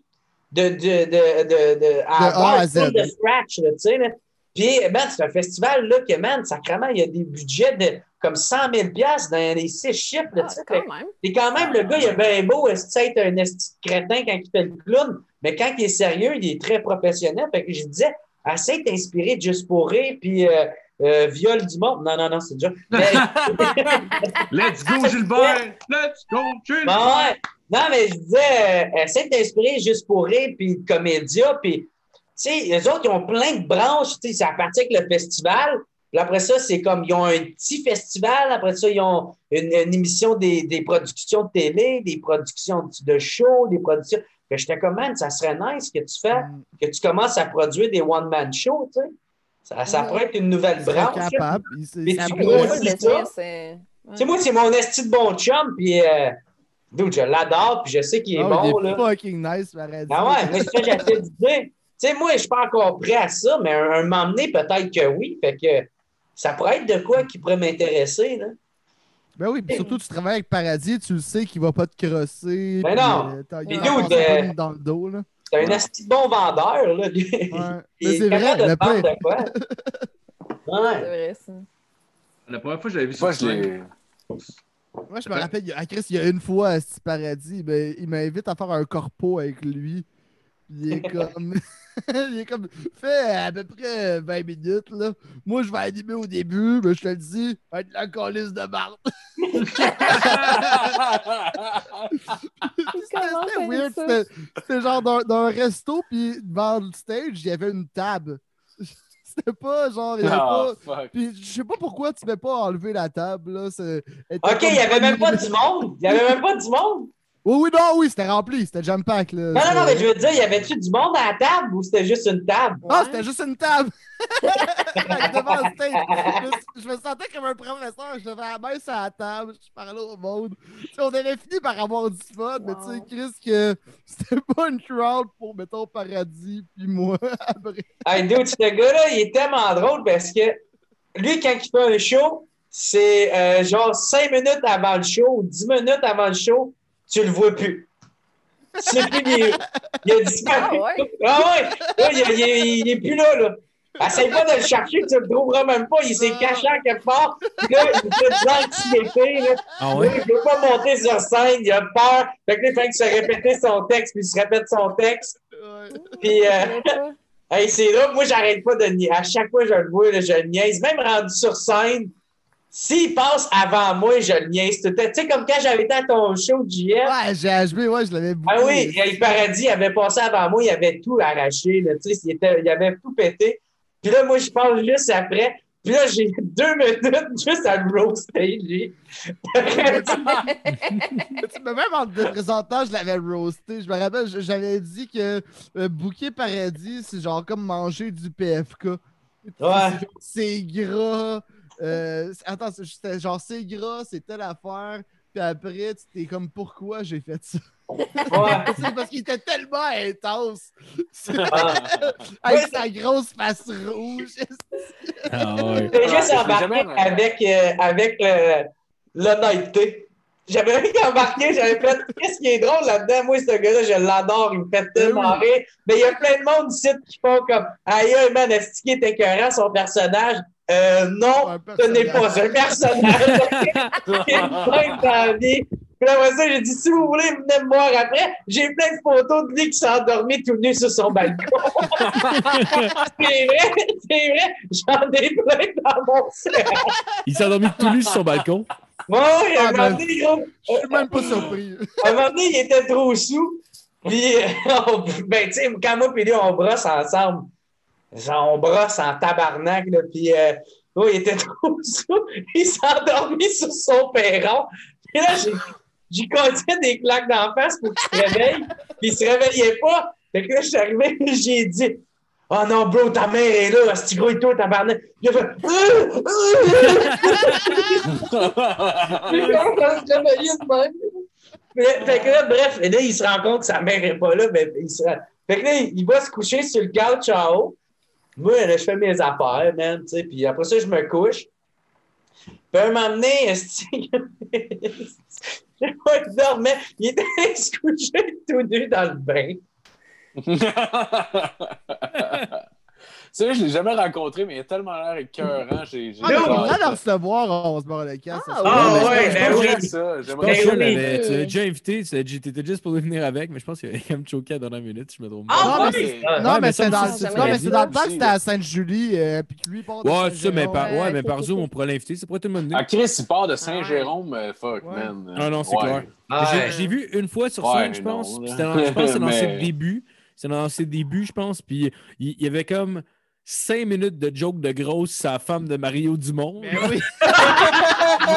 de, de, de, de, de, à De A à Z. de scratch, là, tu sais, là. Puis, man, c'est un festival, là, que, man, sacrément, il y a des budgets de comme 100 000 dans les six chiffres, là, Ah, tu sais. quand même. Et quand même, le gars, il est bien beau, est être un esti crétin quand il fait le clown, mais quand il est sérieux, il est très professionnel. Fait que je disais, essaie de t'inspirer de juste pour rire, puis euh, euh, viole du monde. Non, non, non, c'est déjà. Mais, Let's go, Gilbert! Let's go, Gilbert! Bon, ouais. Non, mais je disais, euh, essaie de t'inspirer juste pour rire, puis de comédia, puis, tu sais, les autres, ils ont plein de branches, tu sais, ça appartient avec le festival. Puis après ça, c'est comme, ils ont un petit festival, après ça, ils ont une, une émission des, des productions de télé, des productions de shows, des productions. Que j'étais comme, man, ça serait nice que tu fais, Mm. que tu commences à produire des one-man shows, tu sais. Ça, ça Ouais. pourrait être une nouvelle branche. capable. Mais tu Ah oui, gros, il faut c'est le ça. Tu sais, moi, c'est mon esti de bon chum, puis euh, dude, je l'adore, puis je sais qu'il est Ah, bon, il est là. fucking nice, Paradis. Ah ouais, mais c'est ça que j'essaie de dire. Tu sais, moi, je suis pas encore prêt à ça, mais un, donné, peut-être que oui. Fait que ça pourrait être de quoi qui pourrait m'intéresser, là. Ben oui, puis surtout, tu travailles avec Paradis, tu le sais qu'il va pas te crosser. Ben puis, non. euh, Puis dude, euh, pas dans le dos, là. C'est un esti de bon vendeur, là. Ouais. Mais c'est vrai, de le de quoi? C'est Ouais. vrai, ça. La première fois que l'avais vu sur je. Moi, je me rappelle, à Chris, il y a une fois à ce paradis, ben, il m'invite à faire un corpo avec lui. Il est comme. il est comme. Fait à peu près 20 minutes, là. Moi, je vais animer au début, mais je te le dis, va être la colisse de Marthe. C'était weird. C'était genre dans, dans un resto, puis devant le stage, il y avait une table. C'était pas genre. Il y avait Ah, pas. Puis je sais pas pourquoi tu ne pas enlever la table, là. c'est- OK, il n'y avait même pas du monde. Il n'y avait même pas du monde. Oui, oui, non, oui, c'était rempli. C'était jam pack, là. Non, non, non, mais je veux dire, y avait-tu du monde à la table ou c'était juste une table? Ah, c'était juste une table! Devant le stage. Je me, je me sentais comme un professeur. Je devais la main sur la table. Je parlais au monde. On avait fini par avoir du fun, mais tu sais. Chris, que c'était pas une crowd pour, mettons, Paradis, puis moi, après. Hey, dude, ce gars-là, il est tellement drôle parce que lui, quand il fait un show, c'est euh, genre 5 minutes avant le show ou 10 minutes avant le show, tu le vois plus. Tu sais plus, il, est- il a disparu. Ah ouais? Ah ouais! Là, il, il- il est plus là, là. Essaye pas de le chercher, tu le trouveras même pas. Il s'est caché en quelque part. Puis là, il fait de l'anxiété. là. Ah Là, ouais? Il veut pas monter sur scène, il a peur. Fait que là, il fait que se répéter son texte, puis il se répète son texte. Puis, euh, Je savais pas. hey, c'est là, moi, j'arrête pas de niaiser. À chaque fois que je le vois, là, je niaise. Même rendu sur scène, s'il passe avant moi, je le niaise tout. Tu sais, comme quand j'avais été à ton show, JF. Ouais, GHB, ouais, je l'avais beaucoup. Ah oui, il Paradis, il avait passé avant moi, il avait tout arraché, là, tu sais, il, était- il avait tout pété. Puis là, moi, je parle juste après. Puis là, j'ai deux minutes juste à le roaster, lui. Même en te présentant, je l'avais roasté. Je me rappelle, j'avais dit que euh, Bouquet Paradis, c'est genre comme manger du PFK. Ouais. C'est gras. Euh, c'est- attends, c'est- c'était genre c'est gras, c'est telle affaire. Puis après, tu t'es comme pourquoi j'ai fait ça? Ouais. C'est parce qu'il était tellement intense. C'est- Ah. Avec sa grosse face rouge. Ah ouais. J'ai juste j'ai embarqué jamais- avec, euh, avec euh, l'honnêteté. J'avais rien embarqué, j'avais fait qu'est-ce qui est drôle là-dedans? Moi, ce gars-là, je l'adore, il me fait tellement oui. rire. Mais il y a plein de monde ici qui font comme Aïe, aïe, man, est-ce qu'il est écœurant son personnage? Euh, non, ce n'est pas un personnage. Il est plein dans la vie. Puis après ça, j'ai dit, si vous voulez, venez me voir après. J'ai plein de photos de lui qui s'est endormi tout nu sur son balcon. c'est vrai, c'est vrai. J'en ai plein dans mon cerveau. Il s'est endormi tout nu sur son balcon. Ouais, ouais, à un Ah, moment ben, donné, gros, Je suis même pas surpris. à un moment donné, il était trop sous. Puis, on- ben, tu sais, quand moi et lui, on brosse ensemble. Genre, on brosse en tabarnak, là. Puis, euh, oh, il était trop sous. Il s'est endormi sur son perron. Puis là, j'ai, j'ai continué des claques d'en face pour qu'il se réveille. Puis, il se réveillait pas. Fait que là, je suis arrivé j'ai dit, Oh non, bro, ta mère est là, ce gros et tout, tabarnak. Il a fait. Fait que là, bref, et là, il se rend compte que sa mère n'est pas là, mais il se Fait que là, il va se coucher sur le couch en haut. Moi, là, je fais mes affaires, man, tu sais, puis après ça, je me couche. Puis un moment donné, pas, il dormait, il était allé se coucher tout nu dans le bain. C'est vrai, je l'ai jamais rencontré, mais il a tellement l'air écœurant. J'ai, j'ai Ah, on devrait le recevoir, on se barre le casque. Ah, Ah, ouais, je ben oui. que- J'aime ça. Je J'aimerais pense que Ben tu oui. l'avais- tu l'avais déjà invité, tu étais juste pour venir avec, mais je pense qu'il a comme choqué à la dernière minute, je me trompe. Ah, Non, ouais. mais Non, Ouais, mais mais c'est dans, c'est- c'est c'est le temps que c'était à Sainte-Julie, euh, puis que lui part de Ouais, c'est ça, mais, par, ouais, Ouais, Zoom, on pourrait l'inviter. Ça pourrait être une bonne idée. Ah, Chris, il part de Saint-Jérôme, euh, fuck, Ouais. man. Ah non, c'est Ouais. clair. Ouais. J'ai- J'ai vu une fois sur Ouais, scène, je pense. non, puis là. c'était dans- Je pense que c'est dans ses débuts. C'est dans ses débuts, je pense. Puis il, il y avait comme cinq minutes de joke de grosse sa femme de Mario Dumont. Ben oui.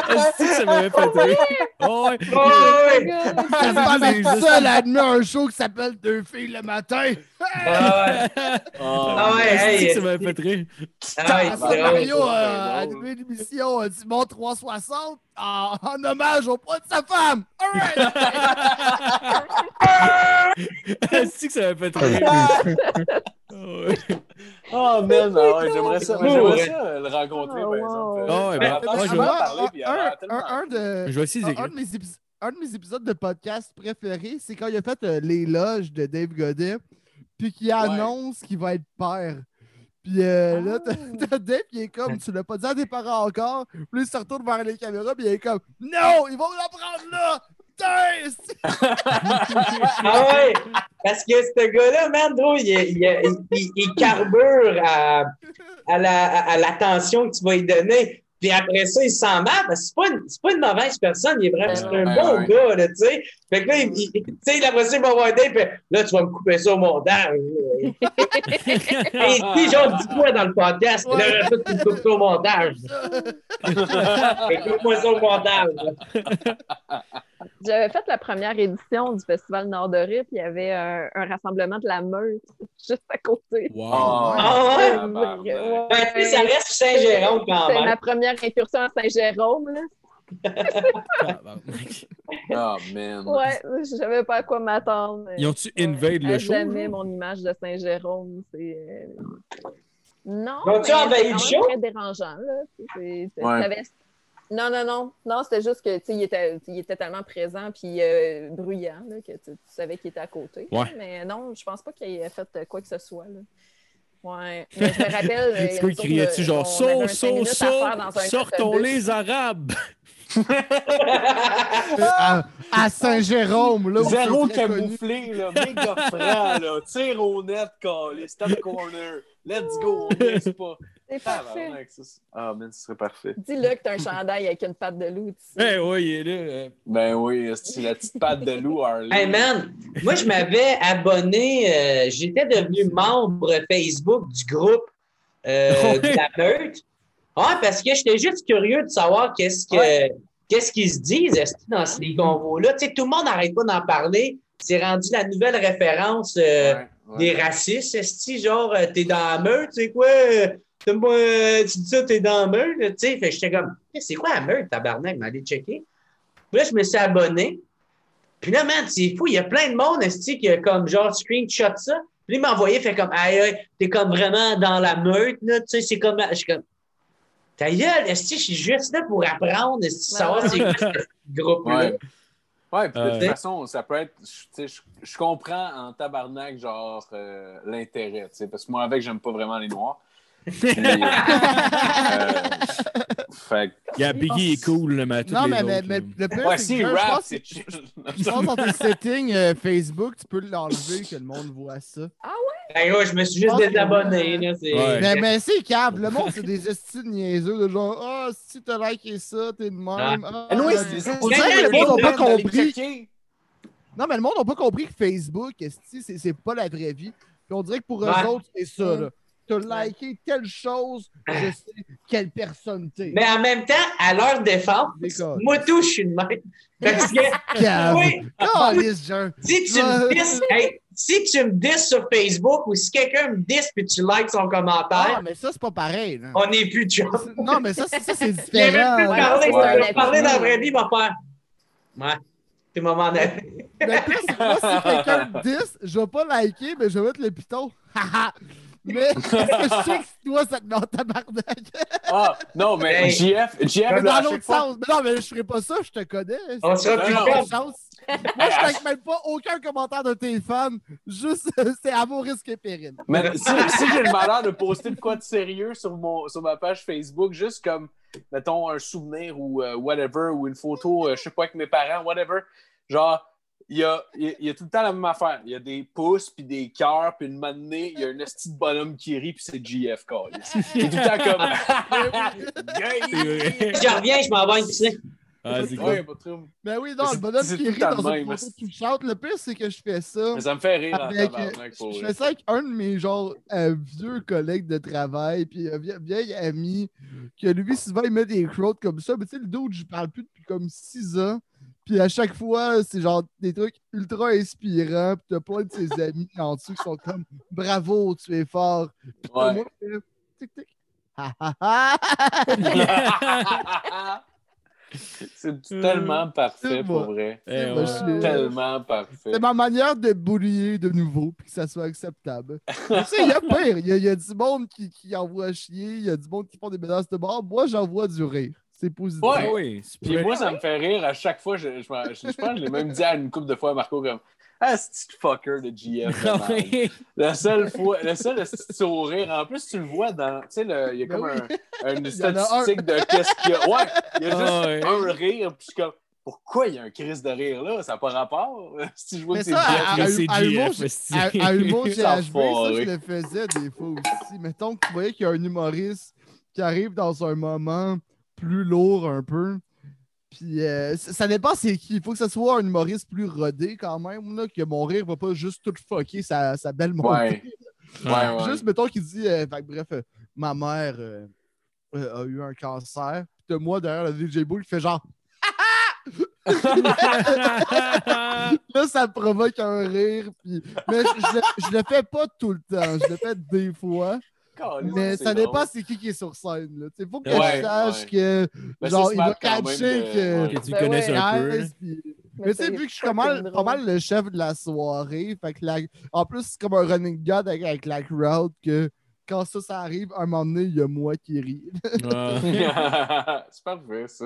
Est-ce que ça m'avait fait rire? Oh, ouais. Ouais, ouais. C'est femme est juste- seule à admettre un show qui s'appelle Deux filles le matin. Ah, ouais. Ah, ouais, Est-ce hey, que ça m'avait fait rire? Ah, ouais, Ah, ça. Mario c'est a animé une émission euh, Simon 360 en, en hommage au poids de sa femme. All right. Est-ce que ça m'avait fait rire? Ah. Oh, man, ah ouais, j'aimerais ça, j'aimerais ça le rencontrer, Oh, par exemple. wow. Ah ouais, ben, moi, je vais il un, un- un de, Je vais essayer un, de mes épis- un de mes épisodes de podcast préférés, c'est quand il a fait euh, l'éloge de Dave Godet, puis qu'il annonce qu'il va être père. Puis euh, là, t'as Ah. t'as Dave qui est comme, tu l'as pas dit à tes parents encore, puis il se retourne vers les caméras, puis il est comme, non, ils vont l'apprendre là! Putain! Ah ouais, parce que ce gars-là, man, gros, il, il, il, il carbure à, à la- à- à l'attention que tu vas lui donner. Puis après ça, il s'en mal parce que c'est pas, une- pas une mauvaise personne, il est vraiment c'est un Ouais, bon ouais. gars, là, tu sais. Fait que là, il, il- tu sais, après ça, il va voir puis là, tu vas me couper ça au montage. Et puis, genre, dis-moi dans le podcast, puis là, tu me coupes ça au montage. Fait que coupe-moi ça au montage. J'avais fait la première édition du Festival Nord de Rip. Il y avait un, un rassemblement de la meute juste à côté. Wow. Ah ouais? Ah, bah, bah. Ben, ça reste Saint-Jérôme quand C'était même. ma première incursion à Saint-Jérôme. là. Oh, man. Ouais, je savais pas à quoi m'attendre. Ils ont-tu invade le show? jamais mon image de Saint-Jérôme. C'est. euh, Non. Donc, tu mais as envahi c'est le show? même très dérangeant. Là. C'est- c'est- Ouais. Non, non, non. Non, c'était juste que il était, il était tellement présent puis euh, bruyant là, que tu, tu savais qu'il était à côté. Ouais. Mais non, je pense pas qu'il ait fait quoi que ce soit. Là. Ouais. Mais je me rappelle. euh, il C'est quoi, sorte criait-tu genre dans saut, un sortons les Arabes! à, à Saint-Jérôme, là. Zéro camouflé, là, méga franc, là. Tire au net, calé, stop corner. Let's go, on pas. C'est parfait. Ah, man, ce serait parfait. Dis-le que t'as un chandail avec une patte de loup. Eh ouais, il est là. euh. Ben oui, c'est la petite patte de loup, Harley? Hey man, moi je m'avais abonné, euh, j'étais devenu membre Facebook du groupe euh, de la meute. Ouais, parce que j'étais juste curieux de savoir qu'est-ce que qu'est-ce qu'ils se disent dans ces convos-là? Tu sais, tout le monde n'arrête pas d'en parler. C'est rendu la nouvelle référence euh, Ouais, ouais. des racistes. Est-ce que genre t'es dans la meute, tu sais quoi? Euh, euh, tu dis ça, t'es dans la meute, tu sais. Fait que j'étais comme, c'est quoi la meute, tabarnak? M'aller checker. Puis là, je me suis abonné. Puis là, man, c'est fou. Il y a plein de monde, esti, qui a comme genre screenshot ça? Puis il m'a envoyé, fait comme, aïe, aïe, t'es comme vraiment dans la meute, là. Tu sais, c'est comme, je suis comme, ta gueule, esti, je suis juste là pour apprendre, esti, savoir c'est quoi ce groupe-là? Ouais. Ouais, puis de toute Ouais. façon, ça peut être. Je, tu sais, je, je comprends en tabarnak, genre, euh, l'intérêt, tu sais, parce que moi, avec, j'aime pas vraiment les noirs. Euh, fait Yeah, Biggie est cool, là, mais Non, les mais, autres, mais, le pire, Ouais, c'est si, que je rap, pense c'est que- chill. je pense dans tes settings euh, Facebook, tu peux l'enlever que le monde voit ça. Ben, gros, je me suis juste que- désabonné, là. c'est- Ouais. Mais, mais c'est câble. Le monde, c'est des estimes niaiseux de genre, ah, si t'as liké ça, t'es de même. Ah, Anyway, c'est on dirait que le monde n'a pas compris. Non, mais le monde n'a pas compris que Facebook, c'est c'est pas la vraie vie. Puis on dirait que pour eux Ouais. autres, c'est ça, là. T'as liké telle chose, je sais quelle personne t'es. Mais en même temps, à leur défense, moi tout, je suis de même. Parce que, oui, si tu me Ouais. dis, hey, si tu me dis sur Facebook ou si quelqu'un me dit puis tu likes son Ah, commentaire, mais ça, c'est pas pareil. là. on n'est plus de chum. Non, mais ça, c'est ça, différent. un il va parler dans la vraie vie, va faire. Ouais, c'est le moment d'aller. Mais plus, moi, si quelqu'un me dit, je vais pas liker, mais je vais mettre le piton. Mais je sais que toi, ça te met en tabarnak. Ah, non, mais Hey. JF, JF, Mais là, dans l'autre fois- sens. Mais non, mais je ferai pas ça, je te connais. On sera plus chance. Moi, je like même pas aucun commentaire de tes fans. Juste, c'est à vos risques et périls. Mais si, si j'ai le malheur de poster de quoi de sérieux sur, mon, sur ma page Facebook, juste comme, mettons, un souvenir ou euh, whatever, ou une photo, euh, je sais pas, avec mes parents, whatever, genre, il y a, il y a- tout le temps la même affaire. Il y a des pouces, puis des cœurs, puis une donné, il y a un esti de bonhomme qui rit, puis c'est GF, quoi. Il est tout le temps comme... C'est. Je reviens, je m'en vais une piscine. Ah, c'est. Ouais. Ben oui, non, C'est- le bonhomme c'est qui tout rit dans le une photo c'est- qui chante. Le pire, c'est que je fais ça. Mais ça me fait rire Avec, euh, je fais ça avec un de mes genre euh, vieux collègues de travail, puis un vie- vieil ami, que lui, souvent, il met des quotes comme ça. Mais tu sais, le dude, je parle plus depuis comme six ans. Puis à chaque fois, c'est genre des trucs ultra inspirants. Puis t'as plein de ses amis en dessous qui sont comme Bravo, tu es fort. Puis Ouais. moi, fais, tic c'est tellement parfait, C'est pour vrai. Eh, ouais. suis- Tellement parfait. C'est ma manière de boulier de nouveau, puis que ça soit acceptable. Tu sais, il y a pire. Il y, a- il y a du monde qui, qui envoie chier, il y a du monde qui font des menaces de mort. Moi, j'envoie du rire. C'est positif. Ouais. Ah oui, c'est Puis moi, ça me fait rire à chaque fois. Je, je, je, je pense que je l'ai même dit à une couple de fois à Marco comme Ah, ce petit fucker de GF. de Ah. La seule fois, le seul sourire. En plus, tu le vois dans. Tu sais, il y a Ben comme oui. un, une statistique de qu'est-ce qu'il y a. Ouais, il y a juste Ah ouais. un rire. Puis je suis comme Pourquoi il y a un crise de rire là Ça n'a pas rapport. Si je vois Mais que c'est ça, GF. à- c'est humour, GF, esti. À, à Humour Ça je le faisais des fois aussi. Mettons que tu voyais qu'il y a un humoriste qui arrive dans un moment plus lourd un peu. Puis euh, ça dépend c'est qui. Il faut que ce soit un humoriste plus rodé quand même, là, que mon rire va pas juste tout fucker sa, sa belle montée. Ouais. Ouais, ouais. Juste, mettons qu'il dit, euh, fait bref, euh, ma mère a eu un cancer. Puis t'as moi derrière le DJ Bull qui fait genre, là, ça provoque un rire. Puis... Mais je, je je le fais pas tout le temps. Je le fais des fois. Mais ça dépend c'est qui qui est sur scène. Là. Il faut que Ouais, je sache ouais. que, Ben, genre, il va catcher de- que. tu Ben connaisses ouais. un peu. Nice, puis- Mais tu sais, vu que je suis pas mal, pas mal le chef de la soirée, fait que la- en plus, c'est comme un running god avec, avec la crowd que quand ça, ça arrive, à un moment donné, il y a moi qui rit. Ah, c'est parfait, ça.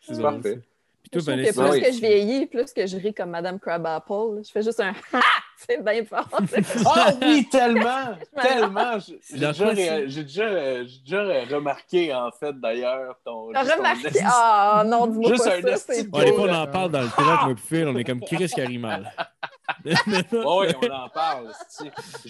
c'est parfait. Puis toi, Je trouve que Vanessa, plus oui. que je vieillis, plus que je ris comme Madame Crabapple. Je fais juste un Ha! C'est bien fort. Ah oui, tellement! me tellement! J'ai déjà, ré- déjà, j'ai déjà remarqué, en fait, d'ailleurs, ton. Remarqué? Ah non, dis-moi Juste pas un ça, des fois, on en parle dans le truck, moi, Phil, on est comme Chris qui arrive mal. Ouais, ouais, on en parle.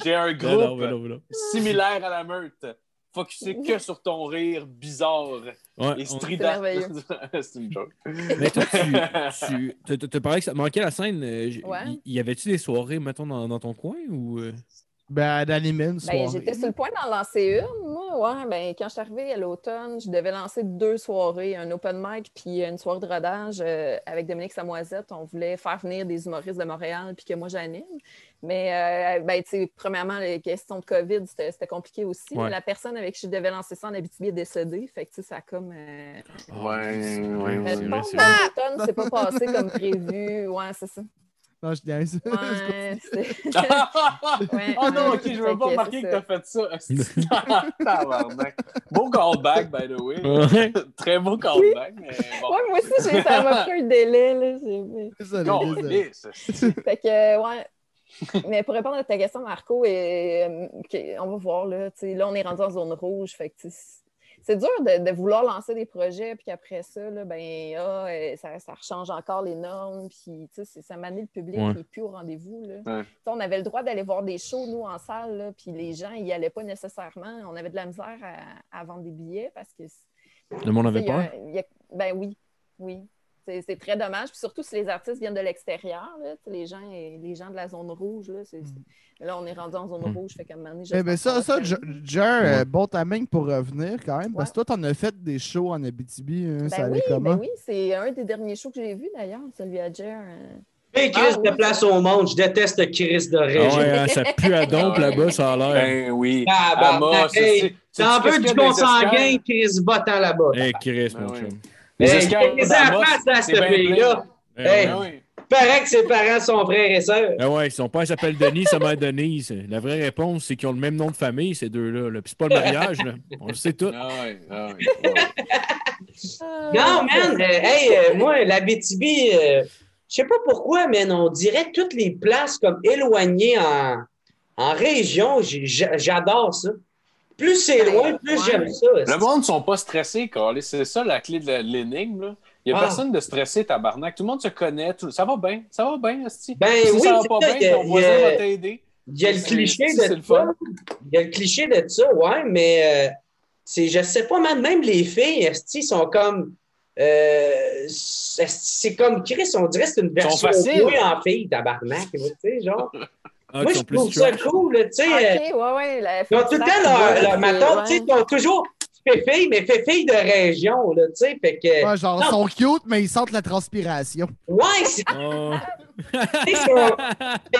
J'ai un Non, non, groupe non, non. similaire à la meute. Focusé que sur ton rire bizarre Ouais, et strident. C'est une joke. Mais toi, tu, tu tu parlais que ça te manquait la scène. euh, Ouais. Y, y avait-tu des soirées, mettons, dans, dans ton coin ou. Ben, d'animer une Ben, j'étais sur le point d'en lancer une, moi. Ouais, ben, quand je suis arrivée à l'automne, je devais lancer deux soirées, un open mic puis une soirée de rodage euh, avec Dominique Samoisette. On voulait faire venir des humoristes de Montréal puis que moi j'anime. Mais, euh, ben, tu sais, premièrement, les questions de COVID, c'était compliqué aussi. Ouais. La personne avec qui je devais lancer ça en Abitibi est décédée. Fait que, tu sais, ça a comme. euh, Ouais, ouais, vrai. l'automne, c'est pas passé comme prévu. Ouais, c'est ça. Non, je niaise. Ouais, oh non, ok, je veux pas que remarquer que t'as fait ça. Beau callback, by the way. Ouais. Très beau callback, mais bon. Ouais, moi aussi, j'ai- ça m'a pris un délai. Là. J'ai- Désolé, Non, désolé. Fait que, ouais. Mais pour répondre à ta question, Marco, et, euh, on va voir. Là, là, on est rendu en zone rouge. Fait que, c'est dur de, de vouloir lancer des projets, puis qu'après ça, là, ben, ah, euh, ça, ça rechange encore les normes, puis tu sais, c'est- ça manie le public Ouais. qui n'est plus au rendez-vous. Ouais. On avait le droit d'aller voir des shows, nous, en salle, là, puis les gens n'y allaient pas nécessairement. On avait de la misère à, à vendre des billets parce que Le monde avait il y a peur? y a- Ben oui, oui. C'est très dommage. Puis surtout si les artistes viennent de l'extérieur, tu les gens, les gens de la zone rouge, là, c'est- là, on est rendu en zone Mm. rouge, fait qu'à un moment donné, Eh ben ça, ça, Jer. Jer, euh, bon timing pour revenir quand même, parce que Ouais. toi, t'en as fait des shows en Abitibi, hein, ça Ben allait oui, comment? ben oui, c'est un des derniers shows que j'ai vu d'ailleurs, celui à Jer. euh. Hey, Chris, Ah, oui. de place au monde. Je déteste Chris de Ah région. ouais, hein, ça pue à dompe là-bas, ça a l'air. Ben oui. Ah, bah, Amos, hey, c'est- c'est- T'en veux du bon sanguin, Chris, va-t'en là-bas. Hey, Chris, mon Ben oui. chum. Les Hey, escales à face ce pays-là? Eh Hey. Oui. Paraît que ses parents sont frères et sœurs. Ah ouais, son père s'appelle Denis, sa mère Denise. La vraie réponse, c'est qu'ils ont le même nom de famille, ces deux-là. là. Puis c'est pas le mariage, là. on le sait tout. Ah ouais, ah ouais, ouais. Non, man, euh, hey, euh, moi, la BTB, je sais pas pourquoi, mais on dirait toutes les places comme éloignées en, en région, j'adore ça. Plus c'est loin, plus Ouais. j'aime ça. Le monde ne sont pas stressés, Carlis. C'est ça la clé de l'énigme. Il n'y a Ah. personne de stressé, tabarnak. Tout le monde se connaît. tout- Ça va bien. Ça va bien, Esti. Ben si oui, ça va pas ça, bien, il y a- ton voisin il y a- va t'aider. Il y a le cliché c'est de le ça. fun. Il y a le cliché de ça, ouais, mais euh, c'est, je sais pas, man, même les filles, esti, sont comme. euh, c'est comme Chris, on dirait que c'est une version oui en fille, tabarnak. Tu sais, genre. Ah, Moi, je plus trouve ça trash. cool, tu sais. Ah, euh, ok, ouais, ouais. Ils ont tout le temps leur, leur maton, tu sais, ils ont toujours fait fille, mais fait fille de région, là, tu sais, fait que. Ouais, genre, ils sont cute, mais ils sentent la transpiration. Ouais, c'est, Oh. tu sais, ils sont-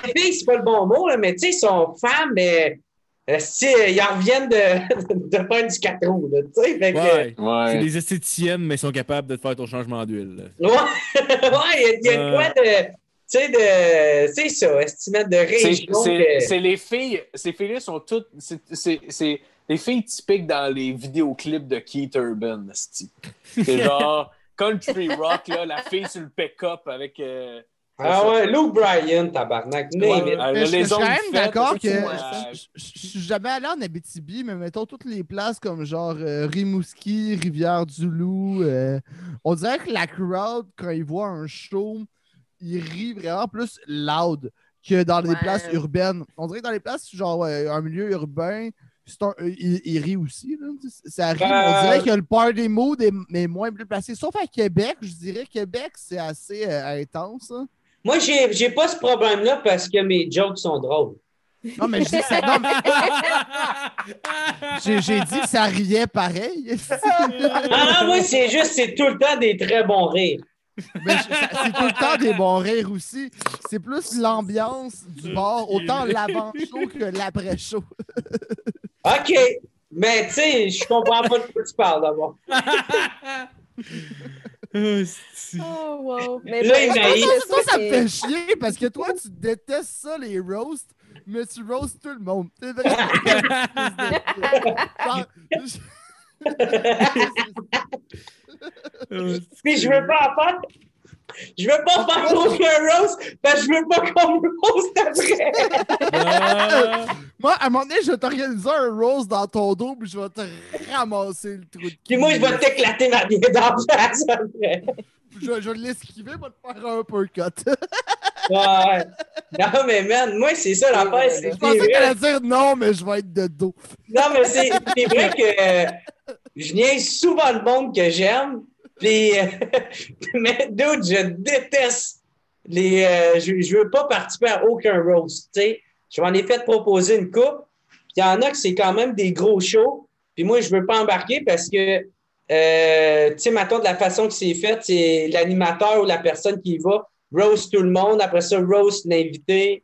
fait fille, c'est pas le bon mot, là, mais tu sais, ils sont femmes, mais. euh, si, euh, ils en reviennent de, de faire du 4 roues, là, tu sais, fait que. Ouais. C'est Ouais. des esthéticiennes, mais ils sont capables de te faire ton changement d'huile. Ouais, ouais, il y a, y a Euh. quoi de. Tu sais, de. C'est ça, estimate de région. C'est les filles. Ces filles-là sont toutes. c'est- C'est c'est les filles typiques dans les vidéoclips de Keith Urban. C'est genre country rock, là, la fille sur le pick-up avec. euh, Ah ouais, Luke Bryan, tabarnak. Je, suis quand même d'accord que je suis jamais allé en Abitibi, mais mettons toutes les places comme genre euh, Rimouski, Rivière-du-Loup. euh, on dirait que la crowd, quand ils voient un show, ils rient vraiment plus loud que dans les Ouais. places urbaines. On dirait que dans les places, genre ouais, un milieu urbain, un- euh, ils rient aussi. Là. Ça arrive. Ben, On dirait que le party mood est, est moins bien placé. Sauf à Québec, je dirais Québec, c'est assez euh, intense. hein. moi, j'ai j'ai pas ce problème-là parce que mes jokes sont drôles. Non, mais je dis que ça. non, mais- J'ai j'ai dit que ça riait pareil. Ah non, moi, c'est juste, c'est tout le temps des très bons rires. Mais c'est tout le temps des bons rires aussi. C'est plus l'ambiance du bar, autant l'avant-show que l'après-show. OK. Mais, tu sais, je comprends pas de quoi tu parles d'abord. Oh, wow. Mais Là, ben, il ça me fait chier parce que toi, tu détestes ça, les roasts, mais tu roastes tout le monde. C'est vrai. Genre, je- Puis je veux pas en faire. Je veux pas faire aucun roast parce que je veux pas qu'on me roast après. Ah, Moi, à un moment donné, je vais t'organiser un rose dans ton dos, puis je vais te ramasser le trou de Puis moi, je vais t'éclater ma vie dans la face après. Je, vais- je vais l'esquiver, je vais te faire un uppercut. Ouais. Non, mais man, moi, c'est ça l'affaire. Je pensais que t'allais dire non, mais je vais être de dos. Non, mais c'est c'est vrai que euh, je niaise souvent le monde que j'aime. Puis, euh, mais dude, je déteste les. euh, je, je veux pas participer à aucun roast. tu sais. Je m'en ai fait proposer une coupe. Puis il y en a que c'est quand même des gros shows. Puis moi, je veux pas embarquer parce que, euh, tu sais, maintenant, de la façon que c'est fait, c'est l'animateur ou la personne qui y va roast tout le monde. Après ça, roast l'invité.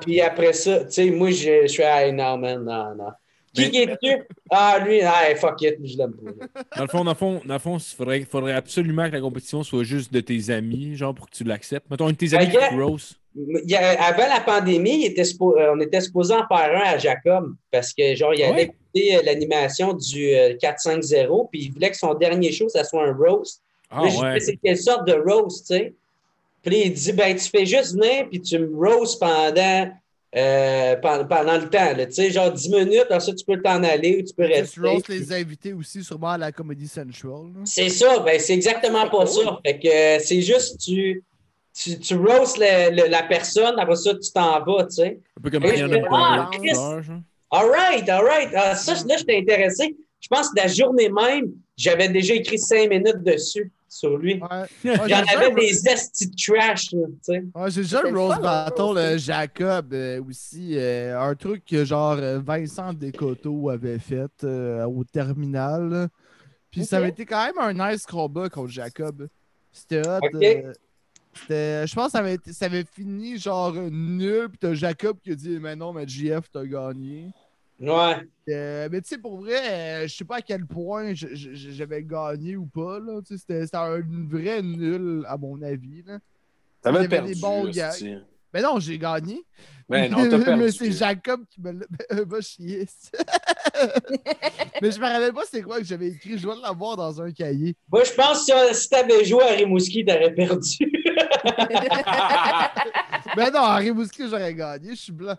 Puis après ça, tu sais, moi, je, je suis, hey, non, man, non, non. Qui est dessus? Ah, lui, hey, fuck it, je l'aime pas. Dans le fond, dans le fond, dans le fond, il faudrait, faudrait absolument que la compétition soit juste de tes amis, genre pour que tu l'acceptes. Mettons, un de tes amis Ben, a- avant la pandémie, était euh, on était supposé en faire un à Jacob parce que, genre, il Ah avait écouté euh, l'animation du euh, 4-5-0 puis il voulait que son dernier show, ça soit un roast. Ah Là, ouais. c'est quelle sorte de roast, tu sais? Puis il dit, ben, tu fais juste venir puis tu me roast pendant, euh, pendant, pendant le temps, tu sais, genre 10 minutes, après ça, tu peux t'en aller ou tu peux Tu rester. roast les invités aussi, sûrement à la Comedy Central. C'est ça, ben c'est exactement pas ça. Fait que euh, c'est juste tu, tu, tu roast le- le- la personne, après ça, tu t'en vas, tu sais. Un peu comme je fais, ah. All right, all right. Ah, ça, là, j'étais intéressé. Je pense que la journée même, j'avais déjà écrit cinq minutes dessus sur lui. Ouais. J'ai J'en déjà avais un- des estis de trash, là, tu sais. Ouais, j'ai déjà le Rose fun, Battle, hein, euh, Jacob euh, aussi. euh, un truc que genre Vincent Descoteaux avait fait euh, au terminal. Puis ça avait été quand même un nice combat contre Jacob. C'était hot. Euh, je pense que ça avait, été- ça avait fini genre nul. Puis t'as Jacob qui a dit Mais non, mais JF, t'as gagné. Ouais. Euh, mais tu sais, pour vrai, euh, je sais pas à quel point j'avais gagné ou pas. là. Tu sais, C'était un vrai nul, à mon avis. Là. T'avais perdu. des bons hostie. Mais non, j'ai gagné. Ben non, t'as perdu. mais c'est Jacob qui me l'a. Va chier. mais je me rappelle pas c'est quoi que j'avais écrit. Je dois l'avoir dans un cahier. Moi, je pense que si, si t'avais joué à Rimouski, t'aurais perdu. Mais non, à Rimouski, j'aurais gagné. Je suis blanc.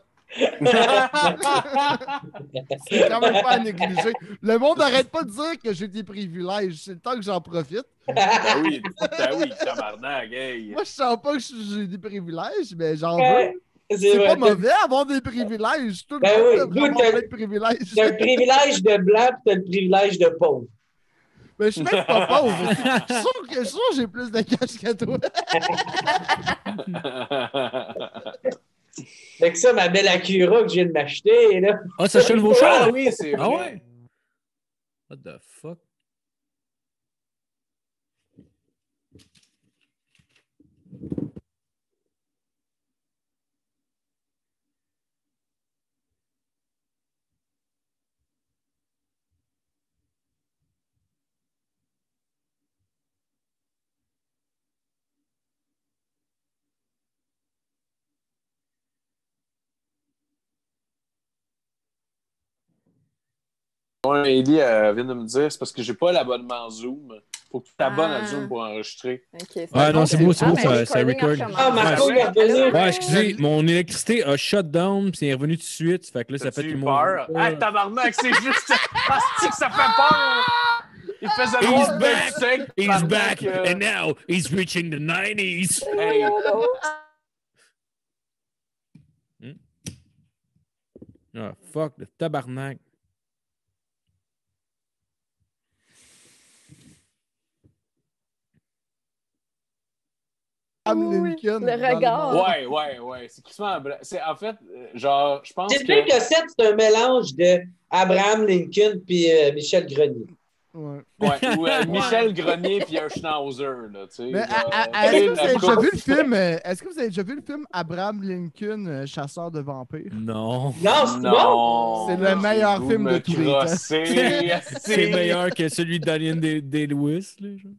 C'est quand même pas à négliger. Le monde n'arrête pas de dire que j'ai des privilèges. C'est le temps que j'en profite. Ben oui, ben oui, tabarnak, hey. Moi, je sens pas que j'ai des privilèges, mais j'en veux. c'est pas mauvais avoir des privilèges. Tout le Ben monde oui, a vraiment nous, t'as- plein de privilèges. T'as le privilège de blanc puis t'as le privilège de pauvre. Mais je suis même pas pauvre. Je suis sûr que j'ai plus de cash que toi. Fait que ça, ma belle Acura que je viens de m'acheter. Ah, ça achète vos Ah chars! oui, c'est Ah ouais? What the fuck? Ouais, Ellie euh, vient de me dire, c'est parce que j'ai pas l'abonnement Zoom. Faut que tu t'abonnes à Ah. Zoom pour enregistrer. Ok, c'est Ah, non, c'est beau, c'est beau, Ah, ça- ben, ça recording record. Ah, Marco, il est revenu. Ouais, excusez, mon électricité a shut down, puis c'est revenu tout de suite. Fait que là, ça fait que peur? Ah, tabarnak, c'est juste. C'est que ça fait peur! Il faisait He's back! sec. He's back, euh, and now he's reaching the 90s. hey, Ah, fuck, le tabarnak. Abraham Oui, Lincoln. le regard. Ouais, ouais, ouais. C'est. C'est en fait, euh, genre, je pense C'est que. que c'est c'est un mélange de Abraham Lincoln puis euh, Michel Grenier. Ouais. Ouais, ou euh, Michel Grenier puis un Schnauzer, là, tu sais. Mais tu sais, est-ce que vous avez déjà vu le film Est-ce que vous avez déjà vu le film Abraham Lincoln, chasseur de vampires? Non. Non, c'est bon? Non. C'est le meilleur Vous film de tous les temps. C'est meilleur que celui de Daniel Day- Day-Lewis.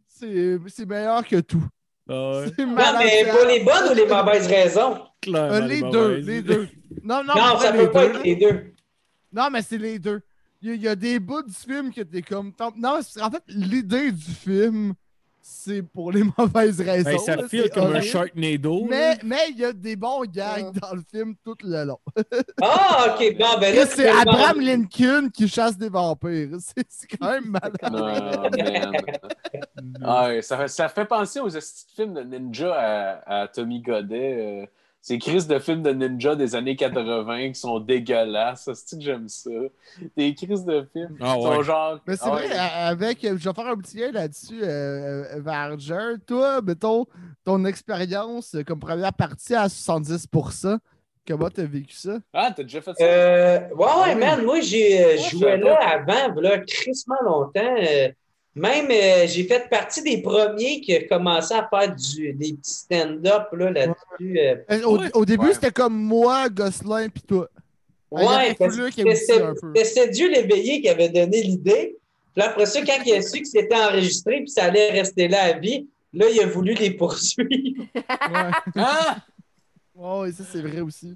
C'est c'est meilleur que tout. Ah ouais, Non, mais pour les bonnes ou les mauvaises raisons? clairement. Euh, les les deux, mauvaises. les deux. Non, non, Non, mais ça peut pas deux. être les deux. Non, mais c'est les deux. Il y, a, il y a des bouts du film que t'es comme. Non, c'est- en fait, l'idée du film c'est pour les mauvaises raisons. Ben, ça file comme un. Sharknado. Mais il y a des bons gags Ah. dans le film tout le long. Ah, ok, bon, ben là, c'est Abraham Lincoln qui chasse des vampires. C'est quand même malade. Ah, man. Ah, ouais, ça, fait- ça fait penser aux films de ninja à, à Tommy Godet. euh, ces crises de films de ninja des années 80 qui sont dégueulasses. C'est que j'aime ça? Des crises de films Ah qui sont genre. Mais c'est ah vrai, ouais. avec, je vais faire un petit lien là-dessus, euh, euh, Varger. Toi, mettons, ton expérience comme première partie à 70%, comment t'as vécu ça? Ah, t'as déjà fait ça? Euh, ouais, ouais, man, moi, j'ai euh, joué là avant, là, crissement longtemps. euh, même, euh, j'ai fait partie des premiers qui ont commencé à faire du, des petits stand-up là, là-dessus. euh. Euh, Au, Ouais. au début, Ouais. c'était comme moi, Gosselin, puis toi. Ouais, c'était un peu. c'était Dieu l'éveillé qui avait donné l'idée. Puis après ça, quand il a su que c'était enregistré puis ça allait rester là à vie, là, il a voulu les poursuivre. Ouais. Ah! Ouais, ça, c'est vrai aussi.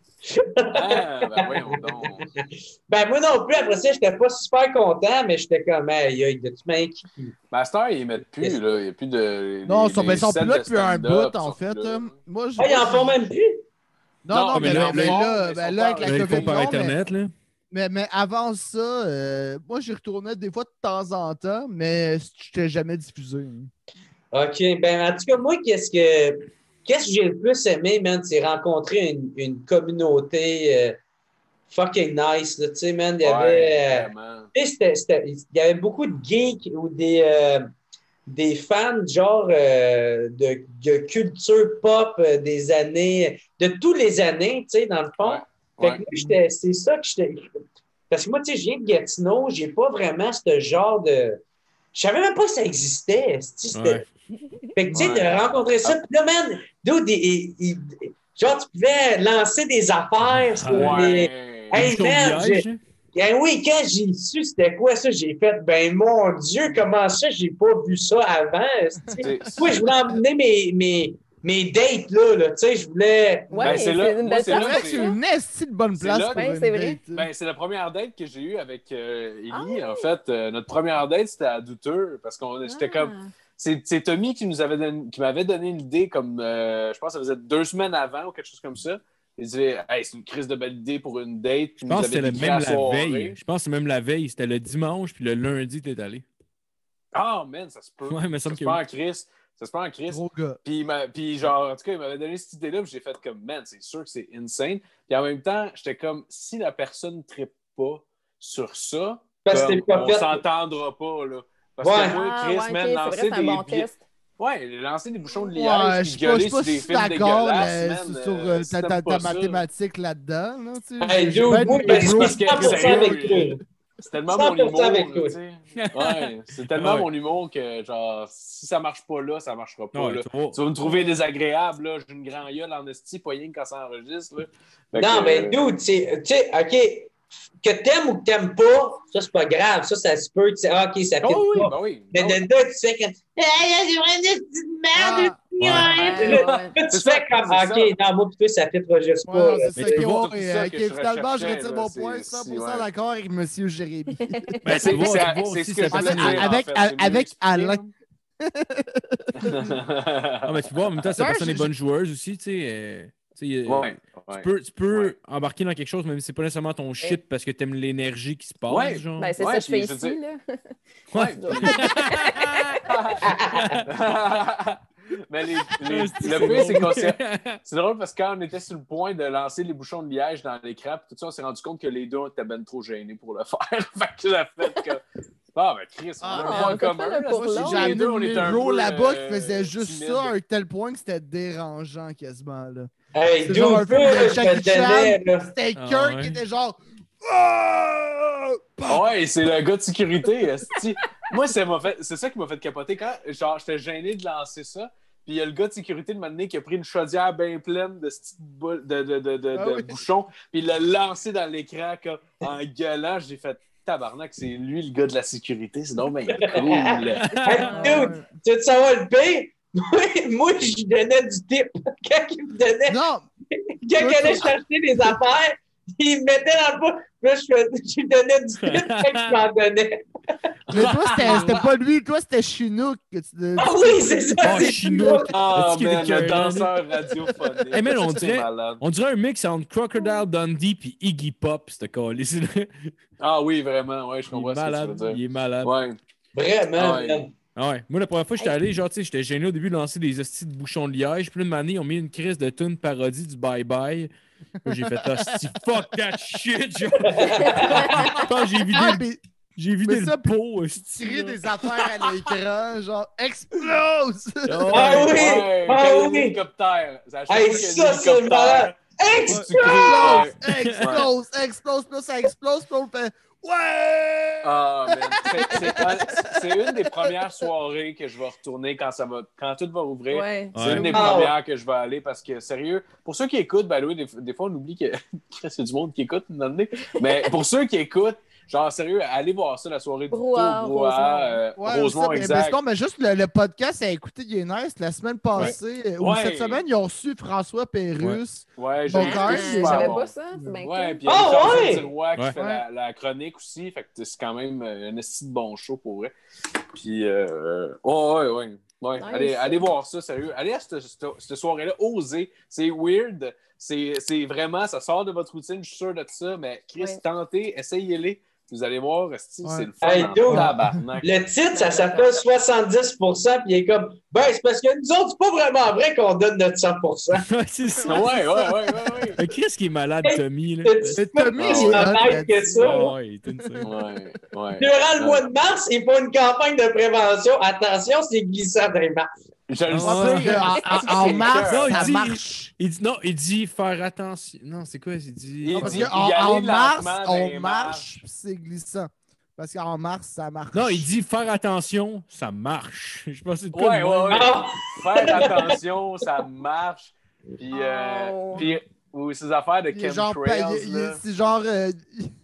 Ah, ben voyons donc. Ben, moi non plus, après ça, j'étais pas super content, mais j'étais comme, hey, hey, de toute manière, qui- Master, ils mettent plus, là. Il n'y a plus de. Non, les- ils sont, les ben, ils sont plus là de depuis un bout, en fait. euh, Moi, je- Ah, ils en font même plus? Non, Non, non, mais mais, là, là, mais mais- là, mais ben là, avec la COVID, par non, mais- Internet, là. Mais, mais avant ça, euh, moi, j'y retournais des fois de temps en temps, mais j'étais jamais diffusé. hein. OK. Ben, en tout cas, moi, qu'est-ce que qu'est-ce que j'ai le plus aimé, man, c'est rencontrer une, une communauté euh, fucking nice. là. Tu sais, man, il y avait. Ouais, euh, il y avait beaucoup de geeks ou des, euh, des fans, genre, euh, de, de culture pop des années, de tous les années, tu sais, dans le fond. Ouais, Fait ouais. que moi, j'étais- c'est ça que j'étais. Parce que moi, tu sais, je viens de Gatineau, j'ai pas vraiment ce genre de. Je savais même pas que ça existait. c'était- Ouais. Fait que, tu sais, Ouais. de rencontrer ça, puis là, man, dude, il- il- il- genre, tu pouvais lancer des affaires sur Ouais. les. Hey, man, hein? Ben oui, quand j'ai su c'était quoi ça, j'ai fait, ben mon Dieu, comment ça, j'ai pas vu ça avant. Moi, je voulais emmener mes, mes, mes dates, là, là tu sais, je voulais. Ouais, Ben, c'est là- une moi, belle c'est là que c'est une esti de bonne place Ouais, c'est vrai. date, hein. Ben, c'est la première date que j'ai eue avec euh, Ellie. Ah. En fait, euh, notre première date, c'était à Douteux parce qu'on j'étais Ah. comme. C'est Tommy qui nous avait donné- qui m'avait donné l'idée comme euh, je pense que ça faisait deux semaines avant ou quelque chose comme ça. Il disait Hey, c'est une crise de belle idée pour une date. Je pense que c'était le- même la soirée. veille. Je pense que c'est même la veille. C'était le dimanche, puis le lundi, t'es allé. Ah, man, ça se peut. Ouais, mais ça se peut en Chris. Ça se peut en gars. Puis, puis genre, en tout cas, il m'avait donné cette idée-là, puis j'ai fait comme, man, c'est sûr que c'est insane. Puis en même temps, j'étais comme, si la personne ne trippe pas sur ça, comme, on s'entendra pas, là. Parce Ouais. que moi, Ah, Chris, ouais, ok, man, c'est lancer vrai, des bon. Ouais, lancer des bouchons de liège, gueuler sur des films d'accord dégueulasses, euh, man, sur euh, euh, ta, ta- mathématique là-dedans. Là, tu sais. Hey, J'ai dude, bien moi, des ben, je bros- parce suis que 100% sérieux, avec toi. C'est tellement mon 100% humour. avec toi. Ouais, c'est tellement Ouais. mon humour que, genre, si ça marche pas là, ça marchera pas Ouais, là. tu vas me trouver désagréable, là. J'ai une grand gueule en esti, pas rien que quand ça enregistre, là. Fait Non, que, mais euh, dude, c'est- tu sais, OK, que t'aimes ou que t'aimes pas, ça, c'est pas grave. Ça, ça se peut. Tu sais, ah, OK, ça fit Oh oui, pas. ben oui. Mais ben oui. de là, tu sais que. Hey, j'ai vraiment une petite merde. Ah, Ouais, Là, ouais. tu ça, fais comme, c'est OK, non, moi, plutôt, ça fit juste Ouais, pas. Mais ça tu tout Et, ça que ok, je finalement, je retire mon point, c'est- 100% ouais. d'accord avec M. Jérémy. Ben, c'est Tu vois, c'est- vois c'est aussi, ce ça que je fait ça. Avec- fait. Alain. Ah, mais tu vois, en même temps, cette personne est bonne joueuse aussi, tu sais. Euh, tu euh, Ouais, peux, tu peux Ouais. embarquer dans quelque chose, même si c'est pas nécessairement ton shit parce que t'aimes l'énergie qui se passe. Ouais. genre. Ben, c'est Ouais, ça que je fais ici, là. Ouais, Mais les, les- le pire, c'est qu'on s'est. C'est drôle parce que quand on était sur le point de lancer les bouchons de liège dans l'écran, puis tout ça, on s'est rendu compte que les deux on était ben trop gênés pour le faire. fait que ça fait que. Ah, ben Chris, on a Ah, un point commun. J'ai les amené un peu, là-bas euh, qui faisait juste ça à un tel point que c'était dérangeant quasiment. Là. Hey, C'est dude, genre un film de je te Jackie donnais, là. C'était Ah, Kirk ouais. qui était genre. Ah Ouais, c'est le gars de sécurité. Moi, ça m'a fait- c'est ça qui m'a fait capoter quand genre j'étais gêné de lancer ça. Puis il y a le gars de sécurité de m'amener qui a pris une chaudière bien pleine de, de, de, de, de- Ah de oui. bouchons, puis il l'a lancé dans l'écran comme, en gueulant. J'ai fait tabarnak, c'est lui le gars de la sécurité. C'est donc bien cool. Hey, dude, tu veux savoir le pire? Moi, moi, je lui donnais du tip. Quand il me donnait, Non, quand il allait chercher les affaires, il me mettait dans le pot. Là, je, lui donnais du pit, fait que je m'en donnais. Mais toi, c'était c'était pas lui, toi, c'était Chinook. que tu- Ah oui, c'est ça, Oh, c'est Chinook. Ah, qu'il man, le danseur radiophonique. Hey, man, on dirait- malade. On dirait un mix entre Crocodile Dundee puis Iggy Pop, ce. Il Ah oui, vraiment, ouais, je comprends ce que tu veux dire. Il est malade. Ouais. Vraiment, Ah ouais. man. Ah ouais. Moi, la première fois que j'étais allé, genre, tu sais, j'étais gêné au début de lancer des hosties de bouchons de liège. Puis là, une année, ils ont mis une crise de tune parodie du Bye Bye. J'ai fait hostie, fuck that shit, genre. J'ai vidé, Ah, mais j'ai vidé mais le ça, pot, tirer des affaires à l'écran, genre, explose! Ah Ah oui! Ouais, Ah oui! hélicoptère. Hey, ça, c'est malade! Explose, explose, puis là, ça explose, Ouais! Ah. C'est- une des premières soirées que je vais retourner quand, ça va, quand tout va rouvrir. Ouais. C'est une des Ah, premières que je vais aller parce que, sérieux, pour ceux qui écoutent, ben oui, des, des fois, on oublie que c'est du monde qui écoute, une année. mais pour ceux qui écoutent, genre, sérieux, allez voir ça, la soirée du Brouhaha, Tour, Brouhaha, euh, Ouais, Rosemont, ça, mais- mais exact. sinon, mais juste le, le podcast à écouter, il est nice. La semaine passée, euh, ou Ouais. cette semaine, ils ont reçu François Pérusse. Ouais, j'ai J'avais bon. pas ça. C'est bien Ouais, cool. puis il y a Michel ouais! Saint-Tiroir qui Ouais. fait la, la chronique aussi. Fait que c'est quand même euh, un esti de bon show pour vrai. Puis, euh, ouais, ouais, ouais. Ouais, Nice. allez, allez voir ça, sérieux. Allez à cette, cette- cette soirée-là, osez. C'est weird. C'est c'est vraiment, ça sort de votre routine, je suis sûr de ça. Mais Chris, Ouais. tentez, essayez-les. Vous allez voir, esti, Ouais. c'est le fun. Hey. Le titre, ça s'appelle 70 puis il est comme, ben, c'est parce que nous autres, c'est pas vraiment vrai qu'on donne notre 100 Ouais, c'est ça. Ouais, ouais, ouais, ouais, ouais. Chris qui est malade, Tommy. Là. C'est Tommy, il est que ça? Ouais. Durant le mois de mars, il faut une campagne de prévention. Attention, c'est glissant dans les marches. Je le Ah, sais. que en, en mars. Non, il ça dit- marche. Il dit, non, il dit faire attention. Non, c'est quoi? Il dit? Il Non, parce dit- en mars, on marche, puis c'est glissant. Parce qu'en mars, ça marche. Non, il dit faire attention, ça marche. Je pense que c'est de quoi Ouais, ouais, ouais. Ah! Faire attention, ça marche. Puis, euh, Oh. puis ou ces affaires de chemtrails, c'est genre, euh,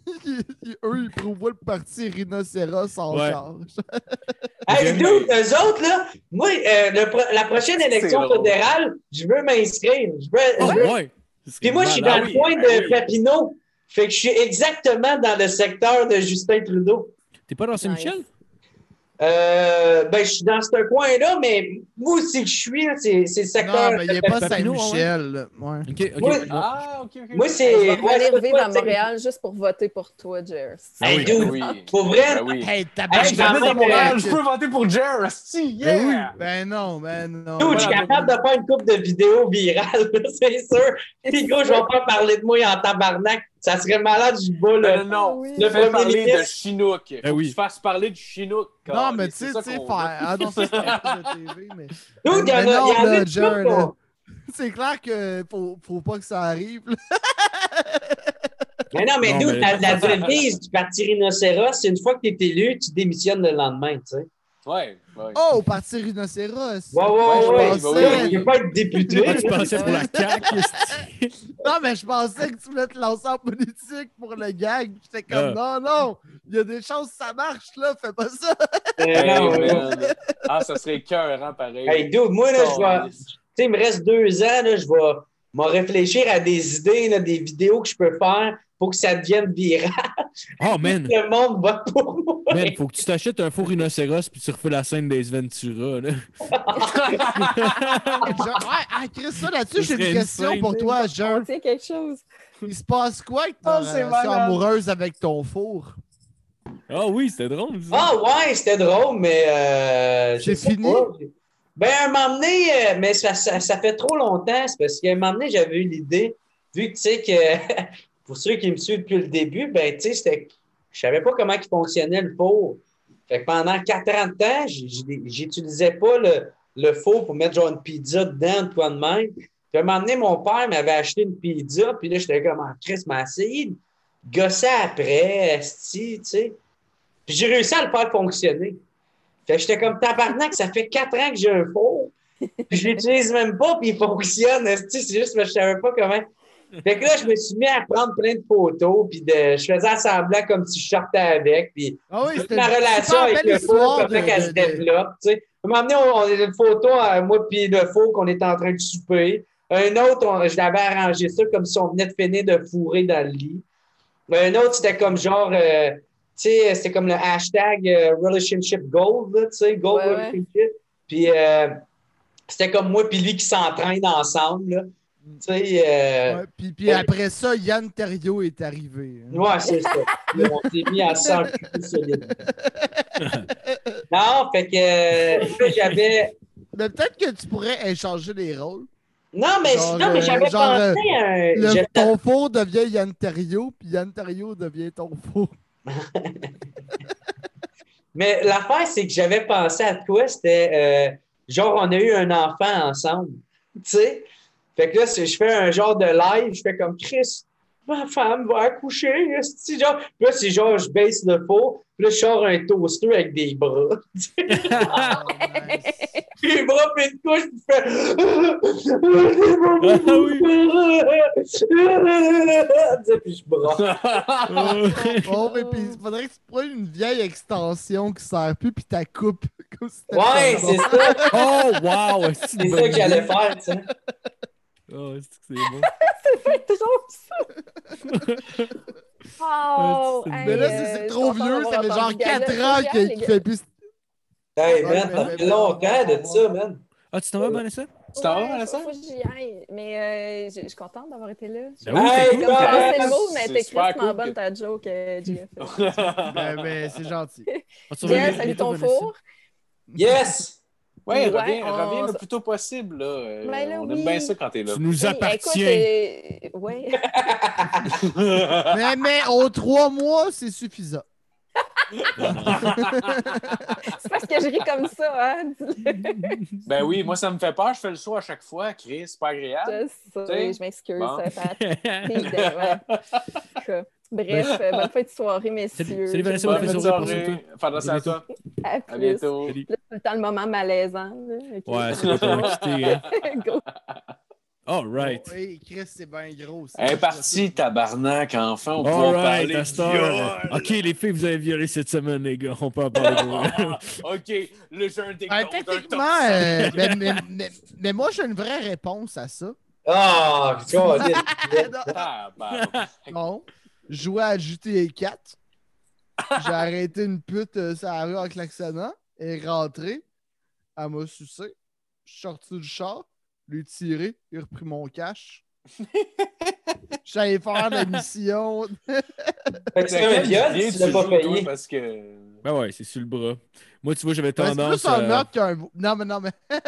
eux, ils prévoient le parti rhinocéros en Ouais. charge. Hey, dude, eux autres, là, moi, euh, le la prochaine élection fédérale, je veux m'inscrire. Je veux, Oh, je veux- ouais. Ce serait Puis moi, je suis dans le oui, coin de. Papineau. Fait que je suis exactement dans le secteur de Justin Trudeau. T'es pas dans Saint-Michel? Euh, ben, je suis dans ce coin-là, mais moi aussi que je suis, là, c'est c'est le secteur. Non, mais il n'est pas Saint-Michel. Ouais. Ok, ok. Moi-. Ah, ok, ok. Moi, Je c'est. vais ouais, revenir c'est vivre à Montréal juste pour voter pour toi, Jer. Ah Hey, oui. dude, oui. pour vrai? Ben oui. Hey, à Montréal, que- je peux voter pour Jer, esti, Ben oui, yeah! ben non, ben non. Dude, je suis capable de faire une couple de vidéos virales, c'est sûr. Puis gros, je vais pas parler de moi en tabarnak. Ça serait malade, je bats Non, le. non, non. Oui. Le premier parler de. Chinook. Faut oui. que tu fasses parler du Chinook. Non, mais tu C'est sais, ça tu sais, qu'on faire. Ah non, ça, c'est un truc de TV, mais. Dude, il y en a, y non, en là, là. là. C'est clair que faut, faut pas que ça arrive. là. Mais non, mais Non, mais- la, devise du parti rhinocéros, c'est une fois que tu es élu, tu démissionnes le lendemain, tu sais. Ouais. Oh, au parti rhinocéros. Ouais, je ouais, ouais. pensais- veux pas être député. Ah, tu pensais pour la CAQ? Non, mais je pensais que tu voulais te lancer en politique pour le gag. J'étais comme, non, non, il y a des chances que ça marche, là, fais pas ça. Ouais. man. Ah, ça serait cœurant, pareil. Hey, dude, moi, là, je vais. Calisse. Tu sais, il me reste deux ans, là, je vais m'en réfléchir à des idées, là, des vidéos que je peux faire pour que ça devienne viral. Oh, man. Le monde vote pour moi. Man, faut que tu t'achètes un faux rhinocéros puis tu refais la scène des Ventura. Là. Genre, ouais, ah, Chris, ça là-dessus, j'ai une question insane. pour toi, Jean. tient quelque chose. Il se passe quoi avec ta Oh, c'est relation malade. amoureuse avec ton four? Ah oui, c'était drôle. Ah ouais, c'était drôle, mais. Euh, C'est sais fini? pas. Ben, un moment donné, euh, mais ça, ça, ça fait trop longtemps. C'est parce qu'à un moment donné, j'avais eu l'idée, vu que, tu sais, que pour ceux qui me suivent depuis le début, ben, tu sais. Je savais pas comment il fonctionnait le four. Fait que pendant 40 ans, j- j'utilisais pas le, le four pour mettre genre une pizza dedans, de de même. Puis à un moment donné, mon père m'avait acheté une pizza, puis là, j'étais comme, ah, Chris m'a essayé de gosser après, esti, tu sais. Puis j'ai réussi à le faire fonctionner. Fait j'étais comme tabarnak, ça fait quatre ans que j'ai un four. Puis je l'utilise même pas, puis il fonctionne. esti, C'est juste que je savais pas comment. Fait que là, je me suis mis à prendre plein de photos, puis de, je faisais semblant comme si je sortais avec, puis Ah oui, ma relation avec le histoire comment de- qu'elle se développe. Tu sais. À un moment donné, on, on a une photo, à moi puis le four, qu'on est en train de souper. Un autre, on- je l'avais arrangé ça comme si on venait de finir de fourrer dans le lit. Un autre, c'était comme genre, euh, tu sais, c'était comme le hashtag euh, relationship gold, là, tu sais, gold Ouais, ouais. relationship. Puis euh, c'était comme moi puis lui qui s'entraînent ensemble, là. Euh, puis, puis après ça, Yann Terriot est arrivé. hein. Ouais, c'est ça. On s'est mis à 100 plus solide. Non, fait que euh, j'avais. Mais peut-être que tu pourrais échanger les rôles. Non, mais Genre, non, mais euh, j'avais pensé à un. Le, ton four devient Yann Terriot, puis Yann Terriot devient ton four. Mais l'affaire, c'est que j'avais pensé à quoi? C'était euh, genre, on a eu un enfant ensemble. Tu sais? Fait que là, c'est- je fais un genre de live, je fais comme Chris, ma femme va accoucher. Genre, Puis là, c'est genre, je baisse le four, puis là, je sors un toaster avec des bras. Oh. Puis les bras puis une couche, puis je fais. puis je brasse. Oh, mais puis il faudrait que tu prennes une vieille extension qui sert plus, puis ta coupe. Ouais, c'est ça. oh, wow! C'est C'est ça que j'allais faire, tu sais. Oh, c'est que c'est bon? C'est toujours ça. Oh, Mais hey, Mais là, c'est- trop vieux, ça fait genre entendu 4 Gala. ans qu'il les fait plus. Hey, man, ça fait longtemps de ça, man. Ah, tu t'en vas, Vanessa? Tu t'en vas, Vanessa? Faut que j'y aille. Mais euh, je suis contente d'avoir été là. Ben oui, Hey, cool. ça, c'est le mot, mais t'es crissement bonne que- ta joke, euh, JF. Ben, mais c'est gentil. Bientôt, salut ton four. Yes! Ouais, Ouais, reviens, on- reviens le plus tôt possible. Là. Euh, Mais là, on oui. aime bien ça quand t'es là. Tu nous Oui, appartiens. Euh, ouais. mais, mais aux 3 mois, c'est suffisant. c'est parce que je ris comme ça, hein. dis-le. ben oui, moi, ça me fait peur. Je fais le saut à chaque fois. Chris, c'est pas agréable. Je sais, T'sais, je m'excuse. bon. ça fait Puis, ben, ouais. Bref, euh, bonne fin de soirée, messieurs. Salut- salut, Vanessa, Bonne bonne fin de soirée, attention à toi. À À plus. bientôt. Salut. Là, c'est le temps le moment malaisant. là. Ok. Ouais, c'est pas trop excité. Hein. Go. All right. Oui, Chris, c'est bien gros. Elle est partie, tabarnak, enfin. On peut en All right, parler. à heure. Ok, les filles, vous avez violé cette semaine, les gars. On peut en parler. Ah, OK, le jeu un Ben, décompte. techniquement, euh, mais, mais, mais, mais moi, j'ai une vraie réponse à ça. Ah, tu vois, Non. Jouais à GTA 4. J'ai arrêté une pute euh, sur la rue en klaxonnant. Elle est rentrée. Elle m'a sucé. Je suis sorti du char. Lui tiré. Il a repris mon cash. J'allais faire la mission. Fait que c'est un viol, tu l'as pas payé. Parce que... Ben ouais, c'est sur le bras. Moi, tu vois, j'avais Ben, C'est tendance plus un à. meurtre qu'un. Non, mais non, mais.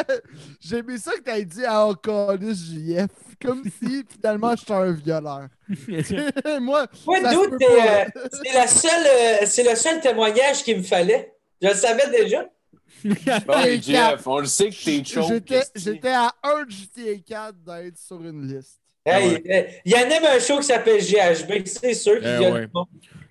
J'ai aimé ça que t'as dit à Ocalis JF. Comme si finalement j'étais un violeur. Moi, Moi, peut t'es, euh, c'est la seule, euh, c'est le seul témoignage qu'il me fallait. Je le savais déjà. Bon, Jeff, on le sait que t'es chaud. J'étais à un GTA 4 d'être sur une liste. Hey, ouais. euh, il y en a un show qui s'appelle GHB, c'est sûr qu'il Eh y a ouais.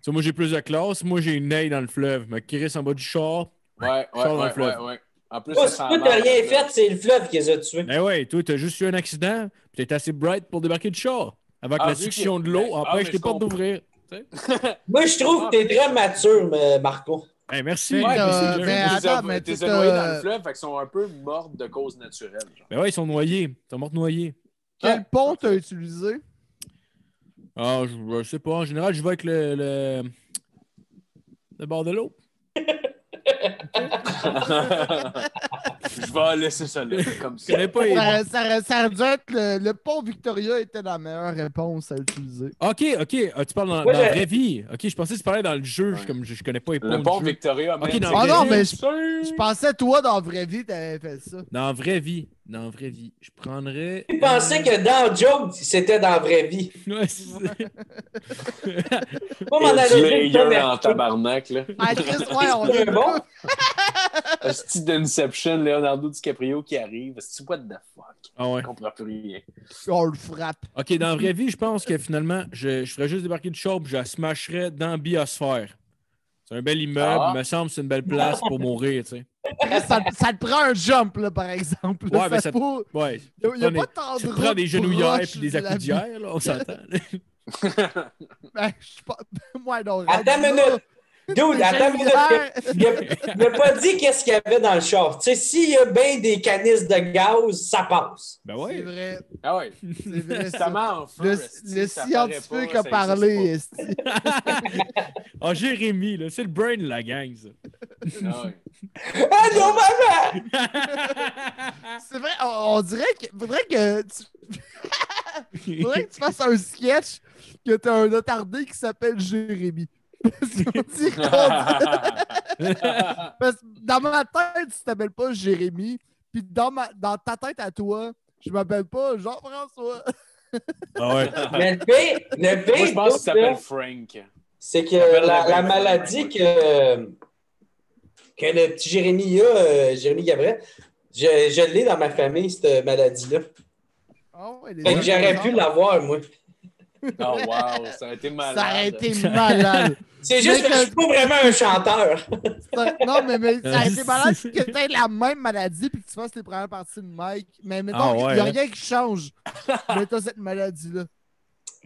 moi, j'ai plus de classe. Moi, j'ai une naille dans le fleuve. Mais Chris en bas du char. Ouais, ouais, Sors dans le ouais, fleuve. ouais, ouais. En plus, Toi, ça toi, t'as rien fait, c'est le fleuve qui les a tués. Ben ouais, toi, t'as juste eu un accident. Puis t'es assez bright pour débarquer du char. Avec Ah, la que- de l'eau, ben, ah, empêche mais les je portes d'ouvrir. Moi, je trouve que t'es très mature, mais- Marco. Hey, merci. Mais, Ouais, euh, mais c'est mais tes attends, mais tes t'es, noyés euh, dans le fleuve, fait qu'ils sont un peu mortes de cause naturelle. genre. Ben ouais, ils sont noyés. Ils sont morts noyés. Quel Ouais. pont t'as utilisé? Ah, je, je sais pas. En général, je vais avec le, le, le bord de l'eau. Je vais laisser ça là, comme ça. pas Ça, ça, dû être le, le pont Victoria était la meilleure réponse à utiliser. Ok, ok. Ah, tu parles dans, la vraie vie. Ok, je pensais que tu parlais dans le jeu. Je, comme, je, je connais pas les ponts Le pont jeu. Victoria, Ok, dans Ah non, mais je-. Je pensais, toi, dans la vraie vie, t'avais fait ça. Dans la vraie vie. Dans la vraie vie. Je prendrais. Tu pensais que dans Joke, c'était dans la vraie vie. Ouais, c'est ça. Layer Tom en tabarnak, là. Ah, Chris, ouais, on est bon? Un style d'Inception, Leonardo DiCaprio qui arrive. C'est what the fuck? Ah ouais. Je comprends plus rien. On le frappe. Ok, dans la vraie vie, je pense que finalement, je, je ferais juste débarquer du puis je la smasherais dans la biosphère. C'est un bel immeuble, Ah. il me semble que c'est une belle place pour mourir, tu sais. Ça, ça te prend un jump, là, par exemple. Ouais, mais Ça ça- faut- Ouais. Il n'y a, pas tant de Tu te prends des genouillères puis des accoudières, là, on s'entend. Ben, je pas. Moi, non. Attends une minute. Dude, attends, une minute. il a- il a pas dit qu'est-ce qu'il y avait dans le char. Tu sais, s'il y a bien des canisses de gaz, ça passe. Ben C'est ouais. vrai. Ah ouais. C'est vrai. ça. En feu, Le, scientifique pas, a parlé. Ah, Jérémy, là, c'est le brain de la gang, ça. Ah ouais. Ah non, maman! C'est vrai, on, on dirait que. Faudrait que tu... faudrait que tu fasses un sketch que t'as un attardé qui s'appelle Jérémy. Parce que dans ma tête, tu t'appelles pas Jérémy. Puis dans, ma... dans ta tête à toi, je m'appelle pas Jean-François. Ah ouais. Mais le pire, le pire, Moi, je pense qu'il s'appelle Frank. c'est que la, maladie Frank, que, que le petit Jérémy a, euh, Jérémy Gabriel, je, je l'ai dans ma famille, cette maladie-là. Ouais, les Fait que gens- j'aurais pu l'avoir, moi. Oh, wow, ça a été malade. Ça aurait été malade. C'est juste Mais que je suis pas vraiment un chanteur. Non, mais, mais ça été malade que tu aies la même maladie puis que tu fasses les premières parties de Mike. Mais mettons, Ah il ouais, n'y a hein? rien qui change. mais t'as cette maladie-là.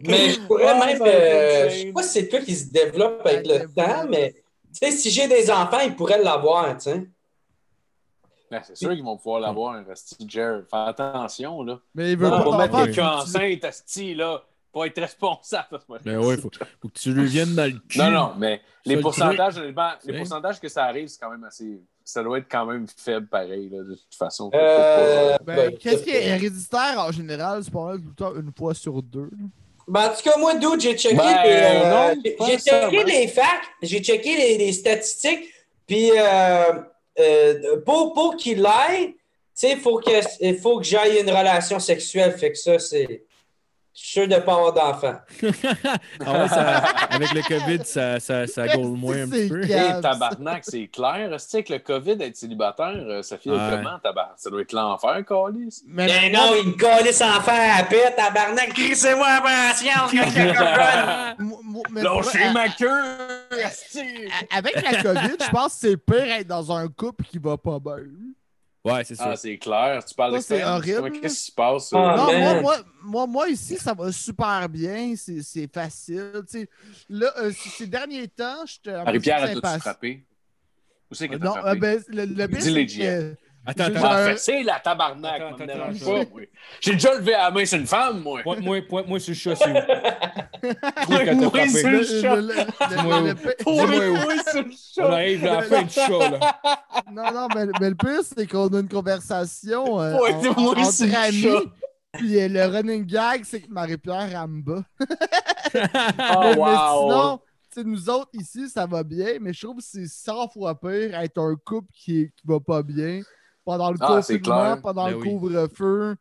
Mais je pourrais Ouais, même. euh, je sais pas si c'est quoi qui se développe avec Ça le développe. temps, mais tu sais, si j'ai des enfants, ils pourraient l'avoir, tu sais. Ben, c'est sûr qu'ils vont pouvoir l'avoir, un Jer. Fais attention, là. Mais il veut Non, pas Pour mettre quelqu'un tu- enceinte, Asti, là. Pas être responsable. Ben ouais, faut, faut que tu lui viennes dans le cul. Non, non, mais les le pourcentages, honnêtement, les Ouais. pourcentages que ça arrive, c'est quand même assez. Ça doit être quand même faible, pareil, là, de toute façon. Euh, Ben, ben, Qu'est-ce qui est héréditaire en général? C'est pas mal tout le temps une fois sur deux. Ben, en tout cas, moi, dude, j'ai checké, Ben, les, euh, non, j'ai- checké les facts, j'ai checké les, les statistiques, puis euh, euh, pour, pour qu'il l'aille, tu sais, il faut que, il faut que j'aille une relation sexuelle, fait que ça, c'est... Je suis sûr de ne pas avoir d'enfant. Ah ouais, ça- avec le COVID, ça, ça, ça gaule moins un petit peu. Hey, tabarnak, c'est clair. Tu sais que le COVID, être célibataire, euh, ça fait Ouais. comment, tabarnak? Ça doit être l'enfer, Calis. Mais Ben non, il me sans faire à paix, tabarnak, crissez-moi à mais Lâchez ma queue, Avec la COVID, je pense que c'est pire être dans un couple qui va pas bien. Ouais, c'est ça. Ah, c'est clair. Tu parles Ça, c'est horrible. Qu'est-ce qui se passe? Ah, non, moi, moi, moi, moi, ici, ça va super bien. C'est c'est facile. tu sais. Là, euh, ces derniers temps, je te. Marie-Pierre, as-tu impatient. frappé? Où c'est que t'as Non, frappé? euh, ben, le, le Dis-les, c'est que- Attends, attends. Fessez la tabarnak, Attends, ça me attends, dérange attends. pas, moi. J'ai déjà levé la main sur une femme, moi. Pointe-moi pointe sur le chat, c'est où? Pointe-moi sur le- chat. Pointe-moi sur le On arrive à la fin du chat, là. Non, non, mais, mais le pire, c'est qu'on a une conversation euh, en- c'est c'est entre amis. chat. Puis euh, le running gag, c'est que Marie-Pierre bat. Oh, mais, mais wow. sinon, tu sais, nous autres ici, ça va bien, mais je trouve que c'est 100 fois pire être un couple qui, est- qui va pas bien pendant le Ah, c'est confinement, clair. pendant Ben le oui. couvre-feu,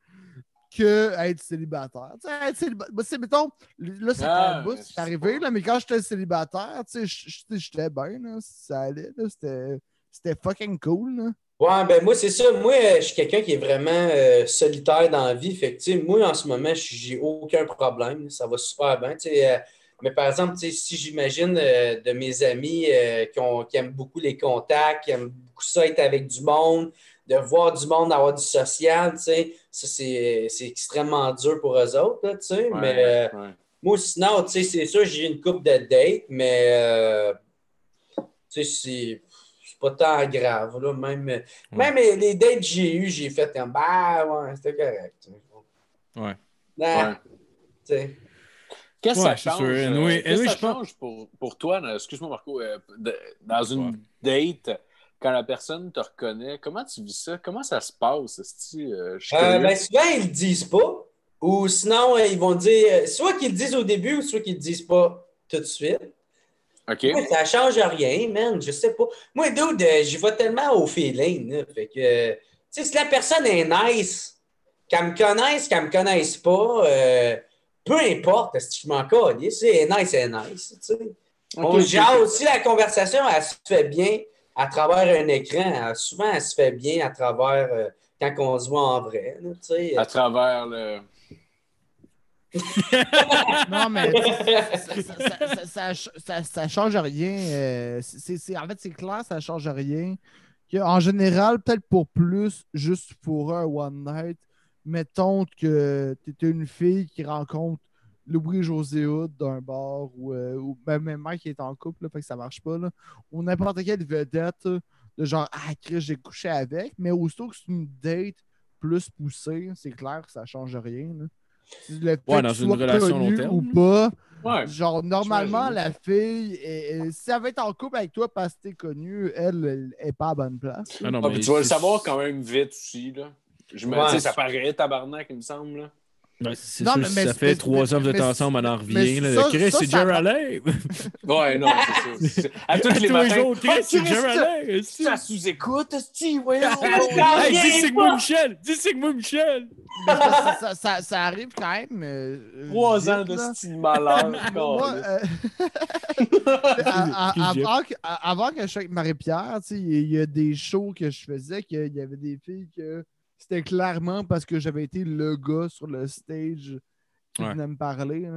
que être célibataire. Tu sais, être célibataire, c'est, mettons, là, ça Ah, mais c'est c'est arrivé, pas- là, mais quand j'étais célibataire, tu sais, j'étais bien, là, ça allait, là, c'était, c'était fucking cool, là. Ouais, ben moi, c'est ça. Moi, euh, je suis quelqu'un qui est vraiment euh, solitaire dans la vie. Fait que, tu sais, moi, en ce moment, j'ai aucun problème. Ça va super bien. tu sais, euh, mais par exemple, tu sais, si j'imagine euh, de mes amis euh, qui, ont- qui aiment beaucoup les contacts, qui aiment beaucoup ça, être avec du monde, de voir du monde, avoir du social, tu sais, ça, c'est c'est extrêmement dur pour eux autres, là, tu sais. Ouais, mais ouais. moi, sinon, tu sais, c'est sûr, j'ai une coupe de date, mais euh, tu sais, c'est c'est pas tant grave, là. Même, même les dates que j'ai eues, j'ai fait comme, bah, ouais, c'était correct. tu sais. Ouais. Ouais. tu sais. Qu'est-ce que Ouais, ça change? sûr. euh, Anyway- qu'est-ce ça je pense- change pour, pour toi, excuse-moi Marco, euh, de- dans une date, quand la personne te reconnaît, comment tu vis ça? Comment ça se passe? Euh, Euh, ben, souvent, ils le disent pas. Ou sinon, euh, ils vont dire, soit qu'ils le disent au début, ou soit qu'ils le disent pas tout de suite. OK. Ouais, ça change rien, man. Je sais pas. Moi, dude, j'y vais tellement au feeling. là. Fait que, tu sais, si la personne est nice, qu'elle me connaisse, qu'elle me connaisse pas, euh, peu importe, si je m'en si elle est nice, elle est nice. sais. On jase. Si la conversation, elle se fait bien à travers un écran, elle- souvent, elle se fait bien à travers euh, quand on se voit en vrai. là, sais. À travers le. Non, mais ça, ça, ça, ça, ça- ça change rien. euh, c'est- c'est- en fait, c'est clair, ça change rien. Que, en général, peut-être pour plus, juste pour un one night, mettons que tu es une fille qui rencontre Louis-José Hood d'un bar ou, euh, ou même, même Mike qui est en couple, là, fait que ça marche pas. Là, ou n'importe quelle vedette euh, de genre Ah, Chris, j'ai couché avec, mais aussitôt que c'est une date plus poussée, c'est clair que ça change rien. là. Si Le fait Ouais, que dans tu une sois relation connu long terme, ou pas, Ouais. genre normalement la fille, est- est- si elle va être en couple avec toi parce que t'es connu, elle, elle est pas à bonne place. Ah non, Ah, mais tu vas le savoir quand même vite aussi. Là. Je me Ouais. sais, ça paraît tabarnak, il me semble. Là. Ouais, c'est Non, sûr, mais- si mais- ça fait mais- trois ans que vous êtes mais- ensemble, on en mais revient. Là, ça- Chris, c'est Allen. Ouais, non, c'est ça. À tous les matins. jours, Chris, c'est ça- sous-écoute. Hey, dis c'est que moi. Michel! Dis c'est moi, Michel! Ça, ça- ça- ça arrive quand même. euh, Trois vite, ans de style malheur. Moi, euh, avant, que, je sois avec Marie-Pierre, tu sais, il y, a- il y a des shows que je faisais qu'il y avait des filles que c'était clairement parce que j'avais été le gars sur le stage qui Ouais. venait me parler.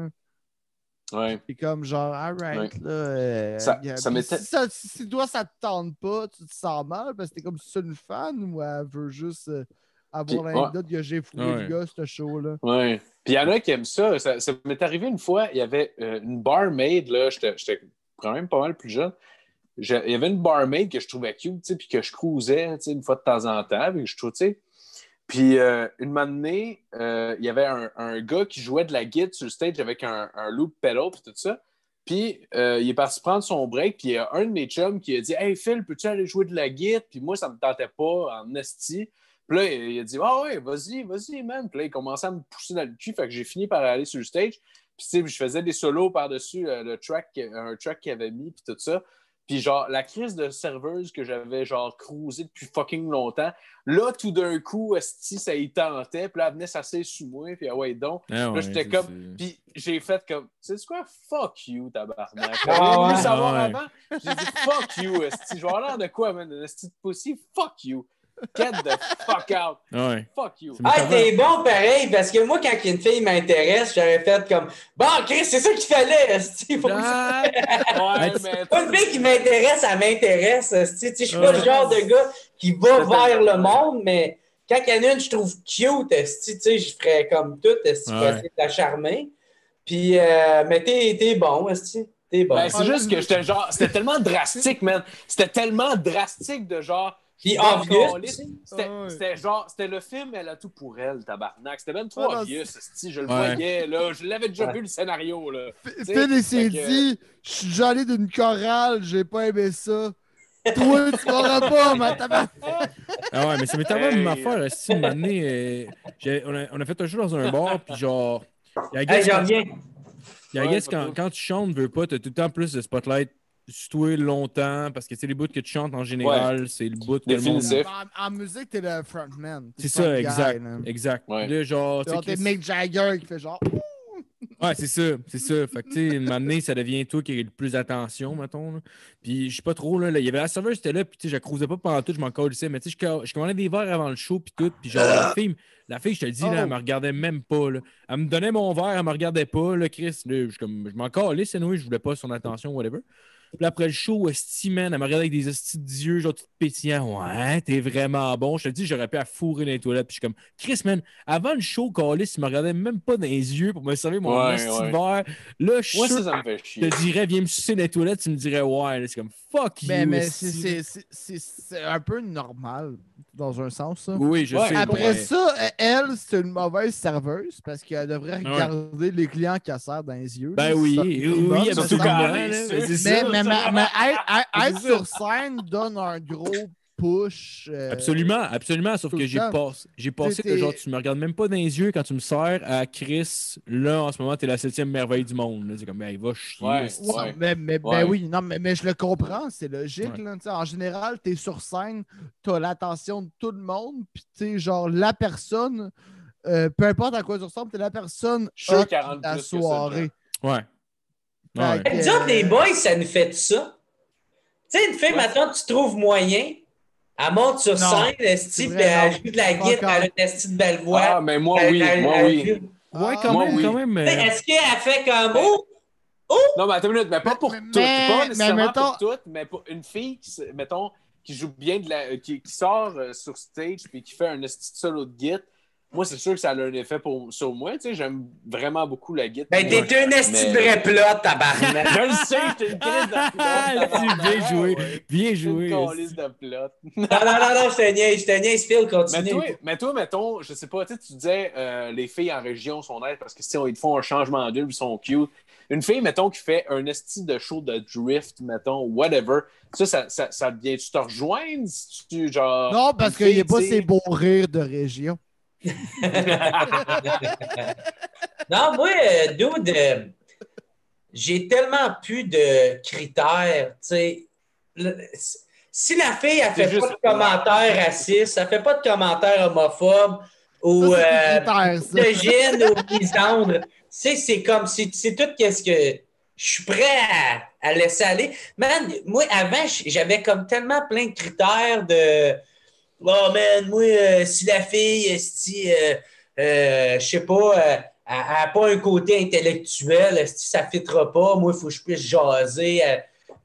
Ouais. C'est comme genre, alright, là. euh, Ça- ça si, ça- si toi, ça te tente pas, tu te sens mal parce que t'es comme si c'est une fan ou elle veut juste euh, avoir l'anecdote que j'ai fouillé Ouais. le gars, ce show-là? Ouais. Puis il y en a qui aiment ça. Ça, ça m'est arrivé une fois, il y avait euh, une barmaid, là, j'étais quand même pas mal plus jeune. Je- il y avait une barmaid que je trouvais cute, tu sais, puis que je cruisais tu sais, une fois de temps en temps, puis que je sais. Puis euh, une matinée, euh, il y avait un, gars qui jouait de la guitare sur le stage avec un, loop pedal, puis tout ça. Puis euh, il est parti prendre son break, puis il y a un de mes chums qui a dit Hey Phil, peux-tu aller jouer de la guitare Puis moi, ça me tentait pas en esti. Puis là, il a dit Ah ouais, vas-y, vas-y, man. Puis là, il commençait à me pousser dans le cul, fait que j'ai fini par aller sur le stage. Puis je faisais des solos par-dessus le track, un track qu'il avait mis, puis tout ça. Puis genre, la crise de serveuse que j'avais genre cruisé depuis fucking longtemps, là, tout d'un coup, esti, ça y tentait. Puis là, elle venait s'asseoir sur moi, puis ah ouais, donc. Ah Là, ouais, j'étais comme. Puis j'ai fait comme. Tu sais quoi? Fuck you, tabarnak. Ah voulu ouais. savoir Ah ouais. avant. J'ai dit fuck you, esti. Je vais avoir l'air de quoi, man? Esti de pussy? Fuck you. Get the fuck out. Ouais. Fuck you. Ah, t'es bon pareil, parce que moi, quand une fille m'intéresse, j'aurais fait comme Bon, Chris, c'est ça qu'il fallait, esti, faut Ah! Ouais, Mais. Pas une fille qui m'intéresse, elle m'intéresse. esti. Tu sais, Je suis pas le genre de gars qui va C'est vers le monde, mais quand il y en a une je trouve cute, esti, tu sais, je ferais comme tout, esti, pour Ouais. essayer de la charmer. Puis, euh, mais t'es t'es bon, esti. T'es bon. Ben, c'est juste que j'étais genre. C'était tellement drastique, man. C'était tellement drastique de genre. Puis obvious. C'était genre, c'était le film Elle a tout pour elle, tabarnak. C'était même trop Ah obvious, esti, je le Ouais. voyais, là. Je l'avais déjà Ouais. vu le scénario, là. Phil, s'est dit Je suis jaloux d'une chorale, j'ai pas aimé ça. Toi, tu m'auras pas, ma tabarnak. Ah ouais, mais ça m'est arrivé Hey. une affaire. Si une année, euh, on, a, on a fait un show dans un bar, puis genre. il y a Hey, j'en quand- viens. il y a Ouais, guess pas quand, quand tu chantes, veux pas, t'as tout le temps plus de spotlight toi longtemps, parce que c'est les bouts que tu chantes en général, c'est le bout que le monde. Définitif. En, en musique, t'es le frontman. C'est ça, guy, exact. là. Exact. Ouais. Là, genre, tu sais, Genre, T'es Mick Jagger qui fait genre. Ouais, c'est ça, c'est ça. Fait que, tu sais, année, ça devient toi qui as le plus d'attention, mettons. là. Puis, je sais pas trop, là, là, il y avait la serveuse, c'était là, puis, tu sais, je cruisais pas pendant tout, je m'en colissais, mais, tu sais, je, je commandais des verres avant le show, puis tout, puis, genre, la fille, la fille, je te le dis, là, elle Oh. me regardait même pas, là. Elle me donnait mon verre, elle me regardait pas, là, Chris, là, je, comme, je m'en calissais, anyway, je voulais pas son attention, whatever. Puis après le show, esti, man, elle me regardait avec des estis d'yeux, genre tout pétillant. Ouais, t'es vraiment bon. Je te dis, j'aurais pu à fourrer dans les toilettes. Puis je suis comme, Chris, man, avant le show, Calis, il me regardait même pas dans les yeux pour me servir mon Ouais, ouais. verre. Là, je sûr ça, ça me fait je chier. te dirais, viens me sucer dans les toilettes, tu me dirais, ouais, là, c'est comme, fuck Ben, you. mais esti. c'est- c'est- c'est c'est- c'est un peu normal, dans un sens, ça. Oui, je Ouais. sais. Après ouais. ça, elle, c'est une mauvaise serveuse parce qu'elle devrait regarder les clients qu'elle sert dans les yeux. Ben là, oui, oui. Surtout quand est mais Mais, mais, être, être- sur scène donne un gros push. euh, Absolument, absolument. Sauf que j'ai temps. passé, j'ai passé T'es- que genre, tu me regardes même pas dans les yeux quand tu me sers à Chris. Là, en ce moment, t'es la septième merveille du monde. là. C'est comme, ben, il va chier. Ouais. esti. Ouais, mais, mais- ben oui, non, mais, mais je le comprends, c'est logique. Ouais. là, en général, tu es sur scène, tu as l'attention de tout le monde, puis tu sais, genre, la personne, euh, peu importe à quoi tu ressembles, tu es la personne a de la ça, soirée. Ouais. Fait Ouais. les euh, boys, ça nous fait ça. Tu sais, une fille, Ouais. maintenant, tu trouves moyen, elle monte sur Non, scène, esti, puis elle joue de la guitare, elle a une esti de belle voix. Ah, mais moi, oui. elle- Moi, elle oui. Ouais, quand Moi, même, quand même. Euh, Est-ce qu'elle fait comme Oh! Non, mais attends une minute, mais pas pour Mais- toutes. Pas mais nécessairement mettons- pour toutes, mais pour une fille qui, se- mettons, qui joue bien, de la, qui, qui sort euh, sur stage puis qui fait un esti de solo de guitare. Moi, c'est sûr que ça a un effet pour, sur moi. Tu sais, j'aime vraiment beaucoup la guitare. Ben, t'es un esti de Mais- vrai plat, tabarnak. Je le sais, j'étais une crise de plot. bien joué, bien joué. Une calice de plot. Non, non, non, non, je te niaise, je te niaise, Phil, Mais continue. toi, mais toi, mettons, je sais pas, tu sais, tu disais euh, les filles en région sont naises parce que si ils te font un changement d'huile, ils sont cute. Une fille, mettons, qui fait un esti de show de drift, mettons, whatever, ça, ça, ça, ça vient-tu te rejoindre? Si tu, genre, Non, parce qu'il n'y a pas tu ces beaux rires de région. Non, moi, dude, euh, j'ai tellement plus de critères, tu sais. Le- Si la fille, elle fait pas juste- de commentaires racistes, elle fait pas de commentaires homophobes ou c'est euh, ou tu sais, c'est comme, c'est c'est tout qu'est-ce que je suis prêt à, à laisser aller. Man, moi, avant, j'avais comme tellement plein de critères de Oh man, moi, euh, si la fille, si, euh, euh, je sais pas, euh, elle n'a pas un côté intellectuel, si ça ne fitera pas, moi, il faut que je puisse jaser euh,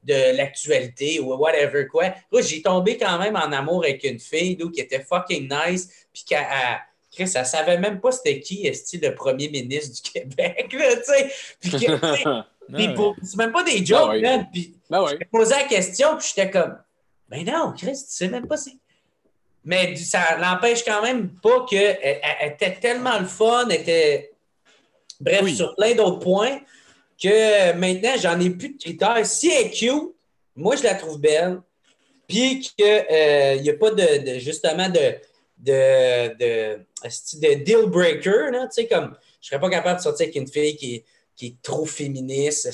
de l'actualité ou whatever quoi. Là, j'ai tombé quand même en amour avec une fille qui était fucking nice, puis qu'elle Chris, elle savait même pas c'était qui est le premier ministre du Québec, là, tu sais. C'est même pas des jokes, oui. man. Puis Ben oui. je me posais la question, puis j'étais comme, ben non, Chris, tu sais même pas c'est. Mais ça n'empêche quand même pas qu'elle elle, elle était tellement le fun, elle était. Bref, Oui. sur plein d'autres points, que maintenant, j'en ai plus de critères. Si elle est cute, moi, je la trouve belle. Puis qu'il n'y a pas de, de- justement de, de, de, de deal breaker, là, tu sais, comme je serais pas capable de sortir avec une fille qui est, qui est trop féministe,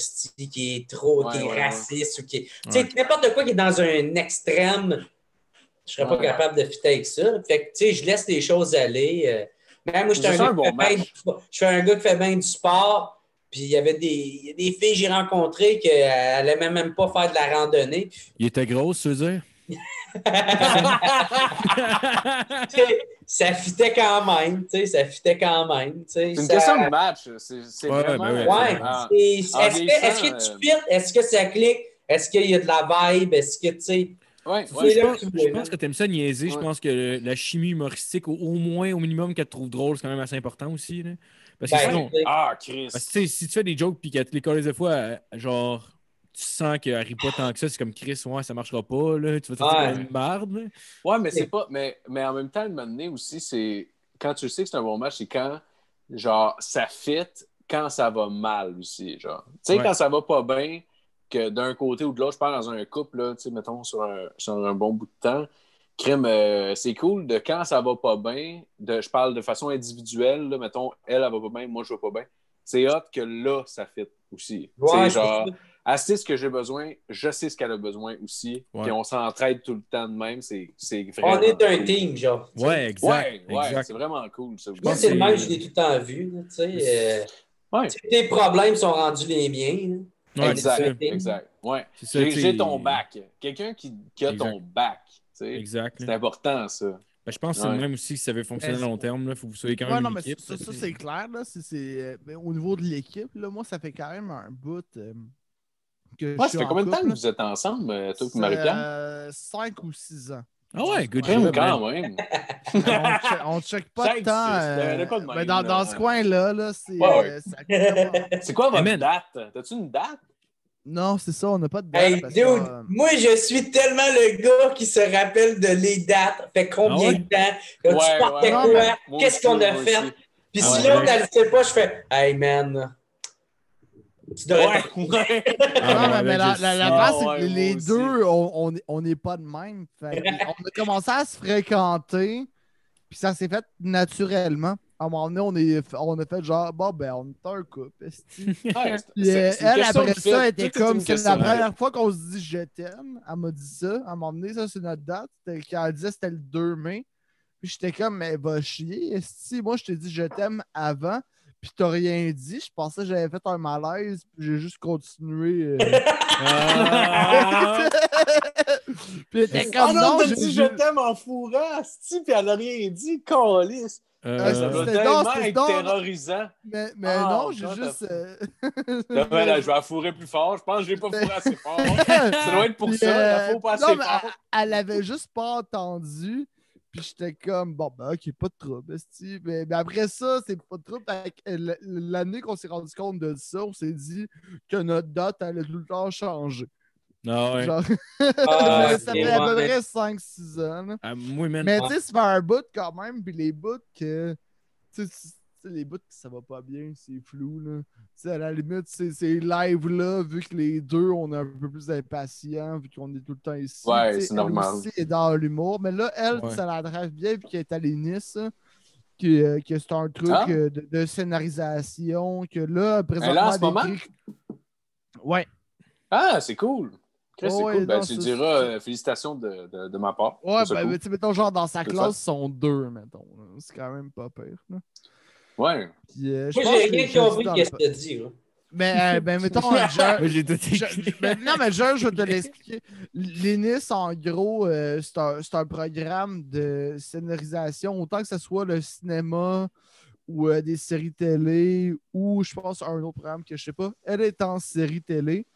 qui est trop Ouais, qui est ouais, ouais. raciste ou qui est. Tu sais, Ouais. n'importe quoi qui est dans un extrême, je serais pas Ouais. capable de fitter avec ça. Fait que, tu sais, je laisse les choses aller. euh. Mais moi, un, un bon. Je suis un gars qui fait bien du sport. Puis il y avait des, des filles que j'ai rencontrées qui n'aimaient même pas faire de la randonnée. Il était gros, tu veux dire? Ça fitait quand même, tu sais, ça fitait quand même. tu sais, C'est une ça- question de match. C'est Ouais, vraiment. ben ouais. Ah, Est-ce que, que tu euh, fites? Est-ce que ça clique? Est-ce qu'il y a de la vibe? Est-ce que tu sais. Ouais, je, pense, que tu je voulais, pense que t'aimes ça niaiser. Je pense que le- la chimie humoristique, au, au moins, au minimum, qu'elle te trouve drôle, c'est quand même assez important aussi. Là. Parce que Ben, sinon, tu sais, Ah, Chris. parce que, tu si tu fais des jokes puis qu'elle te les colle des fois, euh, genre, tu sens qu'elle rit pas tant que ça, c'est comme Chris, ouais, ça marchera pas, là, tu vas te comme une barde. là. Ouais, mais c'est pas. Mais, mais en même temps, le moment donné aussi, c'est. Quand tu sais que c'est un bon match, c'est quand, genre, ça fit quand ça va mal aussi. Genre. Tu sais, Ouais. quand ça va pas bien, que d'un côté ou de l'autre, je parle dans un couple, là, tu sais, mettons, sur un, sur un bon bout de temps. Crime, euh, c'est cool de quand ça va pas bien, de, je parle de façon individuelle, là, mettons, elle, elle va pas bien, moi, je vais pas bien. C'est hot que là, ça fit aussi. Ouais, genre, elle sait ce que j'ai besoin, je sais ce qu'elle a besoin aussi, Ouais. puis on s'entraide tout le temps de même, c'est c'est vraiment On est un cool. team, genre. Ouais, exact. Ouais, ouais, exact. c'est vraiment cool. Ça. Moi, c'est le même, je l'ai tout le temps vu. Tu sais, euh, Ouais, tes problèmes sont rendus les miens. là. Ouais, exact, exact. Ouais. J'ai ton bac. Quelqu'un qui, qui a Exact. ton bac. tu sais. Exact. C'est important, ça. Ben, je pense que c'est Ouais. même aussi si ça veut fonctionner à long terme. Il faut que vous soyez quand Ouais, même non, une mais équipe. ça, c'est clair. Là, c'est, c'est, au niveau de l'équipe, là, moi, ça fait quand même un bout euh, que je Ouais, suis ça fait en combien de temps que vous êtes ensemble, euh, toi et Marie-Pierre? euh, cinq ou six ans. Ah ouais, good Ouais, job. Quand même. on, check, on check pas de temps. euh, pas de même, dans, dans ce coin-là, là, c'est. Ouais, ouais. euh, C'est quoi votre Amen. date? T'as-tu une date? non, c'est ça, on n'a pas de date. Hey, parce dude, que, euh, moi, je suis tellement le gars qui se rappelle de les dates. Fait combien Ah ouais? de temps? Tu partais ouais, non, quoi? Qu'est-ce qu'on a fait? aussi. Puis Ah si l'autre, ouais. elle le sait pas, je fais Hey, man. Tu devrais Ouais, ouais. Ah, non, ouais, mais, mais la, la, la sais. base, Ah, c'est ouais, que les aussi. deux, on on est- on n'est pas de même. Fait on a commencé à se fréquenter, puis ça s'est fait naturellement. À un moment donné, on, est, on a fait genre, bon, ben, on est un couple. Ouais, Puis, euh, elle, après ça, elle était comme, c'est la première fois qu'on se dit je t'aime. Elle m'a dit ça. À un moment donné, ça, c'est notre date. C'était- Quand elle disait c'était le 2 mai. Puis j'étais comme, mais va chier. esti. Moi, je t'ai dit je t'aime avant. Puis t'as rien dit. Je pensais que j'avais fait un malaise. Puis j'ai juste continué. euh. Ah! puis elle était Ah comme, non, non, t'as dit je t'aime en fourrant, puis elle a rien dit, calice. Euh, Ah, Ça doit c'était- tellement non, être non. terrorisant. Mais, mais Ah, non, j'ai juste. euh, Là, là, je vais la fourrer plus fort. Je pense que je l'ai pas fourré assez fort. Ça doit être pour Puis, ça. La euh, faut pas non, assez mais fort. elle, elle avait juste pas entendu. Puis j'étais comme, bon, ben, ok, pas de trouble. Mais, mais après ça, c'est pas de trouble. L'année qu'on s'est rendu compte de ça, on s'est dit que notre date allait tout le temps changer. Ah ouais. Genre, Ah, ça fait à peu près 5-6 ans. Ah. Mais tu sais, ça fait un bout quand même, puis les bouts que. Les bouts que ça va pas bien, c'est flou, là. Tu sais, à la limite, c'est ces lives-là, vu que les deux, on est un peu plus impatients, vu qu'on est tout le temps ici. Ouais, tu sais, c'est normal. Elle aussi est dans l'humour, mais là, elle, Ouais. ça la drive bien, puis qu'elle est allée Nice, hein, que, que c'est un truc Ah. euh, de, de scénarisation, que là, présentement. En ce moment? Ouais. Ah, c'est cool. Chris, c'est Ouais, cool. Ben, non, tu diras euh, félicitations de, de, de ma part. Ouais, ben, cool. mais tu sais, mettons, genre, dans sa C'est classe, ils sont deux, mettons. C'est quand même pas pire. là. Ouais. Puis, euh, je Moi, j'ai rien compris de ce que tu as dit. là. Mais, euh, ben, mettons, je- Moi, j'ai tout je- écrit. ben, non, mais je, je vais te l'expliquer. L'ENIS, en gros, euh, c'est un, c'est un programme de scénarisation, autant que ce soit le cinéma ou euh, des séries télé, ou je pense un autre programme que je sais pas. Elle est en série télé,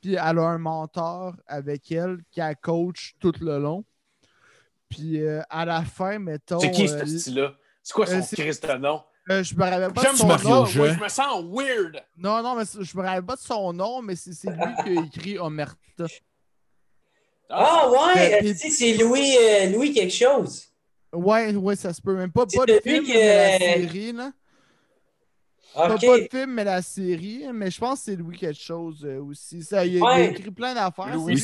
puis elle a un mentor avec elle qui la coach tout le long. Puis euh, à la fin, mettons. C'est qui euh, ce style-là? C'est quoi son euh, Christ nom? Euh, je me rappelle pas de son Mario nom. Je me sens weird. Non, non, mais c'est- je me rappelle pas de son nom, mais c'est c'est lui qui a écrit Omerta. Ah ouais, Ben, euh, si, c'est Louis, euh, Louis quelque chose. Ouais, ouais, ça se peut. Même pas, pas de depuis film, que- mais la série, là. Pas, pas de film, mais la série. Mais je pense que c'est Louis quelque chose euh, aussi. Ça, il, a, il a Ouais. écrit plein d'affaires. Louis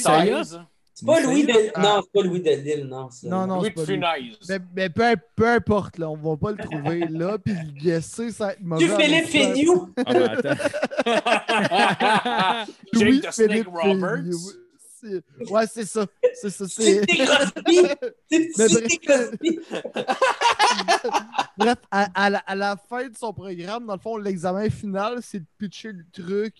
C'est pas Louis de Ah. Non, c'est pas Louis de Lille, non. ça. Non, non, Louis c'est pas de. Funès. Mais, mais peu, peu importe, là, on va pas le trouver là, puis le guesser, ça va être mauvais. Philippe. Féniou? Ah, ben, attends. Jake the Snake Roberts? C'est- Ouais, c'est ça. C'est ça. c'est- Crosby. Crosby. Bref, à, à la, à la fin de son programme, dans le fond, l'examen final, c'est de pitcher le truc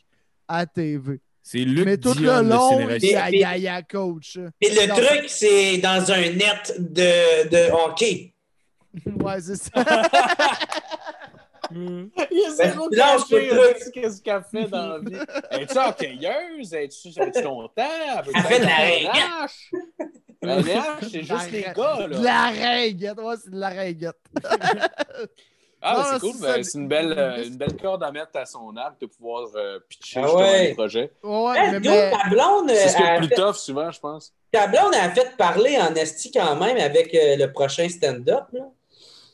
à la TV. C'est Luc Mais tout Dion, le long, le il y a, y coach. Et le Non. truc, c'est dans un net de, de hockey. Ouais, c'est ça. Il y a zéro Ben, elle sait Qu'est-ce qu'elle fait dans la vie? Es-tu hockeyeuse? Es-tu es longtemps? Elle fait de la ringuette. La c'est juste les gars, De là. la ringuette. Ouais, c'est de la ringuette. Ah, c'est cool. c'est ben, ça. c'est une belle, euh, une belle corde à mettre à son arc de pouvoir euh, pitcher Ah ouais. mais, ta blonde, C'est ce qui est a le plus fait, tough souvent, je pense. ta blonde a fait parler en esti quand même avec euh, le prochain stand-up. là.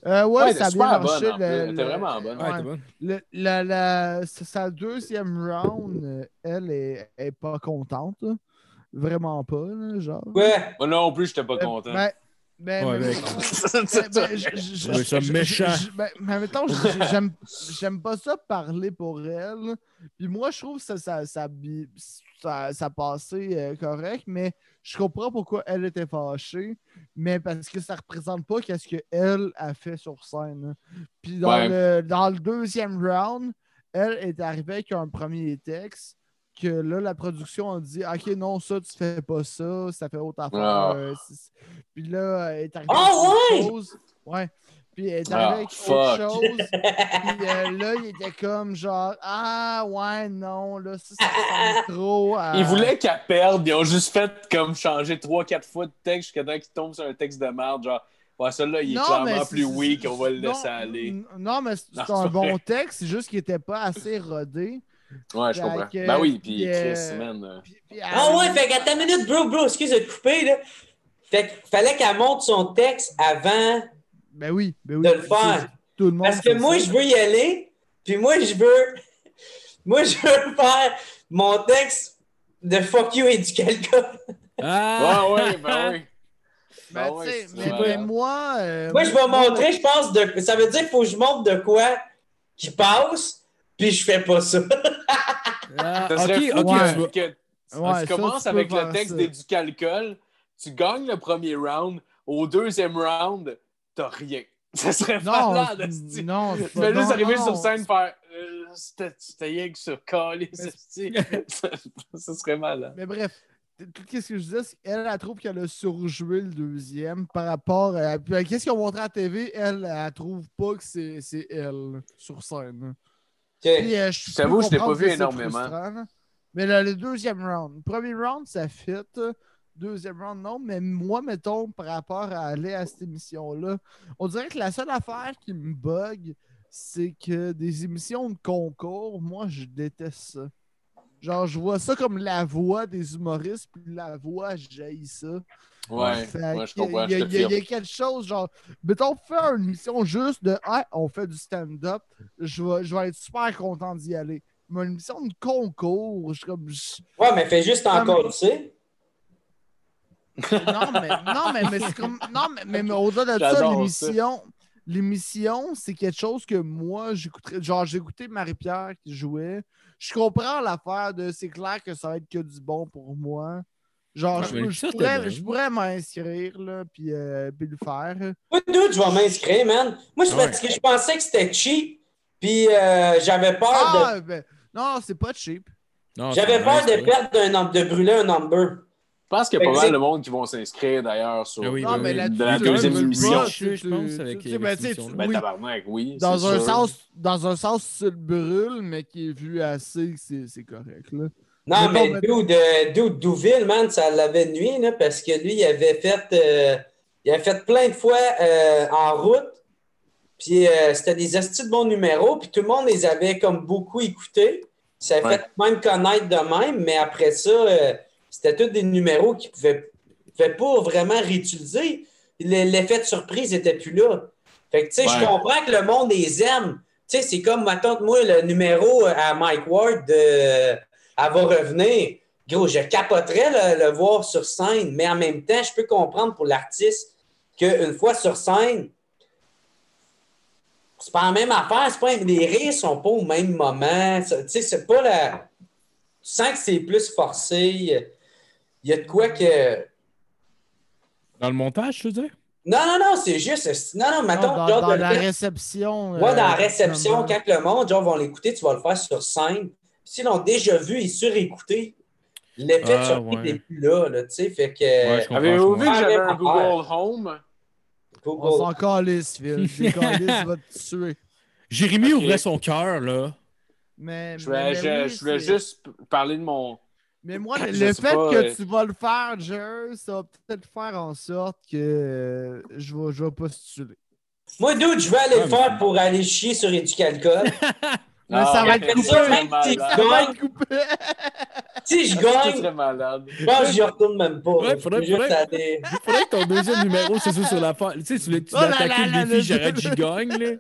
euh, ouais, ça a bien marché. bonne, en plus. Elle le- était le- vraiment bonne. Ouais, Ouais. t'es bon. Le- la, la- sa- deuxième round, euh, elle est, est pas contente. là. Vraiment pas, là, genre. Ouais. Moi non plus, j'étais pas Euh, content. ben- ben- Ouais, ben- ben, ben- ben, je- je- je- Ouais, ça je- méchant. je- ben, mais mettons, je- j'aime j'aime pas ça parler pour elle. Puis moi, je trouve que ça, ça, ça, ça, ça passait euh, correct, mais je comprends pourquoi elle était fâchée, mais parce que ça représente pas qu'est-ce qu'elle a fait sur scène. Puis dans, Ouais. le, dans le deuxième round, elle est arrivée avec un premier texte que là, la production a dit Ok, non, ça, tu fais pas ça, ça fait autre affaire. Ah. euh, c'est- Puis là, elle est arrivée Ah, avec ouais! chose. Ouais. Puis elle est Ah, avec autre chose. Puis euh, là, il était comme genre Ah, ouais, non, là, ça, ça ressemble trop à. Ils voulaient qu'elle perde, ils ont juste fait comme changer 3-4 fois de texte jusqu'à temps qu'il tombe sur un texte de merde, genre, ouais, celui-là, il est Non, clairement plus weak, on va le non, laisser aller. Non, mais c'est un bon texte, c'est juste qu'il était pas assez rodé. Ouais, je comprends. Ben oui, puis Chris, euh, man. euh, Puis- puis Ah ouais, fait qu'à ta minute, bro, bro, excuse de te couper, là. Fait qu'il fallait qu'elle monte son texte avant Ben oui, ben oui. de le faire. Tout le monde. Parce que moi, ça. je veux y aller, puis moi, je veux. Moi, je veux faire mon texte de fuck you et du quelqu'un. Ah! Ouais, ouais, ben oui. Ben, Ah ouais, tu sais, c'est mais, moi. euh, Moi, je vais montrer, je pense, de... ça veut dire qu'il faut que je montre de quoi qui passe, puis je fais pas ça. Ah, Ça serait ok, fou ok, ouais. tu vas- que, Ouais, tu ça, commences tu avec le texte du calcul, tu gagnes le premier round, au deuxième round, t'as rien. Ça serait Non, malade, non, c'est Tu pas- vas juste arriver non, sur scène faire euh, C'était rien que ça, calé, ça, ça serait malade. Mais bref, t- tout ce que je disais, c'est qu'elle, elle trouve qu'elle a surjoué le deuxième par rapport à. Puis, euh, qu'est-ce qu'ils ont montré à la TV? Elle, elle trouve pas que c'est c'est elle sur scène. Puis, euh, je J'avoue, peux je l'ai pas vu énormément. Mais là, le deuxième round. Le premier round, ça fit. deuxième round, non. Mais moi, mettons, par rapport à aller à cette émission-là, on dirait que la seule affaire qui me bug, c'est que des émissions de concours, moi, je déteste ça. Genre, je vois ça comme la voix des humoristes, puis la voix, j'haïs ça. Ouais, Fait ouais, je comprends. Il y, y a- y quelque chose, genre, mettons, faire une émission juste de Ah, on fait du stand-up, je vais, je vais être super content d'y aller. Mais une émission de concours, je suis comme. je- Ouais, mais fais juste encore, tu sais. Non, mais, non, mais, mais c'est comme. Non, mais, mais, mais au-delà de ça, l'émission. L'émission, c'est quelque chose que moi, j'écouterais. Genre, j'ai écouté Marie-Pierre qui jouait. Je comprends l'affaire de c'est clair que ça va être que du bon pour moi. Genre, je, je pourrais, je pourrais m'inscrire, là, puis, euh, puis le faire. Moi, dude, je vais m'inscrire, man. Moi, c'est Ouais. parce que je pensais que c'était cheap, puis euh, j'avais peur Ah, ben, non, c'est pas cheap. Non, de. J'avais peur de perdre un number, de brûler un number. Je pense qu'il y a Fait pas mal de monde qui vont s'inscrire d'ailleurs sur Ah oui, Non, ben mais là-dessus, de la deuxième émission. Je tu- pense, avec ben. Ben, tabarnak, oui. Dans un, sûr. sens, dans un sens, tu le brûles, mais qui est vu assez, c'est c'est correct. Là. Non, Mais mais bon, dude, euh, dude, Douville, man, ça l'avait nuit, là, parce que lui, il avait fait, euh, il avait fait plein de fois euh, en route. Puis euh, c'était des astuces de bons numéros, puis tout le monde les avait comme beaucoup écoutés. Ça a Ouais. fait même connaître de même, mais après ça, euh, c'était tous des numéros qui pouvaient, pouvaient pas vraiment réutiliser. Le- L'effet de surprise n'était plus là. Fait que, tu sais, je comprends que le monde les aime. Tu sais, c'est comme, maintenant moi, le numéro à Mike Ward de Elle va revenir. Gros, je capoterais le, le voir sur scène, mais en même temps, je peux comprendre pour l'artiste qu'une fois sur scène, c'est pas la même affaire. C'est pas, les rires sont pas au même moment. Tu sais, c'est pas la. Tu sens que c'est plus forcé. Il y a de quoi que. Dans le montage, je veux dire? Non, non, non, c'est juste. Non, non, Non, mettons, dans, genre, dans de la réception. Ouais, euh, dans la réception, quand le monde, genre, vont l'écouter, tu vas le faire sur scène. S'ils l'ont déjà vu et surécouté, l'effet de Ah, surprise ouais. n'est plus là, là, tu sais. Fait que. Ouais. Avez-vous vu que j'avais un. Google Home? Google. On s'en calisse, Phil. Calices va te tuer. Jérémy ouvrait son cœur, là. Mais, Je voulais, mais- je, oui, je voulais juste parler de mon. Mais moi, le, Je fait pas, que euh, tu vas le faire, Jer, ça va peut-être faire en sorte que euh, je vais, je vais postuler. Moi, dude, je vais aller le mais- faire pour aller chier sur Éducalcool. Mais ça va être coupé. Même si. Ça va gagne. si je gagne, malade. je que j'y retourne même pas. Ouais. Je faudrait- faudrait- faudrait que ton deuxième numéro, c'est ça sur la fa- Tu sais, tu Oh là là, le défi J'arrête, j'y gagne, là.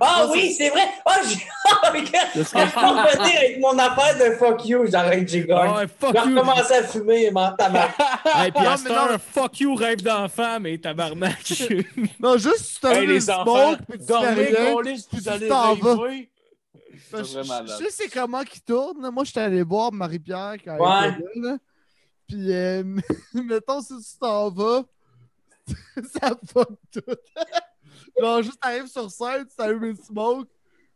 Ah Ça, oui, c'est vrai! Ah, j'ai. Ah, serait- Je peux revenir avec mon affaire de fuck you, j'arrête, j'ai Ah gagné. ouais, fuck Je vais you. recommencer à fumer, man, tabarnak. Hey, puis Non, à mais cette non, fuck you, rêve d'enfant, mais tabarnak. Non, juste tu te Hey, le les smoke, puis tu dormez, colis, puis tu t'en vas. Ben, je, sais c'est comment qu'il tourne. Moi, j'étais allé voir Marie-Pierre quand Ouais. elle était là. Puis, euh, mettons, si tu t'en vas, ça fuck tout. Genre, juste t'arrives sur scène, tu allumes une smoke,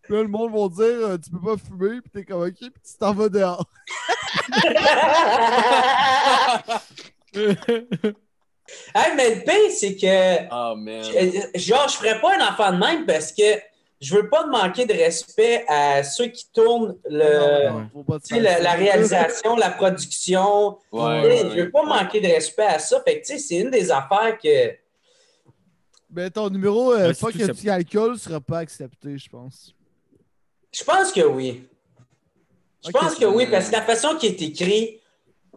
puis là, le monde va dire euh, tu peux pas fumer, puis t'es comme ok, puis tu t'en vas dehors. hey, mais le pire, c'est que. Oh, man. Euh, Genre, je ferais pas un enfant de même parce que je veux pas manquer de respect à ceux qui tournent le, Non, non, la, réalisation, la production. Ouais, ouais, je veux pas ouais. manquer de respect à ça. Fait que, tu sais, c'est une des affaires que. Mais ton numéro, euh, pas que tu calcules, sera pas accepté, je pense. Je pense que oui. Je pense que oui, parce que la façon qui est écrit,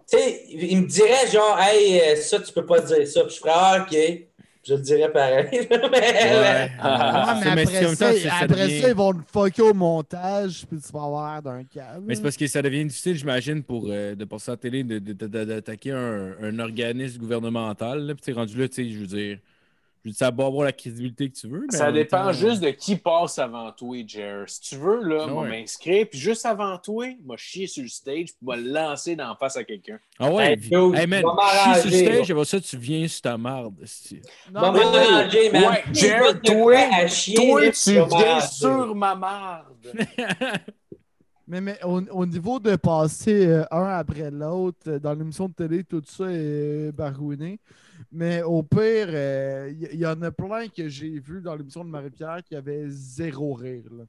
tu sais, il me dirait genre, hey, euh, ça, tu peux pas dire ça. Puis je ferais, ah, OK. Je le dirais pareil. Ouais. Ah, Ouais, mais mais après, c'est ça, comme ça, c'est- ça après devient- ça, ils vont te fucker au montage, puis tu vas avoir l'air d'un câble. Mais c'est parce que ça devient difficile, j'imagine, pour euh, de passer à la télé, de- de- de- d'attaquer un, un organisme gouvernemental. Là. Puis rendu là, tu sais, je veux dire, ça va avoir la crédibilité que tu veux. mais Ça dépend temps, juste de qui passe avant toi, Jer. Si tu veux, là, Ah moi, ouais. m'inscrire, puis juste avant toi, moi, chier sur le stage, puis moi, le lancer d'en face à quelqu'un. Ah ouais, Hey, dude, hey man, va m'arranger, chie sur le stage, après ça, tu viens sur ta marde. Non, Va mais- m'arranger, man. Ouais, Jer, de toi, à chier, Toi, tu viens sur ma marde. Mais, mais au, au niveau de passer euh, un après l'autre euh, dans l'émission de télé, tout ça est barouiné. Mais au pire, il y, y en a plein que j'ai vu dans l'émission de Marie-Pierre qui avaient zéro rire. là.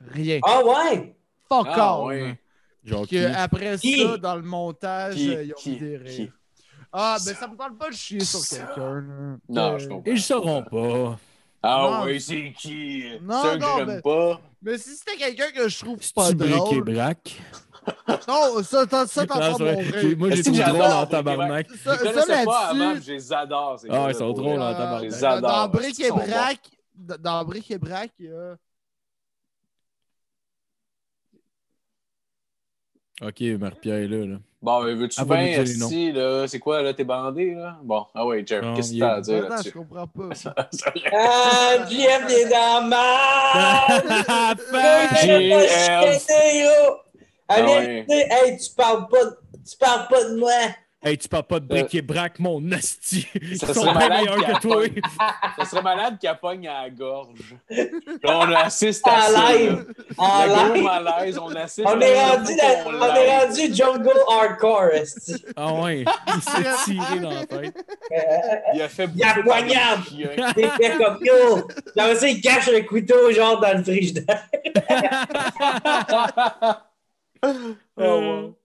Rien. Ah ouais? Fuck Ah, ouais. là. Genre, Que après Qui? ça, dans le montage, Qui? euh, ils ont des Qui? rires. Ah, ben ça me parle pas de chier sur quelqu'un. Non, Euh, je comprends. Ils sauront pas. Ah Non. oui, c'est qui? Non, Ceux que non, j'aime mais- pas. Mais si c'était quelqu'un que je trouve pas C'est-tu bric et drôle. brac? Non, ça, t'en- ça t'en Moi, j'ai trouvé j'adore drôle en tabarnak. Ça, Je ça pas avant, là-dessus. je les adore. ces Ah, ils sont drôles en tabarnak. Je les dans- adore. Dans Bric Ils et. Brac, dans- dans Bric et Brac, il y a. Ok, Marie-Pierre est là. là. Bon, mais veux-tu Ah, bien, si, là, c'est quoi, là, t'es bandé, là? Bon, ah ouais, Jeff, qu'est-ce que il t'as à dire Attends, je là-dessus? comprends pas. Ah, JF est dans ma. JF. Ah, Ah ouais. hey, tu parles pas, de- tu parles pas de moi. Hey, tu parles pas de bric et brac, mon asti. Ils Ça sont serait malade meilleurs qu'il que toi. Ça serait malade qu'elle pogne à la gorge. Là, on assiste à En ça. live. En Le gros live. malaise, on assiste On à est ça, rendu, qu'on on est rendu jungle hardcore, esti. Ah ouais, il s'est tiré dans la tête. Il a fait Il a bouffer poignarde. Il fait comme yo. Genre ça, il cache un couteau genre dans le frigidaire. Oh, wow.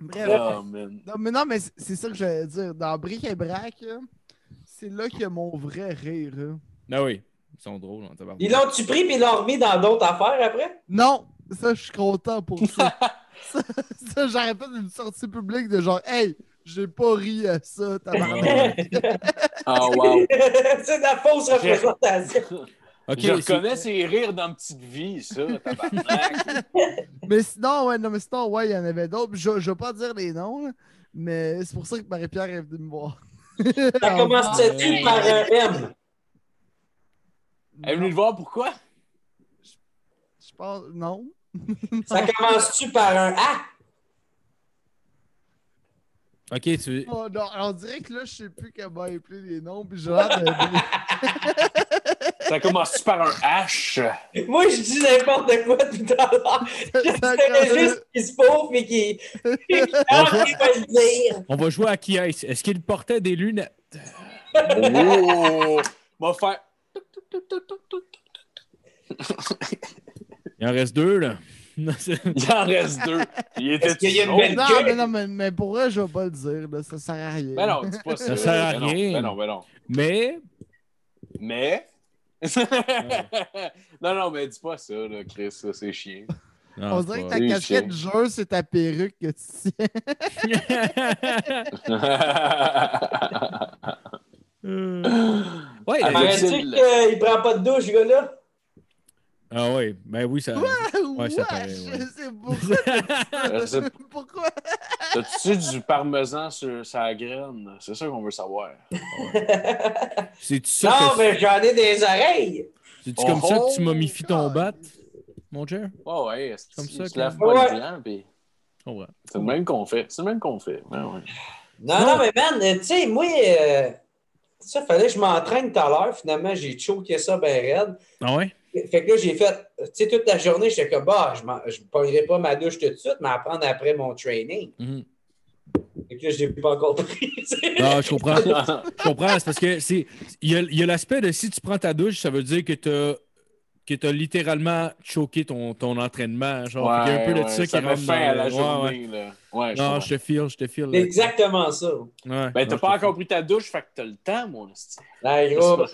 Bref. Oh, man. Non, mais non, mais c'est- ça que j'allais dire. Dans Bric et Brac, c'est là qu'il y a mon vrai rire. là. Ah oui, ils sont drôles tabarnak. Ils l'ont-tu pris puis ils l'ont remis dans d'autres affaires après? Non, ça, je suis content pour ça. ça, ça j'aurais fait une sortie publique de genre, hey, j'ai pas ri à ça, tabarnak. Oh, wow. c'est de la fausse représentation. Ok, Je reconnais ses rires dans Petite Vie, ça, tabarnak. mais sinon, ouais, non, mais sinon, ouais, il y en avait d'autres. Je, je vais pas dire les noms, là, mais c'est pour ça que Marie-Pierre est venue me voir. Ça commençait-tu par un M? Elle est venue le voir pourquoi? Je pense, non. Ça commence-tu par un A? Ok, tu. Oh, non, on dirait que là, je sais plus comment appeler les noms, puis j'ai de... Ça commence par un H? Moi, je dis n'importe quoi tout à l'heure. Ça C'est juste qu'il se pauvre et qu'il. Il va le dire. On va jouer à qui est Est-ce qu'il portait des lunettes? Oh! On va faire. Il en reste deux, là. Non, Il en reste deux. Il était Est-ce qu'il y a une belle- Non, mais non, mais, mais pour vrai, je vais pas le dire, là, ça sert à rien. Ben non, dis pas ça. Ça sert à Ben non, rien. Ben non, ben non. Mais. Mais. Non, non, mais dis pas ça, là, Chris, ça, c'est chiant. Non, On dirait que ta casquette chien. jeu, c'est ta perruque que tu tiens. Ouais, Ah, euh, Paraît-tu c'est- qu'il prend pas de douche, ce gars-là? Ah ouais, ben oui, ça. Ouais, ça paraît, je ouais. sais pourquoi. Je sais- pourquoi? T'as-tu du parmesan sur sa graine? C'est ça qu'on veut savoir. C'est-tu ça Non, que- mais j'en ai des oreilles. C'est-tu comme ça que tu Oh, momifies ton bat, mon cher? Oh, ouais, c'est Comme ça Tu que- laves pas Ouais. le blanc, puis Oh, ouais. c'est le même qu'on fait. C'est le même qu'on fait. Ouais, ouais. Non, Non. non, mais man, euh, tu sais, moi, euh, ça, fallait que je m'entraîne tout à l'heure. Finalement, j'ai choqué ça bien raide. Ah ouais? Fait que là, j'ai fait, tu sais, toute la journée, j'étais comme, bah, je ne pognerai pas ma douche tout de suite, mais à prendre après mon training. Mhm. Fait que là, je l'ai pas encore pris. tu sais. Ah, je comprends. Je comprends. C'est parce que c'est. Il y a, il y a l'aspect de si tu prends ta douche, ça veut dire que tu as que tu littéralement choqué ton, ton entraînement. Genre, il y a un peu de ouais, ça qui met fin à la journée. Là. Ouais, je Non, je te file, je te file. C'est exactement ça. Ouais. Ben, Non, t'as pas encore pris ta douche, fait que t'as le temps, mon esti. Là, gros,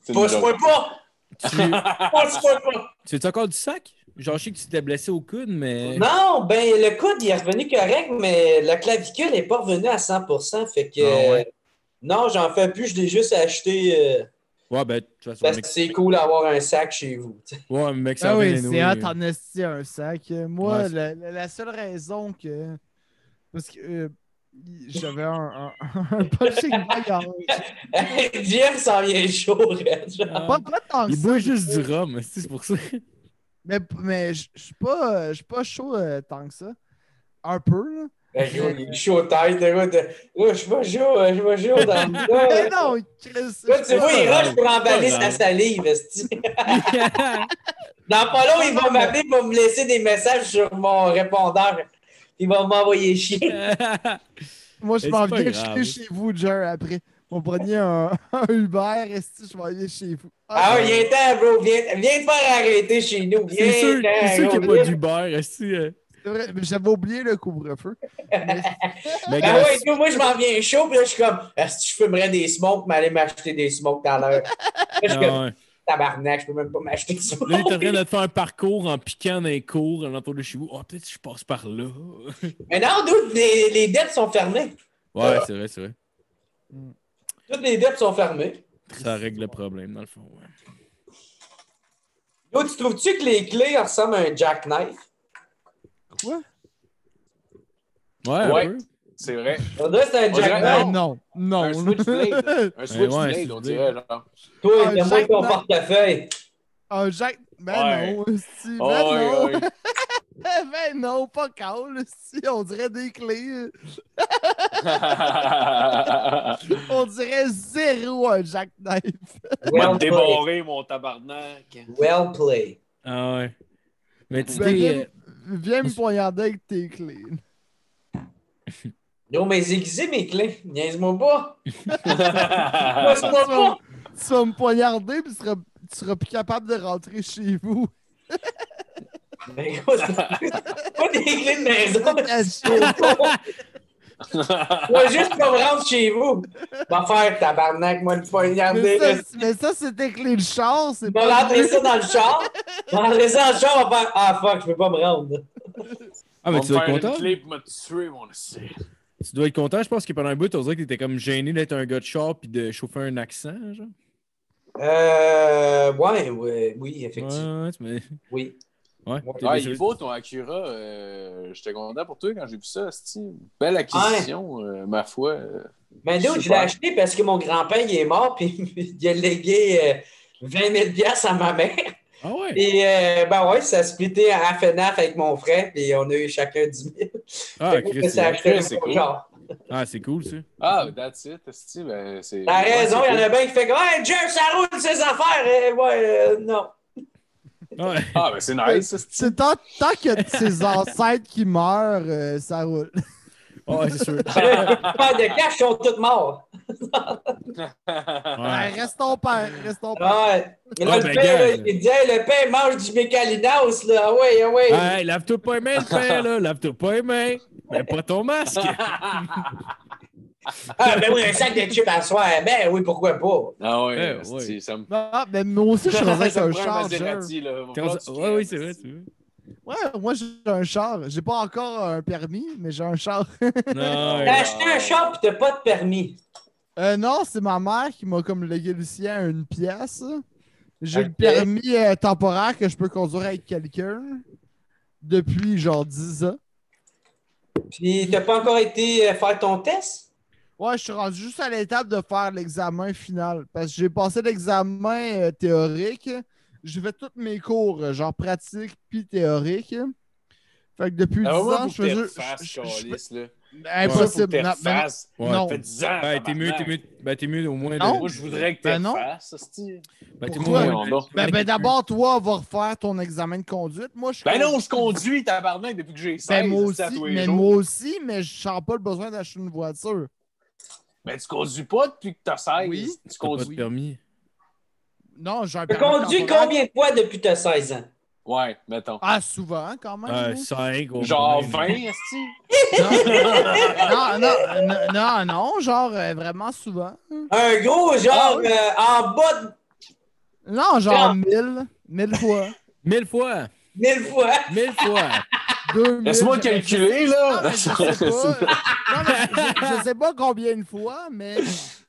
C'est une pousse-moi pas! Tu tu encore du sac? Genre, je sais que tu t'es blessé au coude, mais. Non, ben, le coude, il est revenu correct, mais la clavicule n'est pas revenue à 100%. Fait que. Ah ouais. euh, Non, j'en fais plus, je l'ai juste acheté euh, Ouais, ben, de toute façon, parce que c'est cool d'avoir un sac chez vous. tu. Ouais, mec, ça Ah oui, c'est en esti un sac? Euh, Moi, Ouais, la seule raison que. Parce que euh, j'avais un, un, un punching bag en. Jeff s'en vient chaud. Pas, pas tant que Il ça, boit juste du rhum, c'est pour ça. Mais, mais je suis pas, euh, je suis pas chaud euh, tant que ça. Un peu, là. Ben, gros, il est chaud tête, là, je suis pas chaud, euh, je suis pas chaud dans le dos. Mais non, Chris. Là, je tu vois, il rush pour emballer pas sa salive. Dans pas long, il va m'appeler pour me laisser des messages sur mon répondeur. Il va m'envoyer chier. Moi, je m'en viens grave. chez, vous, Jer, après. On prenait un, un Uber, esti, je m'en viens chez vous? Ah oui, viens-t'en, bro. Viens, viens te faire arrêter chez nous. Viens C'est sûr, c'est sûr qu'il n'y a pas d'Uber. est-ce que, euh, C'est vrai, mais j'avais oublié le couvre-feu. Mais- Mais Ben ouais, nous, moi, je m'en viens chaud, puis là, je suis comme, est-ce que je fumerais des smokes, mais aller m'acheter des smokes tout à l'heure? Ah tabarnak, je peux même pas m'acheter de Là, il est en train de faire un parcours en piquant dans les cours à l'entour de chez vous. Oh, peut-être que je passe par là. Mais non, dude, les, les dettes sont fermées. Ouais, c'est vrai, c'est vrai. Toutes les dettes sont fermées. Ça règle le problème, dans le fond. Ouais. Yo, tu trouves-tu que les clés ressemblent à un jackknife? Quoi? Ouais, un Ouais. peu. C'est vrai. On dirait que c'est un. Ben non, non. Un switchblade. Un switchblade, ouais, on dirait. Genre. Toi, Un donne-moi ton portefeuille. Un Jack. Ben Ouais. non, si, ben Oh, non. ben non, pas calme, si, on dirait des clés. On dirait zéro un jackknife. Well débarrer, mon tabarnak. Well played. Ah ouais. Mais tu Ben, sais, viens, euh, viens me poignarder avec tes clés. Yo, mais j'ai aiguisé mes clés. Niaise-moi pas. tu, Niaise-moi pas. vas, tu vas me poignarder puis tu seras, tu seras plus capable de rentrer chez vous. Mais gros, c'est pas des clés de maison. Je vais juste pas me rendre chez vous. Va faire tabarnak, moi, le poignarder. mais, ça, mais ça, c'est tes clés de char, c'est Je vais pas. rentrer ça dans le char. Je vais rentrer ça dans le char, on va faire Ah fuck, je peux pas me rendre. ah, mais On tu va me être content? une clé pour me tuer, mon esti. Tu dois être content. Je pense que pendant un bout, on dirait que t'étais comme gêné d'être un gars de char puis de chauffer un accent, genre. Euh. Ouais, ouais, oui, effectivement. Ouais, tu Oui. Ouais. Ah, il est beau ton Acura. euh, J'étais content pour toi quand j'ai vu ça, esti. Belle acquisition, euh, ma foi. euh. Mais nous, je l'ai acheté parce que mon grand-père il est mort, puis il a légué euh, 20 000 piastres à ma mère. Ah ouais? Et euh, ben ouais, ça a splitté à FNAF avec mon frère, puis on a eu chacun 10 000. Ah, que Chris, c'est- cool. char. ah, c'est cool, ça. Ah, that's it. Ben, c'est. T'as ouais, raison, c'est il y en a cool. bien qui fait comme Hey, Jeff, ça roule ses affaires! Eh, ouais, euh, non. Ouais. Ah, ben, c'est nice. C'est tant, tant qu'il y a ses ancêtres qui meurent, euh, ça roule. Ouais, c'est sûr. Les de cash sont tous morts. Ben, Ouais. reste ton père, reste ton père. Ouais. Mais là, Ah, le ben, père, là, il dit Hey, le père mange du mécalinos, là. Ah ouais, ah ouais. Hey, lave-toi pas les mains, le père, là. Lave-toi pas les mains. Mais pas ton masque. Ah, ben oui, un sac de chips à soir. Ben oui, pourquoi pas? Ah, ouais, Eh, esti, ouais. ça me. Ah, ben moi aussi, je suis rendu avec un char. Oui, crèves, c'est vrai, c'est vrai. Ouais, moi j'ai un char. J'ai pas encore un permis, mais j'ai un char. T'as acheté un char pis t'as pas de permis. Euh, non, c'est ma mère qui m'a comme légué le sien à une pièce. J'ai le permis euh, temporaire que je peux conduire avec quelqu'un depuis genre 10 ans. Puis t'as pas encore été euh, faire ton test? Ouais, je suis rendu juste à l'étape de faire l'examen final. Parce que j'ai passé l'examen euh, théorique. J'ai fait tous mes cours, genre pratique puis théorique. Fait que depuis 10 Ah, ans, je faisais. Impossible. Non, mais non. refasses. Ouais. Non. Ça fait 10 ans. Ben, t'es mieux, t'es mieux, ben, t'es mieux au moins. Non. de- Moi, je voudrais que Ben tu non. fasses. Ben, t'es donc. Ben, ben, d'abord, toi, on va refaire ton examen de conduite. Moi, je Ben non, je conduis, tabarnak, depuis que j'ai 16. Ben, moi aussi, mais jours. moi aussi, mais je sens pas le besoin d'acheter une voiture. Ben, tu conduis pas depuis que t'as 16. Oui. Tu T'as pas de conduis. permis. Non, j'ai un permis conduit temporaire. combien de fois depuis que t'as 16 ans? Ouais, mettons. Ah, souvent, quand même. Oui. 5. Genre 20, esti. non, non, non, non, non, genre euh, vraiment souvent. Un gros genre Ah oui. euh, en bas de Non, genre Ah. mille, mille fois, Mille fois. 1000 fois. Mille fois. deux mille. Laisse-moi calculer, Non, là. mais je sais pas. Non, mais je, je sais pas combien de fois, mais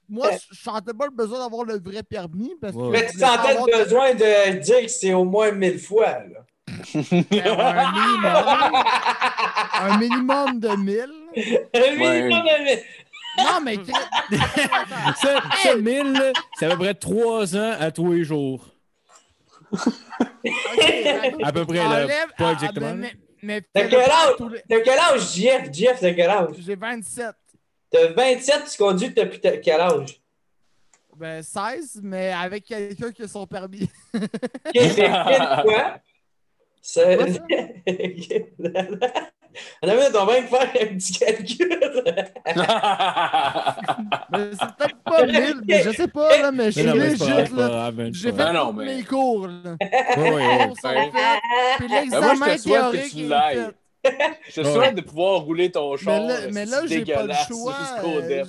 moi, je sentais pas le besoin d'avoir le vrai permis parce que. Ouais. Mais tu sentais avoir le besoin de dire que c'est au moins 1000 fois. Là. un minimum. un minimum de mille. Un Ouais. minimum de 1000. Non, mais. Ça, ça, 1000, là, c'est à peu près 3 ans à tous les jours. À peu près, là. Pas ah, exactement. mais- quel âge? tous les- T'as quel âge, Jeff? Jeff, t'as quel âge? J'ai 27. T'as 27, tu conduis depuis quel âge? Ben, 16, mais avec quelqu'un qui a son permis. Ok, c'est 1000 fois? C'est... Quoi, ça? On avait on va même faire un petit calcul. Mais c'est peut-être pas 1000, mais je sais pas, là, mais je suis c'est c'est pas là. J'ai c'est fait non, tous mais- mes cours, là. sont ouais. faits, puis Ben, l'examen théorique Je te souhaite de pouvoir rouler ton char. Mais là, mais là j'ai pas le dégueulasse choix. jusqu'au euh,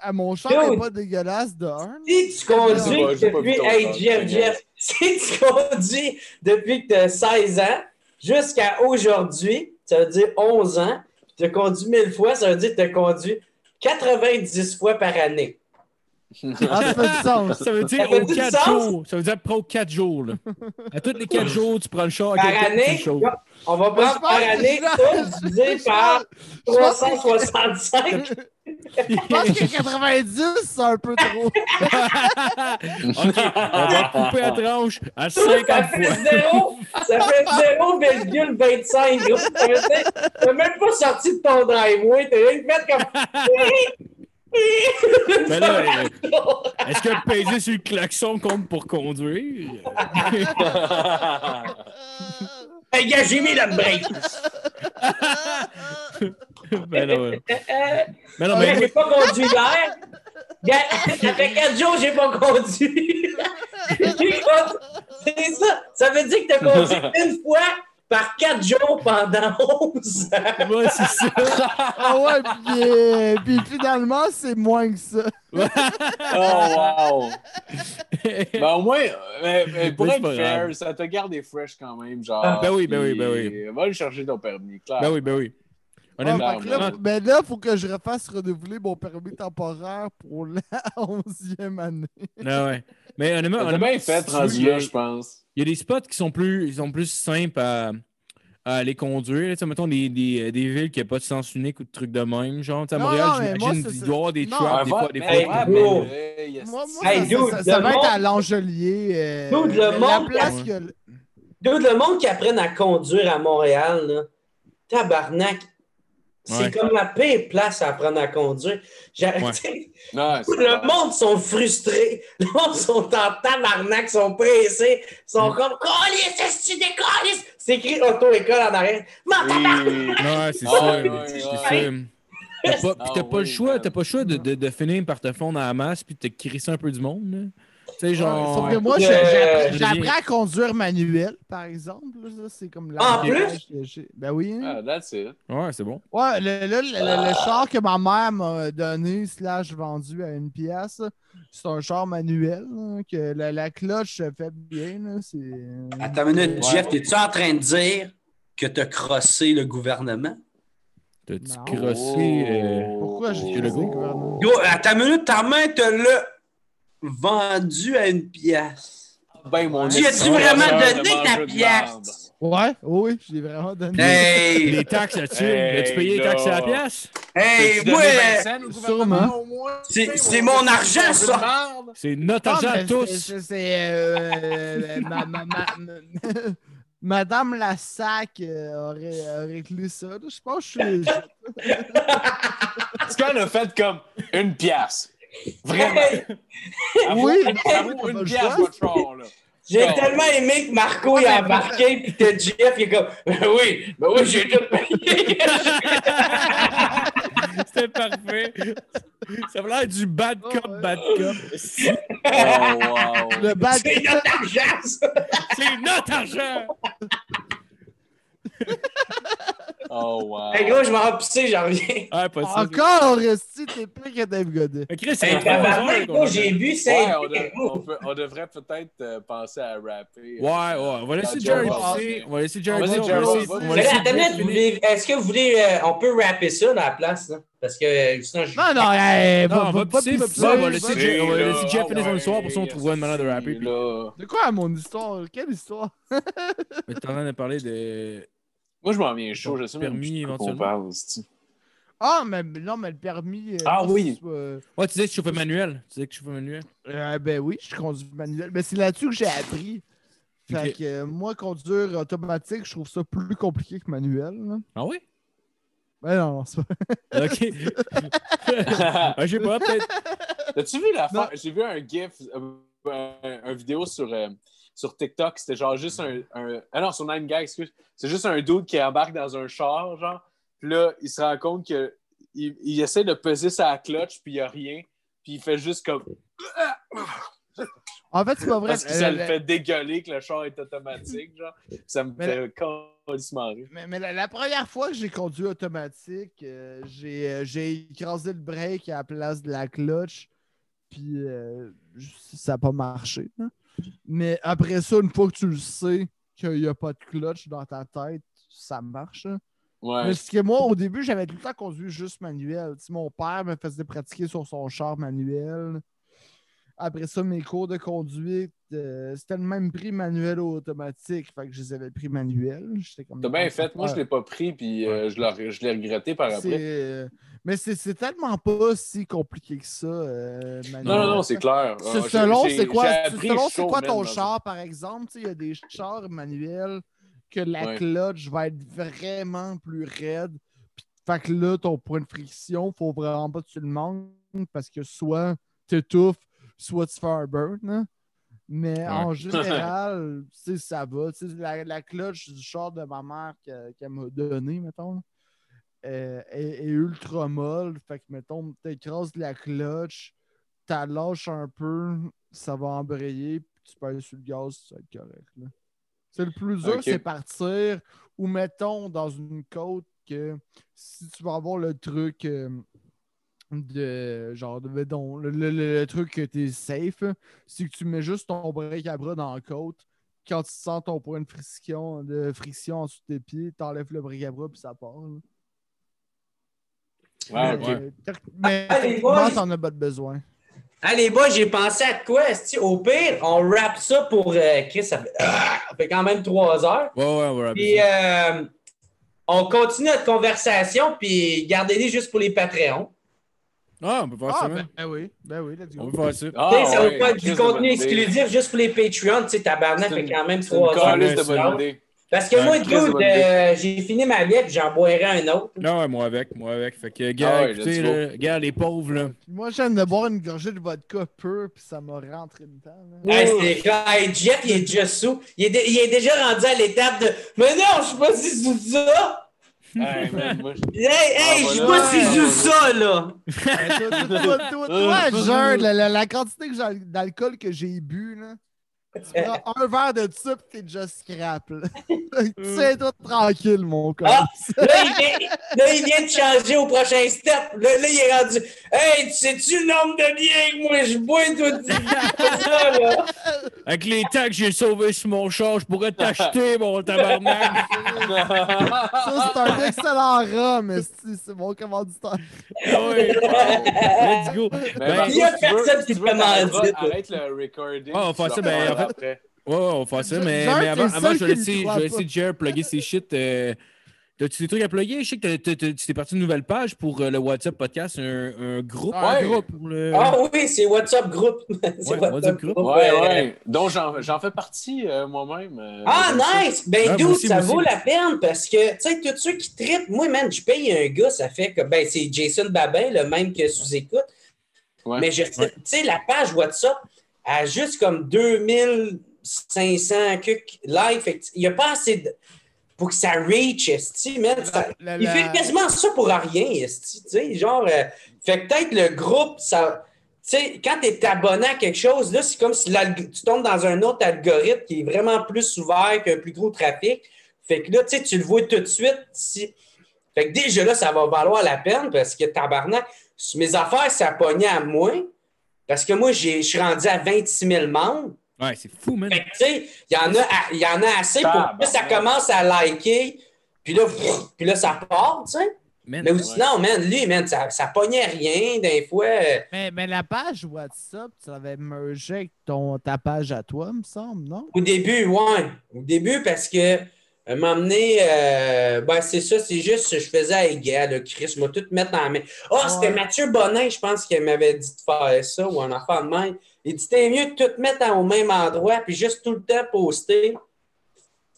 à mon char n'est pas dégueulasse de un. Si tu conduis depuis. Hey, Jeff, Jeff, si tu conduis depuis que tu as 16 ans jusqu'à aujourd'hui, ça veut dire 11 ans, tu as conduit 1000 fois, ça veut dire que tu as conduit 90 fois par année. Ah, ça fait du sens. Ça veut dire Ça fait aux du 4 sens? jours. Ça veut dire après aux 4 jours. Là. À tous les 4 jours, tu prends le char. à Par année, on va prendre par année, tout divisé par 365. Je pense que 90, c'est un peu trop. OK, on va couper la tranche à Ça 50 fait fois. zéro, ça fait 0,25. gros. Ça veut dire, T'as même pas sorti de ton driveway, t'as rien fait comme. Mais là, euh, est-ce que peser sur le klaxon compte pour conduire? Hey, gars, j'ai mis la break. ben là, ouais. Mais non, Mais mais j'ai pas conduit Ça fait 4 jours que j'ai pas conduit. J'ai conduit- C'est ça. Ça veut dire que t'as conduit une fois par 4 jours pendant 11 ans. ouais, c'est ça. Ah ouais, puis, euh, puis finalement, c'est moins que ça. Oh, wow! Ben, au moins, euh, mais pour Mais c'est être fair, grave. ça te garde fresh quand même. Genre, Ben oui, ben oui, ben oui. Va le chercher ton permis, clair. Ben oui, ben oui. Ouais, Honnêtement, que là, mais là, il faut que je refasse renouveler mon permis temporaire pour la 11e année. Ah ouais. Mais honnêtement, T'as honnêtement, bien fait rendu là, je pense. Il y a des spots qui sont plus, ils sont plus simples à, à aller conduire. Tu sais, mettons des, des, des villes qui n'ont pas de sens unique ou de trucs de même. Genre, à Non, Montréal, non, j'imagine qu'il doit y avoir des Non. traps, des fois. Des fois ah, ben. Moi, moi, ça, dude, ça- ça le va être monde- à l'Angelier. Euh, le place que... Le monde qui apprenne à conduire à Montréal, là, tabarnak, c'est Ouais. comme la pire place à apprendre à conduire. J'ai- Ouais. Non, Le pas- monde sont frustrés. Le monde sont en tabarnak, sont pressés. sont Mm. comme Calice, est-ce que tu décolles? C'est écrit auto-école en arrière. Mais tabarnak! Ouais, c'est Ah, ça. c'est ça. T'as pas, puis t'as Ah, pas le oui, choix, pas le choix de, de, de finir par te fondre à la masse puis de te crisser un peu du monde. là. Sais, genre. Sauf que moi, Euh, j'ai- appris deviens- à conduire manuel, par exemple. C'est comme la En plus? Ben oui. hein. Ah, that's it. Ouais, c'est bon. Ouais, le, le- le- le- le char que ma mère m'a donné, slash vendu à une pièce, c'est un char manuel, que la, la cloche fait bien. là, C'est... Attends une minute, Ouais. Jeff, es-tu en train de dire que t'as crossé le gouvernement? T'as-tu crossé. euh, Pourquoi j'ai le choisi le go? gouvernement? Yo, attends une minute, ta main te l'a vendu à une pièce. Ben, mon Tu as-tu vraiment donné ta pièce? Ouais, oui, j'ai vraiment donné. Hey! Les taxes là-dessus. Hey, As-tu payé les taxes à la pièce? Hey, moi! donné 20 cents au gouvernement, sûrement. C'est- mon on- argent, ça. C'est notre Non, argent à tous. c'est- euh, ma, ma, ma- ma- Madame Lassac euh, aurait, aurait clé ça. Je pense que je suis. Est-ce qu'on a fait comme une pièce? Vraiment? Oui. J'ai tellement aimé que Marco il a embarqué puis que Jeff il est comme Ben oui, ben oui, j'ai tout payé. C'était parfait. Ça va l'air du bad cop, Oh, ouais. bad cop. Oh, wow. Le bad C'est notre argent, ça. C'est notre argent! Oh, wow. Hey gros, je m'en vais pisser, j'en reviens. Ah, pas ça. Encore, Resti, t'es pire que Dave Godet. Mais Chris, c'est Hey, qu'on gros, j'ai vu Ouais, ça. on, de- on peut- on devrait peut-être euh, penser à rapper. Ouais, ouais, on va laisser Jerry pisser. On va laisser Jerry pisser. Est-ce que vous voulez. euh, on peut rapper ça dans la place, là? Parce que euh, sinon, je. Non, non, hey, Non, va, on va pas pisser, va pisser. on va laisser Jeff- on va là, laisser Jeff finir son ouais, histoire pour ça, on trouvera une manière de rapper. De quoi mon histoire? Quelle histoire? Mais t'es en train de parler de. Moi, je m'en viens chaud. Je sais même Permis, plus de quoi qu'on éventuellement? parle. Ah, mais non, mais le permis. euh, Ah oui. euh, Ouais, tu disais que tu chauffais manuel. Tu disais que tu chauffais manuel. euh, ben oui, je conduis manuel. Mais c'est là-dessus que j'ai appris. Fait que euh, moi, conduire automatique, je trouve ça plus compliqué que manuel. là. Ah oui? Ben non, non, c'est pas. Ok. Je sais pas, peut-être. As-tu vu la fin? J'ai vu un GIF, euh, un, un vidéo sur, euh, sur TikTok. C'était genre juste un, un- Ah non, sur Nine Gag, excuse. C'est juste un dude qui embarque dans un char, genre. Puis là, il se rend compte que il, il essaie de peser sa clutch, puis il n'y a rien. Puis il fait juste comme. En fait, c'est pas vrai. Parce que ça le fait dégueuler que le char est automatique, genre. Ça me Mais fait complètement rire. Mais, mais la, la première fois que j'ai conduit automatique, euh, j'ai euh, j'ai écrasé le break à la place de la clutch, puis euh, ça n'a pas marché. hein. Mais après ça, une fois que tu le sais qu'il n'y a pas de clutch dans ta tête, ça marche. hein. Ouais. Mais parce que moi, au début, j'avais tout le temps conduit juste manuel. Tu sais, mon père me faisait pratiquer sur son char manuel. Après ça, mes cours de conduite, euh, c'était le même prix manuel ou automatique. Fait que je les avais pris manuel. T'as bien fait. Moi, je l'ai pas pris, puis euh, je l'ai je l'ai regretté par après. euh, Mais c'est tellement pas si compliqué que ça. euh, manuel. Non, non, non, c'est clair. Ah, Selon c'est quoi, selon c'est quoi ton char, par exemple. Il y a des chars manuels que la Ouais. clutch va être vraiment plus raide. Puis, fait que là, ton point de friction, faut vraiment pas que tu le manques parce que soit tu étouffes, soit tu fais un burn. hein. Mais en général, ça va. La, la clutch du char de ma mère qu'elle m'a donné, mettons, euh, est, est ultra molle. Fait que, mettons, t'écrases la clutch, t'as lâches un peu, ça va embrayer, puis tu peux aller sur le gaz, ça va être correct. là. C'est le plus dur, c'est partir ou mettons dans une côte que si tu vas avoir le truc euh, de genre de le, le- le- truc que t'es safe, c'est que tu mets juste ton break à bras dans la côte. Quand tu sens ton point de friction, de friction en dessous de tes pieds, t'enlèves le break à bras puis ça part. là. Ouais, Mais, euh, mais Ah, t'en as pas de besoin. Allez, boys, j'ai pensé à quoi? Au pire, on wrap ça pour euh, Chris. Ça fait, Ah! ça fait quand même trois heures. Ouais, ouais, ouais. Puis euh, on continue notre conversation, puis gardez-les juste pour les Patreons. Ah, on peut faire Ah, ça, ben, ben oui, ben oui, let's On go. peut faire ça. Ah, Tu sais, ça ouais, va pas être du contenu exclusif juste pour les Patreons. Tu sais, tabarnak fait quand même trois heures. de de bonne idée. Parce que Ouais, moi, dude, euh, j'ai fini ma bière, puis j'en boirai un autre. Non, ouais, moi avec, moi avec. Fait que, gars, Ah ouais, écoutez, là, gars, les pauvres, là. Moi, j'aime de boire une gorgée de vodka pur, puis ça m'a rentré dedans. Hey, c'est clair. Hey, Jeff, il est déjà sous. Il est, il est déjà rendu à l'étape de Mais non, je suis pas si sous ça. Hey, man, moi, je- Hey, hey, Ah, je suis voilà. pas si sous ça, là. Toi, toi, toi, toi, toi, jeune, la, la- la quantité d'alcool que j'ai bu, là, tu prends un verre de ça, puis t'es déjà scrap. Là. Tiens-toi tranquille, mon corps. Ah, là, il vient, là, il vient de changer au prochain step. Là, là, il est rendu. Hey, tu sais-tu le nombre de biens que moi je bois, toi, dis ça, là? Avec les temps que j'ai sauvés sur mon char, je pourrais t'acheter, mon tabarnak. Ça, c'est un excellent rhum, c'est mon commanditaire. Ah ouais. Let's go. Ben, il y a veux- personne si qui te commandite. Arrête le recording. Ah, on va faire tu ça, ben, en fait- après. Ouais, ouais, on va faire ça, mais, mais avant, avant je vais laisser, je vais laisser. Jer plugger ses shit. euh, T'as-tu des trucs à plugger? Je sais que t'as- t'as- t'as- tu t'es parti une nouvelle page pour euh, le WhatsApp podcast, un, un groupe. Un un groupe. le... Ah oui, c'est WhatsApp Group. c'est Ouais, WhatsApp Group. Ouais, euh, ouais. Donc, j'en j'en fais partie euh, moi-même. euh, Ah, nice! Ben, Ouais, aussi, ça vaut aussi. la peine? Parce que, tu sais, tous ceux qui trippent, moi, man, je paye un gars, ça fait que, ben, c'est Jason Babin, le même que sous-écoute. Ouais. Mais, je- tu sais, la page WhatsApp a juste comme 2500 cucs live. Il n'y a pas assez de. Pour que ça reach, esti, man. Ça- La- il fait quasiment ça pour rien, esti, tu sais. Genre, euh, fait que peut-être le groupe, ça. Tu sais, quand tu es abonné à quelque chose, là, c'est comme si tu tombes dans un autre algorithme qui est vraiment plus ouvert, qui a un plus gros trafic. Fait que là, tu sais, tu le vois tout de suite. Si... Fait que déjà là, ça va valoir la peine parce que tabarnak, mes affaires, ça pognait à moins. Parce que moi, j'ai- je suis rendu à 26 000 membres. Ouais, c'est fou, man. Il y, en a y en a assez pour que ça commence à liker. Puis là, pff, puis là, ça part, tu sais. Man. Mais sinon, man, lui, man, ça, ça pognait rien des fois. Mais, mais la page WhatsApp, tu l'avais mergé avec ton, ta page à toi, me semble, non? Au début, ouais. Au début, parce que euh, m'emmener, euh, ben c'est ça, c'est juste, je faisais à égal, là, Chris, moi, tout mettre en main. Ah, c'était Ouais. Mathieu Bonin, je pense, qui m'avait dit de faire ça, ou un enfant de même. Il dit, t'es mieux de tout mettre au même endroit, puis juste tout le temps poster.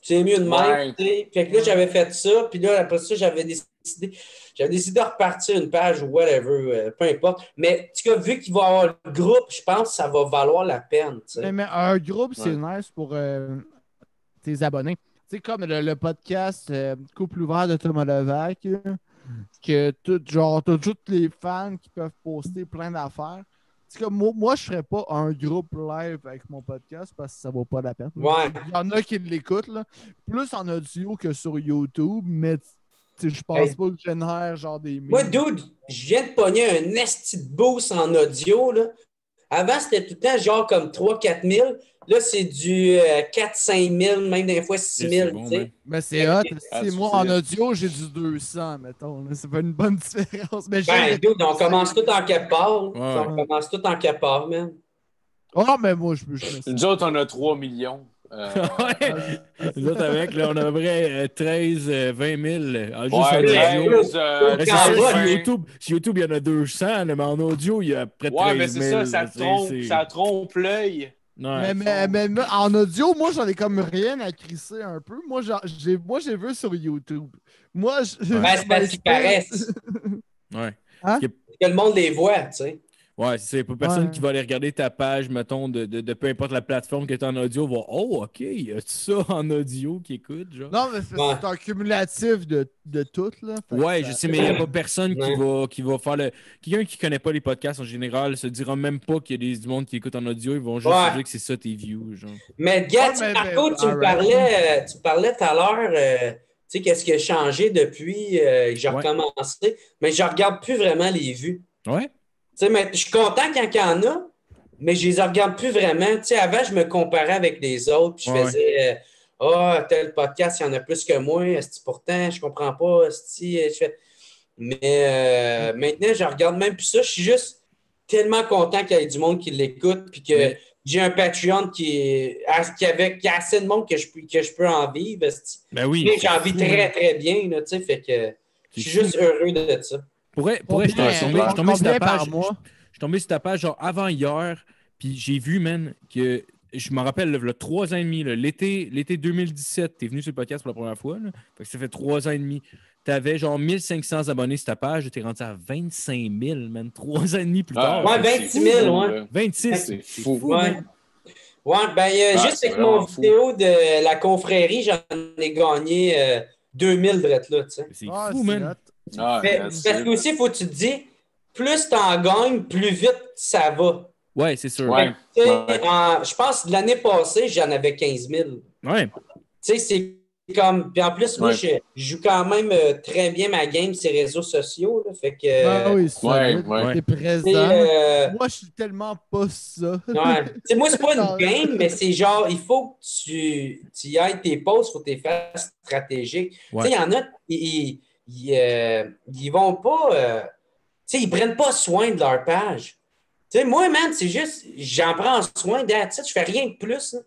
C'est mieux de même, Ouais. tu. Fait que là, j'avais fait ça, puis là, après ça, j'avais décidé, j'avais décidé de repartir une page ou whatever, euh, peu importe. Mais, en tout cas, vu qu'il va y avoir le groupe, je pense que ça va valoir la peine, tu mais un groupe, c'est Ouais. nice pour euh, tes abonnés. Tu sais, comme le, le podcast euh, Couple ouvert de Thomas Levac, que tout, genre, t'as tous les fans qui peuvent poster plein d'affaires. C'est comme moi, moi, je ferais pas un groupe live avec mon podcast parce que ça vaut pas la peine. Ouais. Il y en a qui l'écoutent, là. Plus en audio que sur YouTube, mais je pense Hey. pas que je génère genre des Moi, dude, je viens de pogner un esti de boost en audio. Là. Avant, c'était tout le temps genre comme 3-4 000. Là, c'est du 4-5 000, même des fois 6 000. C'est bon, tu sais. ben. Mais c'est hot. Ah, Si tu moi, en audio, j'ai du 200, mettons. Ça fait une bonne différence. Mais Ben, dude, on commence tout en quelque part. Ouais. On commence tout en quelque part, man. Oh, mais moi, je peux. Nous autres, on a 3 millions. Euh, ouais. Nous autres, avec, là, on a à peu près euh, 13, euh, 20 000 euh, juste en ouais, audio. 13, euh, Mais c'est sur. YouTube, sur YouTube, il y en a 200, là, mais en audio, il y a près de 13 000. Ouais, mais c'est ça, trompe, c'est- ça trompe l'œil. Mais, mais, mais- mais en audio, moi, j'en ai comme rien à crisser un peu. Moi, j'ai moi, j'ai vu sur YouTube. Moi, je. Ouais. C'est parce qu'ils paraissent. Ouais. Que le monde les voit, tu sais. Ouais, c'est pas personne Ouais. qui va aller regarder ta page, mettons, de, de, de peu importe la plateforme que tu en audio, va Oh, OK, y a ça en audio qui écoute, genre? Non, mais c'est Ouais. un cumulatif de, de tout, là. Ouais, ça- je sais, mais il n'y a pas personne qui, Ouais. va, qui va faire le. Quelqu'un qui connaît pas les podcasts en général se dira même pas qu'il y a des, du monde qui écoute en audio, ils vont juste Ouais. dire que c'est ça tes views, genre. Mais gars, Ouais, tu Marco, mais- tu me parlais, euh, tu me parlais tout à l'heure, euh, tu sais, qu'est-ce qui a changé depuis euh, que j'ai Ouais. recommencé. Mais je regarde plus vraiment les vues. Ouais? Tu sais, mais je suis content quand il y en a, mais je les regarde plus vraiment. Tu sais, avant, je me comparais avec les autres, puis je Ouais. faisais euh, Ah, tel podcast, il y en a plus que moi. Pourtant, je comprends pas. euh, je fais... Mais euh, maintenant, je regarde même plus ça. Je suis juste tellement content qu'il y ait du monde qui l'écoute, puis que j'ai un Patreon qui, est, qui, a assez de monde que je, peux- que je peux en vivre. Ben oui. J'en vis très, hein. très bien. Tu sais, fait que je suis juste heureux de ça. Pour vrai, pour vrai, je suis tombé, suis tombé sur ta page. par mois? Je tombé sur ta page genre avant hier, puis j'ai vu, man, que je me rappelle, le trois ans et demi, l'été, l'été 2017, t'es venu sur le podcast pour la première fois, là. Fait que ça fait trois ans et demi. T'avais genre 1500 abonnés sur ta page, t'es rendu à 25 000, man, trois ans et demi plus tard. Ouais, c'est 26 fou, 000, ouais. là. 26, C'est c'est fou. fou, Ouais. ben, euh, Ah, juste avec mon fou. vidéo de la confrérie, j'en ai gagné euh, 2000 drettes là, tu sais. C'est Ah, fou, man. Ah, Mais parce que aussi, il faut que tu te dis, plus t'en gagnes, plus vite ça va. Ouais, c'est sûr. Ouais. Tu sais, Ouais. en- je pense que l'année passée, j'en avais 15 000. Tu Ouais. sais, c'est comme. Puis en plus, moi, Ouais. je, je joue quand même euh, très bien ma game sur les réseaux sociaux. Là, fait que. Ah oui, c'est ouais, présent. tu euh, Moi, je suis tellement pas ça. Ouais. Tu moi, c'est pas une game, mais c'est genre, il faut que tu, tu y ailles tes il faut que tu les fasses stratégiques. Ouais. Tu sais, il y en a, ils, ils, euh, ils vont pas. euh, tu sais, ils prennent pas soin de leur page. Tu sais, moi, man, c'est juste, j'en prends soin it, je fais rien de plus. là.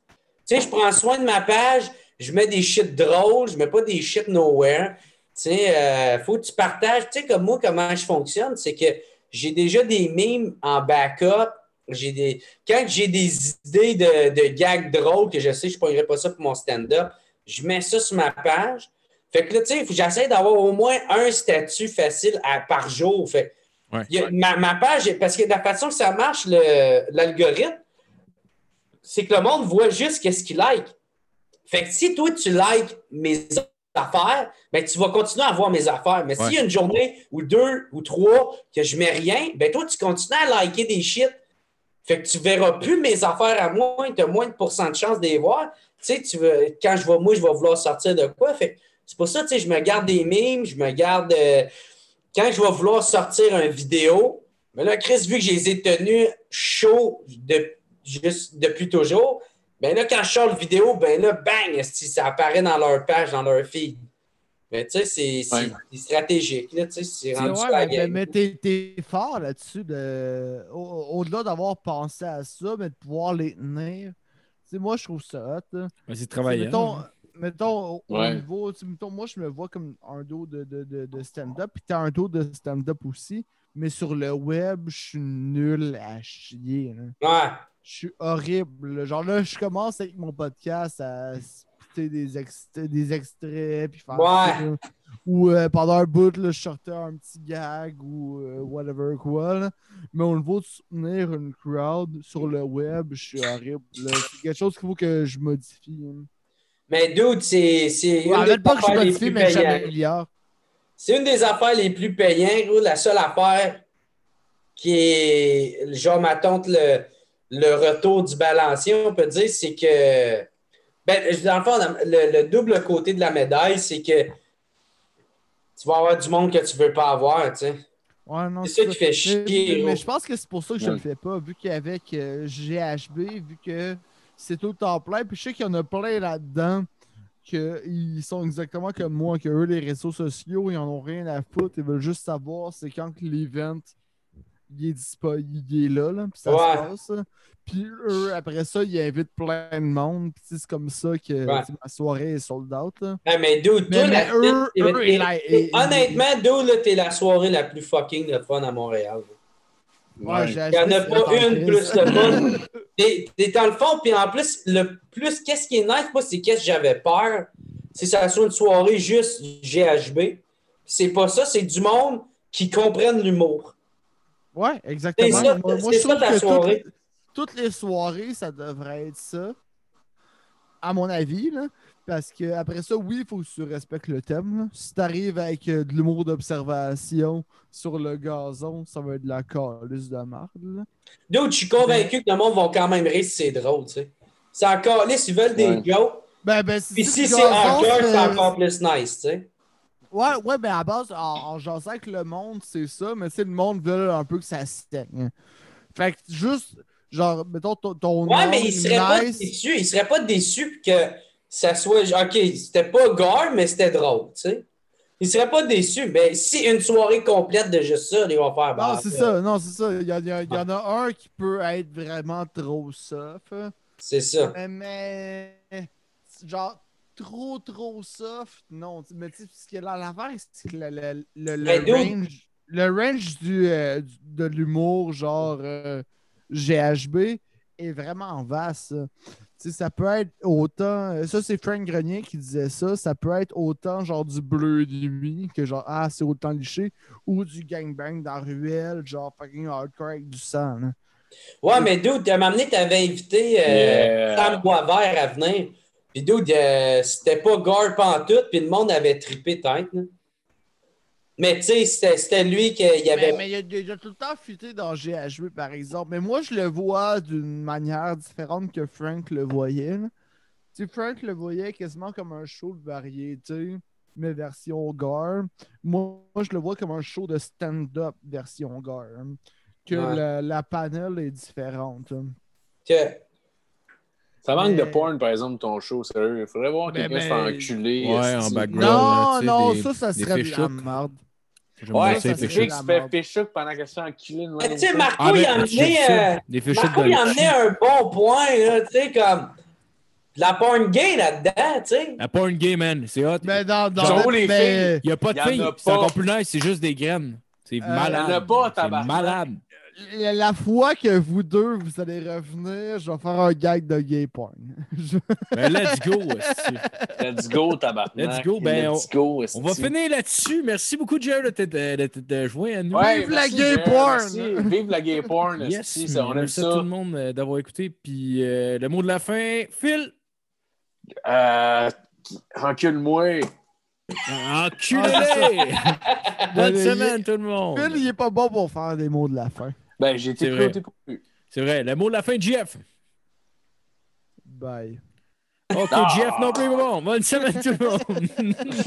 Tu sais, je prends soin de ma page, je mets des shit drôles, je mets pas des shit nowhere. Tu sais, euh, faut que tu partages. Tu sais, comme moi, comment je fonctionne, c'est que j'ai déjà des memes en backup. J'ai des... Quand j'ai des idées de, de gags drôles que je sais je ne prendrai pas ça pour mon stand-up, je mets ça sur ma page. Fait que là, tu sais, faut que j'essaie d'avoir au moins un statut facile à- par jour. Fait Ouais. ma, ma page, parce que la façon que ça marche, le- l'algorithme, c'est que le monde voit juste qu'est-ce qu'il like. Fait que si toi, tu likes mes affaires, ben, tu vas continuer à voir mes affaires. Mais Ouais. s'il y a une journée ou deux ou trois que je mets rien, ben toi, tu continues à liker des shit. Fait que tu verras plus mes affaires à moi, tu as moins de pourcent de chance de les voir. Tu sais, tu veux, quand je vais, moi, je vais vouloir sortir de quoi? Fait que c'est pour ça, tu sais, je me garde des mimes, je me garde. euh, quand je vais vouloir sortir une vidéo, mais là, Chris, vu que je les ai tenus chauds de, juste depuis toujours, ben là, quand je sors le vidéo, ben là, bang, ça apparaît dans leur page, dans leur feed. Mais tu sais, c'est Ouais. stratégique, là, tu sais, c'est rendu ouais, la mais, t'es, fort là-dessus. De... Au- Au-delà d'avoir pensé à ça, mais de pouvoir les tenir. Tu sais, moi, je trouve ça hot. c'est travaillant. Mettons, mettons, au, Ouais. niveau, mettons, moi, je me vois comme un dos de, de, de, de stand-up, puis t'as un dos de stand-up aussi, mais sur le web, je suis nul à chier. là. Ouais. Je suis horrible. là. Genre là, je commence avec mon podcast à spiter des, ex- des extraits, puis faire Ouais. ça. Ou euh, pendant un bout, là, je sortais un petit gag ou euh, whatever quoi. là. Mais au niveau de soutenir une crowd sur le web, je suis horrible. C'est quelque chose qu'il faut que je modifie. hein. Mais dude, c'est c'est Ouais, une des pas que je affaires les plus mais j'améliore. C'est une des affaires les plus payantes, gros. La seule affaire qui est, genre, ma tante, le, le retour du balancier, on peut dire, c'est que, ben, dans le fond, le, le double côté de la médaille, c'est que tu vas avoir du monde que tu veux pas avoir, tu sais. Ouais, non, C'est ça qui fait Mais- chier, Mais, gros. je pense que c'est pour ça que je le fais pas, vu qu'avec euh, GHB, vu que c'est tout le temps plein, puis je sais qu'il y en a plein là-dedans qu'ils sont exactement comme moi, que eux, les réseaux sociaux, ils en ont rien à foutre, ils veulent juste savoir c'est quand que l'event il est, dispo- il est là, là, puis ça Ouais. se passe. là. Puis eux, après ça, ils invitent plein de monde, puis c'est comme ça que Ouais. ma soirée est sold out. Là. Mais dude, Mais, mais la- eux, eux, la- honnêtement, dude, t'es la soirée la plus fucking de fun à Montréal. Ouais, Il n'y en a pas une plus le fun. T'es dans le fond, puis en plus, le plus, qu'est-ce qui est nice, moi, c'est qu'est-ce que j'avais peur, c'est que ça soit une soirée juste GHB. C'est pas ça, c'est du monde qui comprenne l'humour. Ouais, exactement. C'est ça, moi, moi, c'est je ça trouve ta que soirée. Toutes, toutes les soirées, ça devrait être ça. À mon avis, là. Parce que après ça, oui, il faut que tu respectes le thème. là. Si tu arrives avec euh, de l'humour d'observation sur le gazon, ça va être de la calice de marde. là. Dude, je suis convaincu que le monde va quand même rire si c'est drôle, tu sais. C'est encore là, s'ils veulent des jokes. Ben, ben, si Puis si c'est hardcore, c'est encore plus nice, tu sais. Ouais, ouais, ben à base, en, en jasant avec le monde, c'est ça, mais c'est le monde veut un peu que ça saigne. Fait que juste, genre, mettons ton, ton Ouais, mais il serait pas déçu. Il serait pas déçu que ça soit. OK, c'était pas gore, mais c'était drôle, tu sais. Il serait pas déçu. Mais si une soirée complète de juste ça, ils vont faire. Non, c'est ça, non, c'est ça. Il y, en- il y en- il y en a un qui peut être vraiment trop soft. C'est ça. Mais, mais, genre, trop, trop soft, non. Mais tu sais, ce qui est l'affaire, c'est que le, le, le, le d'où- range, le range du, euh, du- de l'humour, genre euh, GHB, est vraiment vaste. Ça. Peut être autant. euh, Ça, c'est Frank Grenier qui disait ça. Ça peut être autant genre du bleu de nuit que genre, ah, c'est autant liché, ou du gangbang dans la ruelle, genre fucking hardcore avec du sang. là. Ouais, mais dude, à un moment donné, t'avais invité euh, Yeah. Sam Boisvert à venir. Puis dude, euh, c'était pas gore pantoute, puis le monde avait trippé tête. là. Mais tu sais, c'était lui qui avait. Mais, mais il, a, il a tout le temps fuité dans GHB, par exemple. Mais moi, je le vois d'une manière différente que Frank le voyait. Tu sais, Frank le voyait quasiment comme un show de variété, mais version gore. Moi, moi, je le vois comme un show de stand-up version gore. hein. Que Ouais. la, la panel est différente. hein. que- Ça manque de porn, par exemple, ton show, sérieux. Il faudrait voir Mais- quelqu'un se mais- faire enculer. Ouais, en background. Non, là, non, des- ça, ça serait de la merde. Ouais, se fait merde. fish hook pendant de Mais même. tu sais, Marco, Ah, il ben, a euh, Des fish hooks Marco, il a cul. amené un bon point, là, tu sais, comme. La porn gay là-dedans, tu sais. La porn gay, man, c'est hot. Mais dans, dans Genre, le- les mais- Il n'y a pas de filles, a c'est encore plus nice, c'est juste des graines. C'est malade. y en a pas, C'est tabarnak. malade. La, la fois que vous deux, vous allez revenir, je vais faire un gag de gay porn. Je- Ben, let's go. Let's go, tabarnak. Let's go, ben, Let's go, On va finir là-dessus. Merci beaucoup, Jerry, de t'être de, de- de jouer à nous. Ouais, Vive la gay porn! merci. Vive la gay porn. Yes, ça, on aime merci à ça. tout le monde euh, d'avoir écouté. Puis euh, le mot de la fin, Phil? Euh, Encule-moi. Enculé! Bonne Ben, semaine, tout le monde. Phil, il est pas bon pour faire des mots de la fin. Ben, j'ai été C'est vrai. pris au dépourvu. C'est vrai, le mot de la fin, Jeff. Bye. Ok. Jeff non plus, bon. Bonne semaine, tout le monde.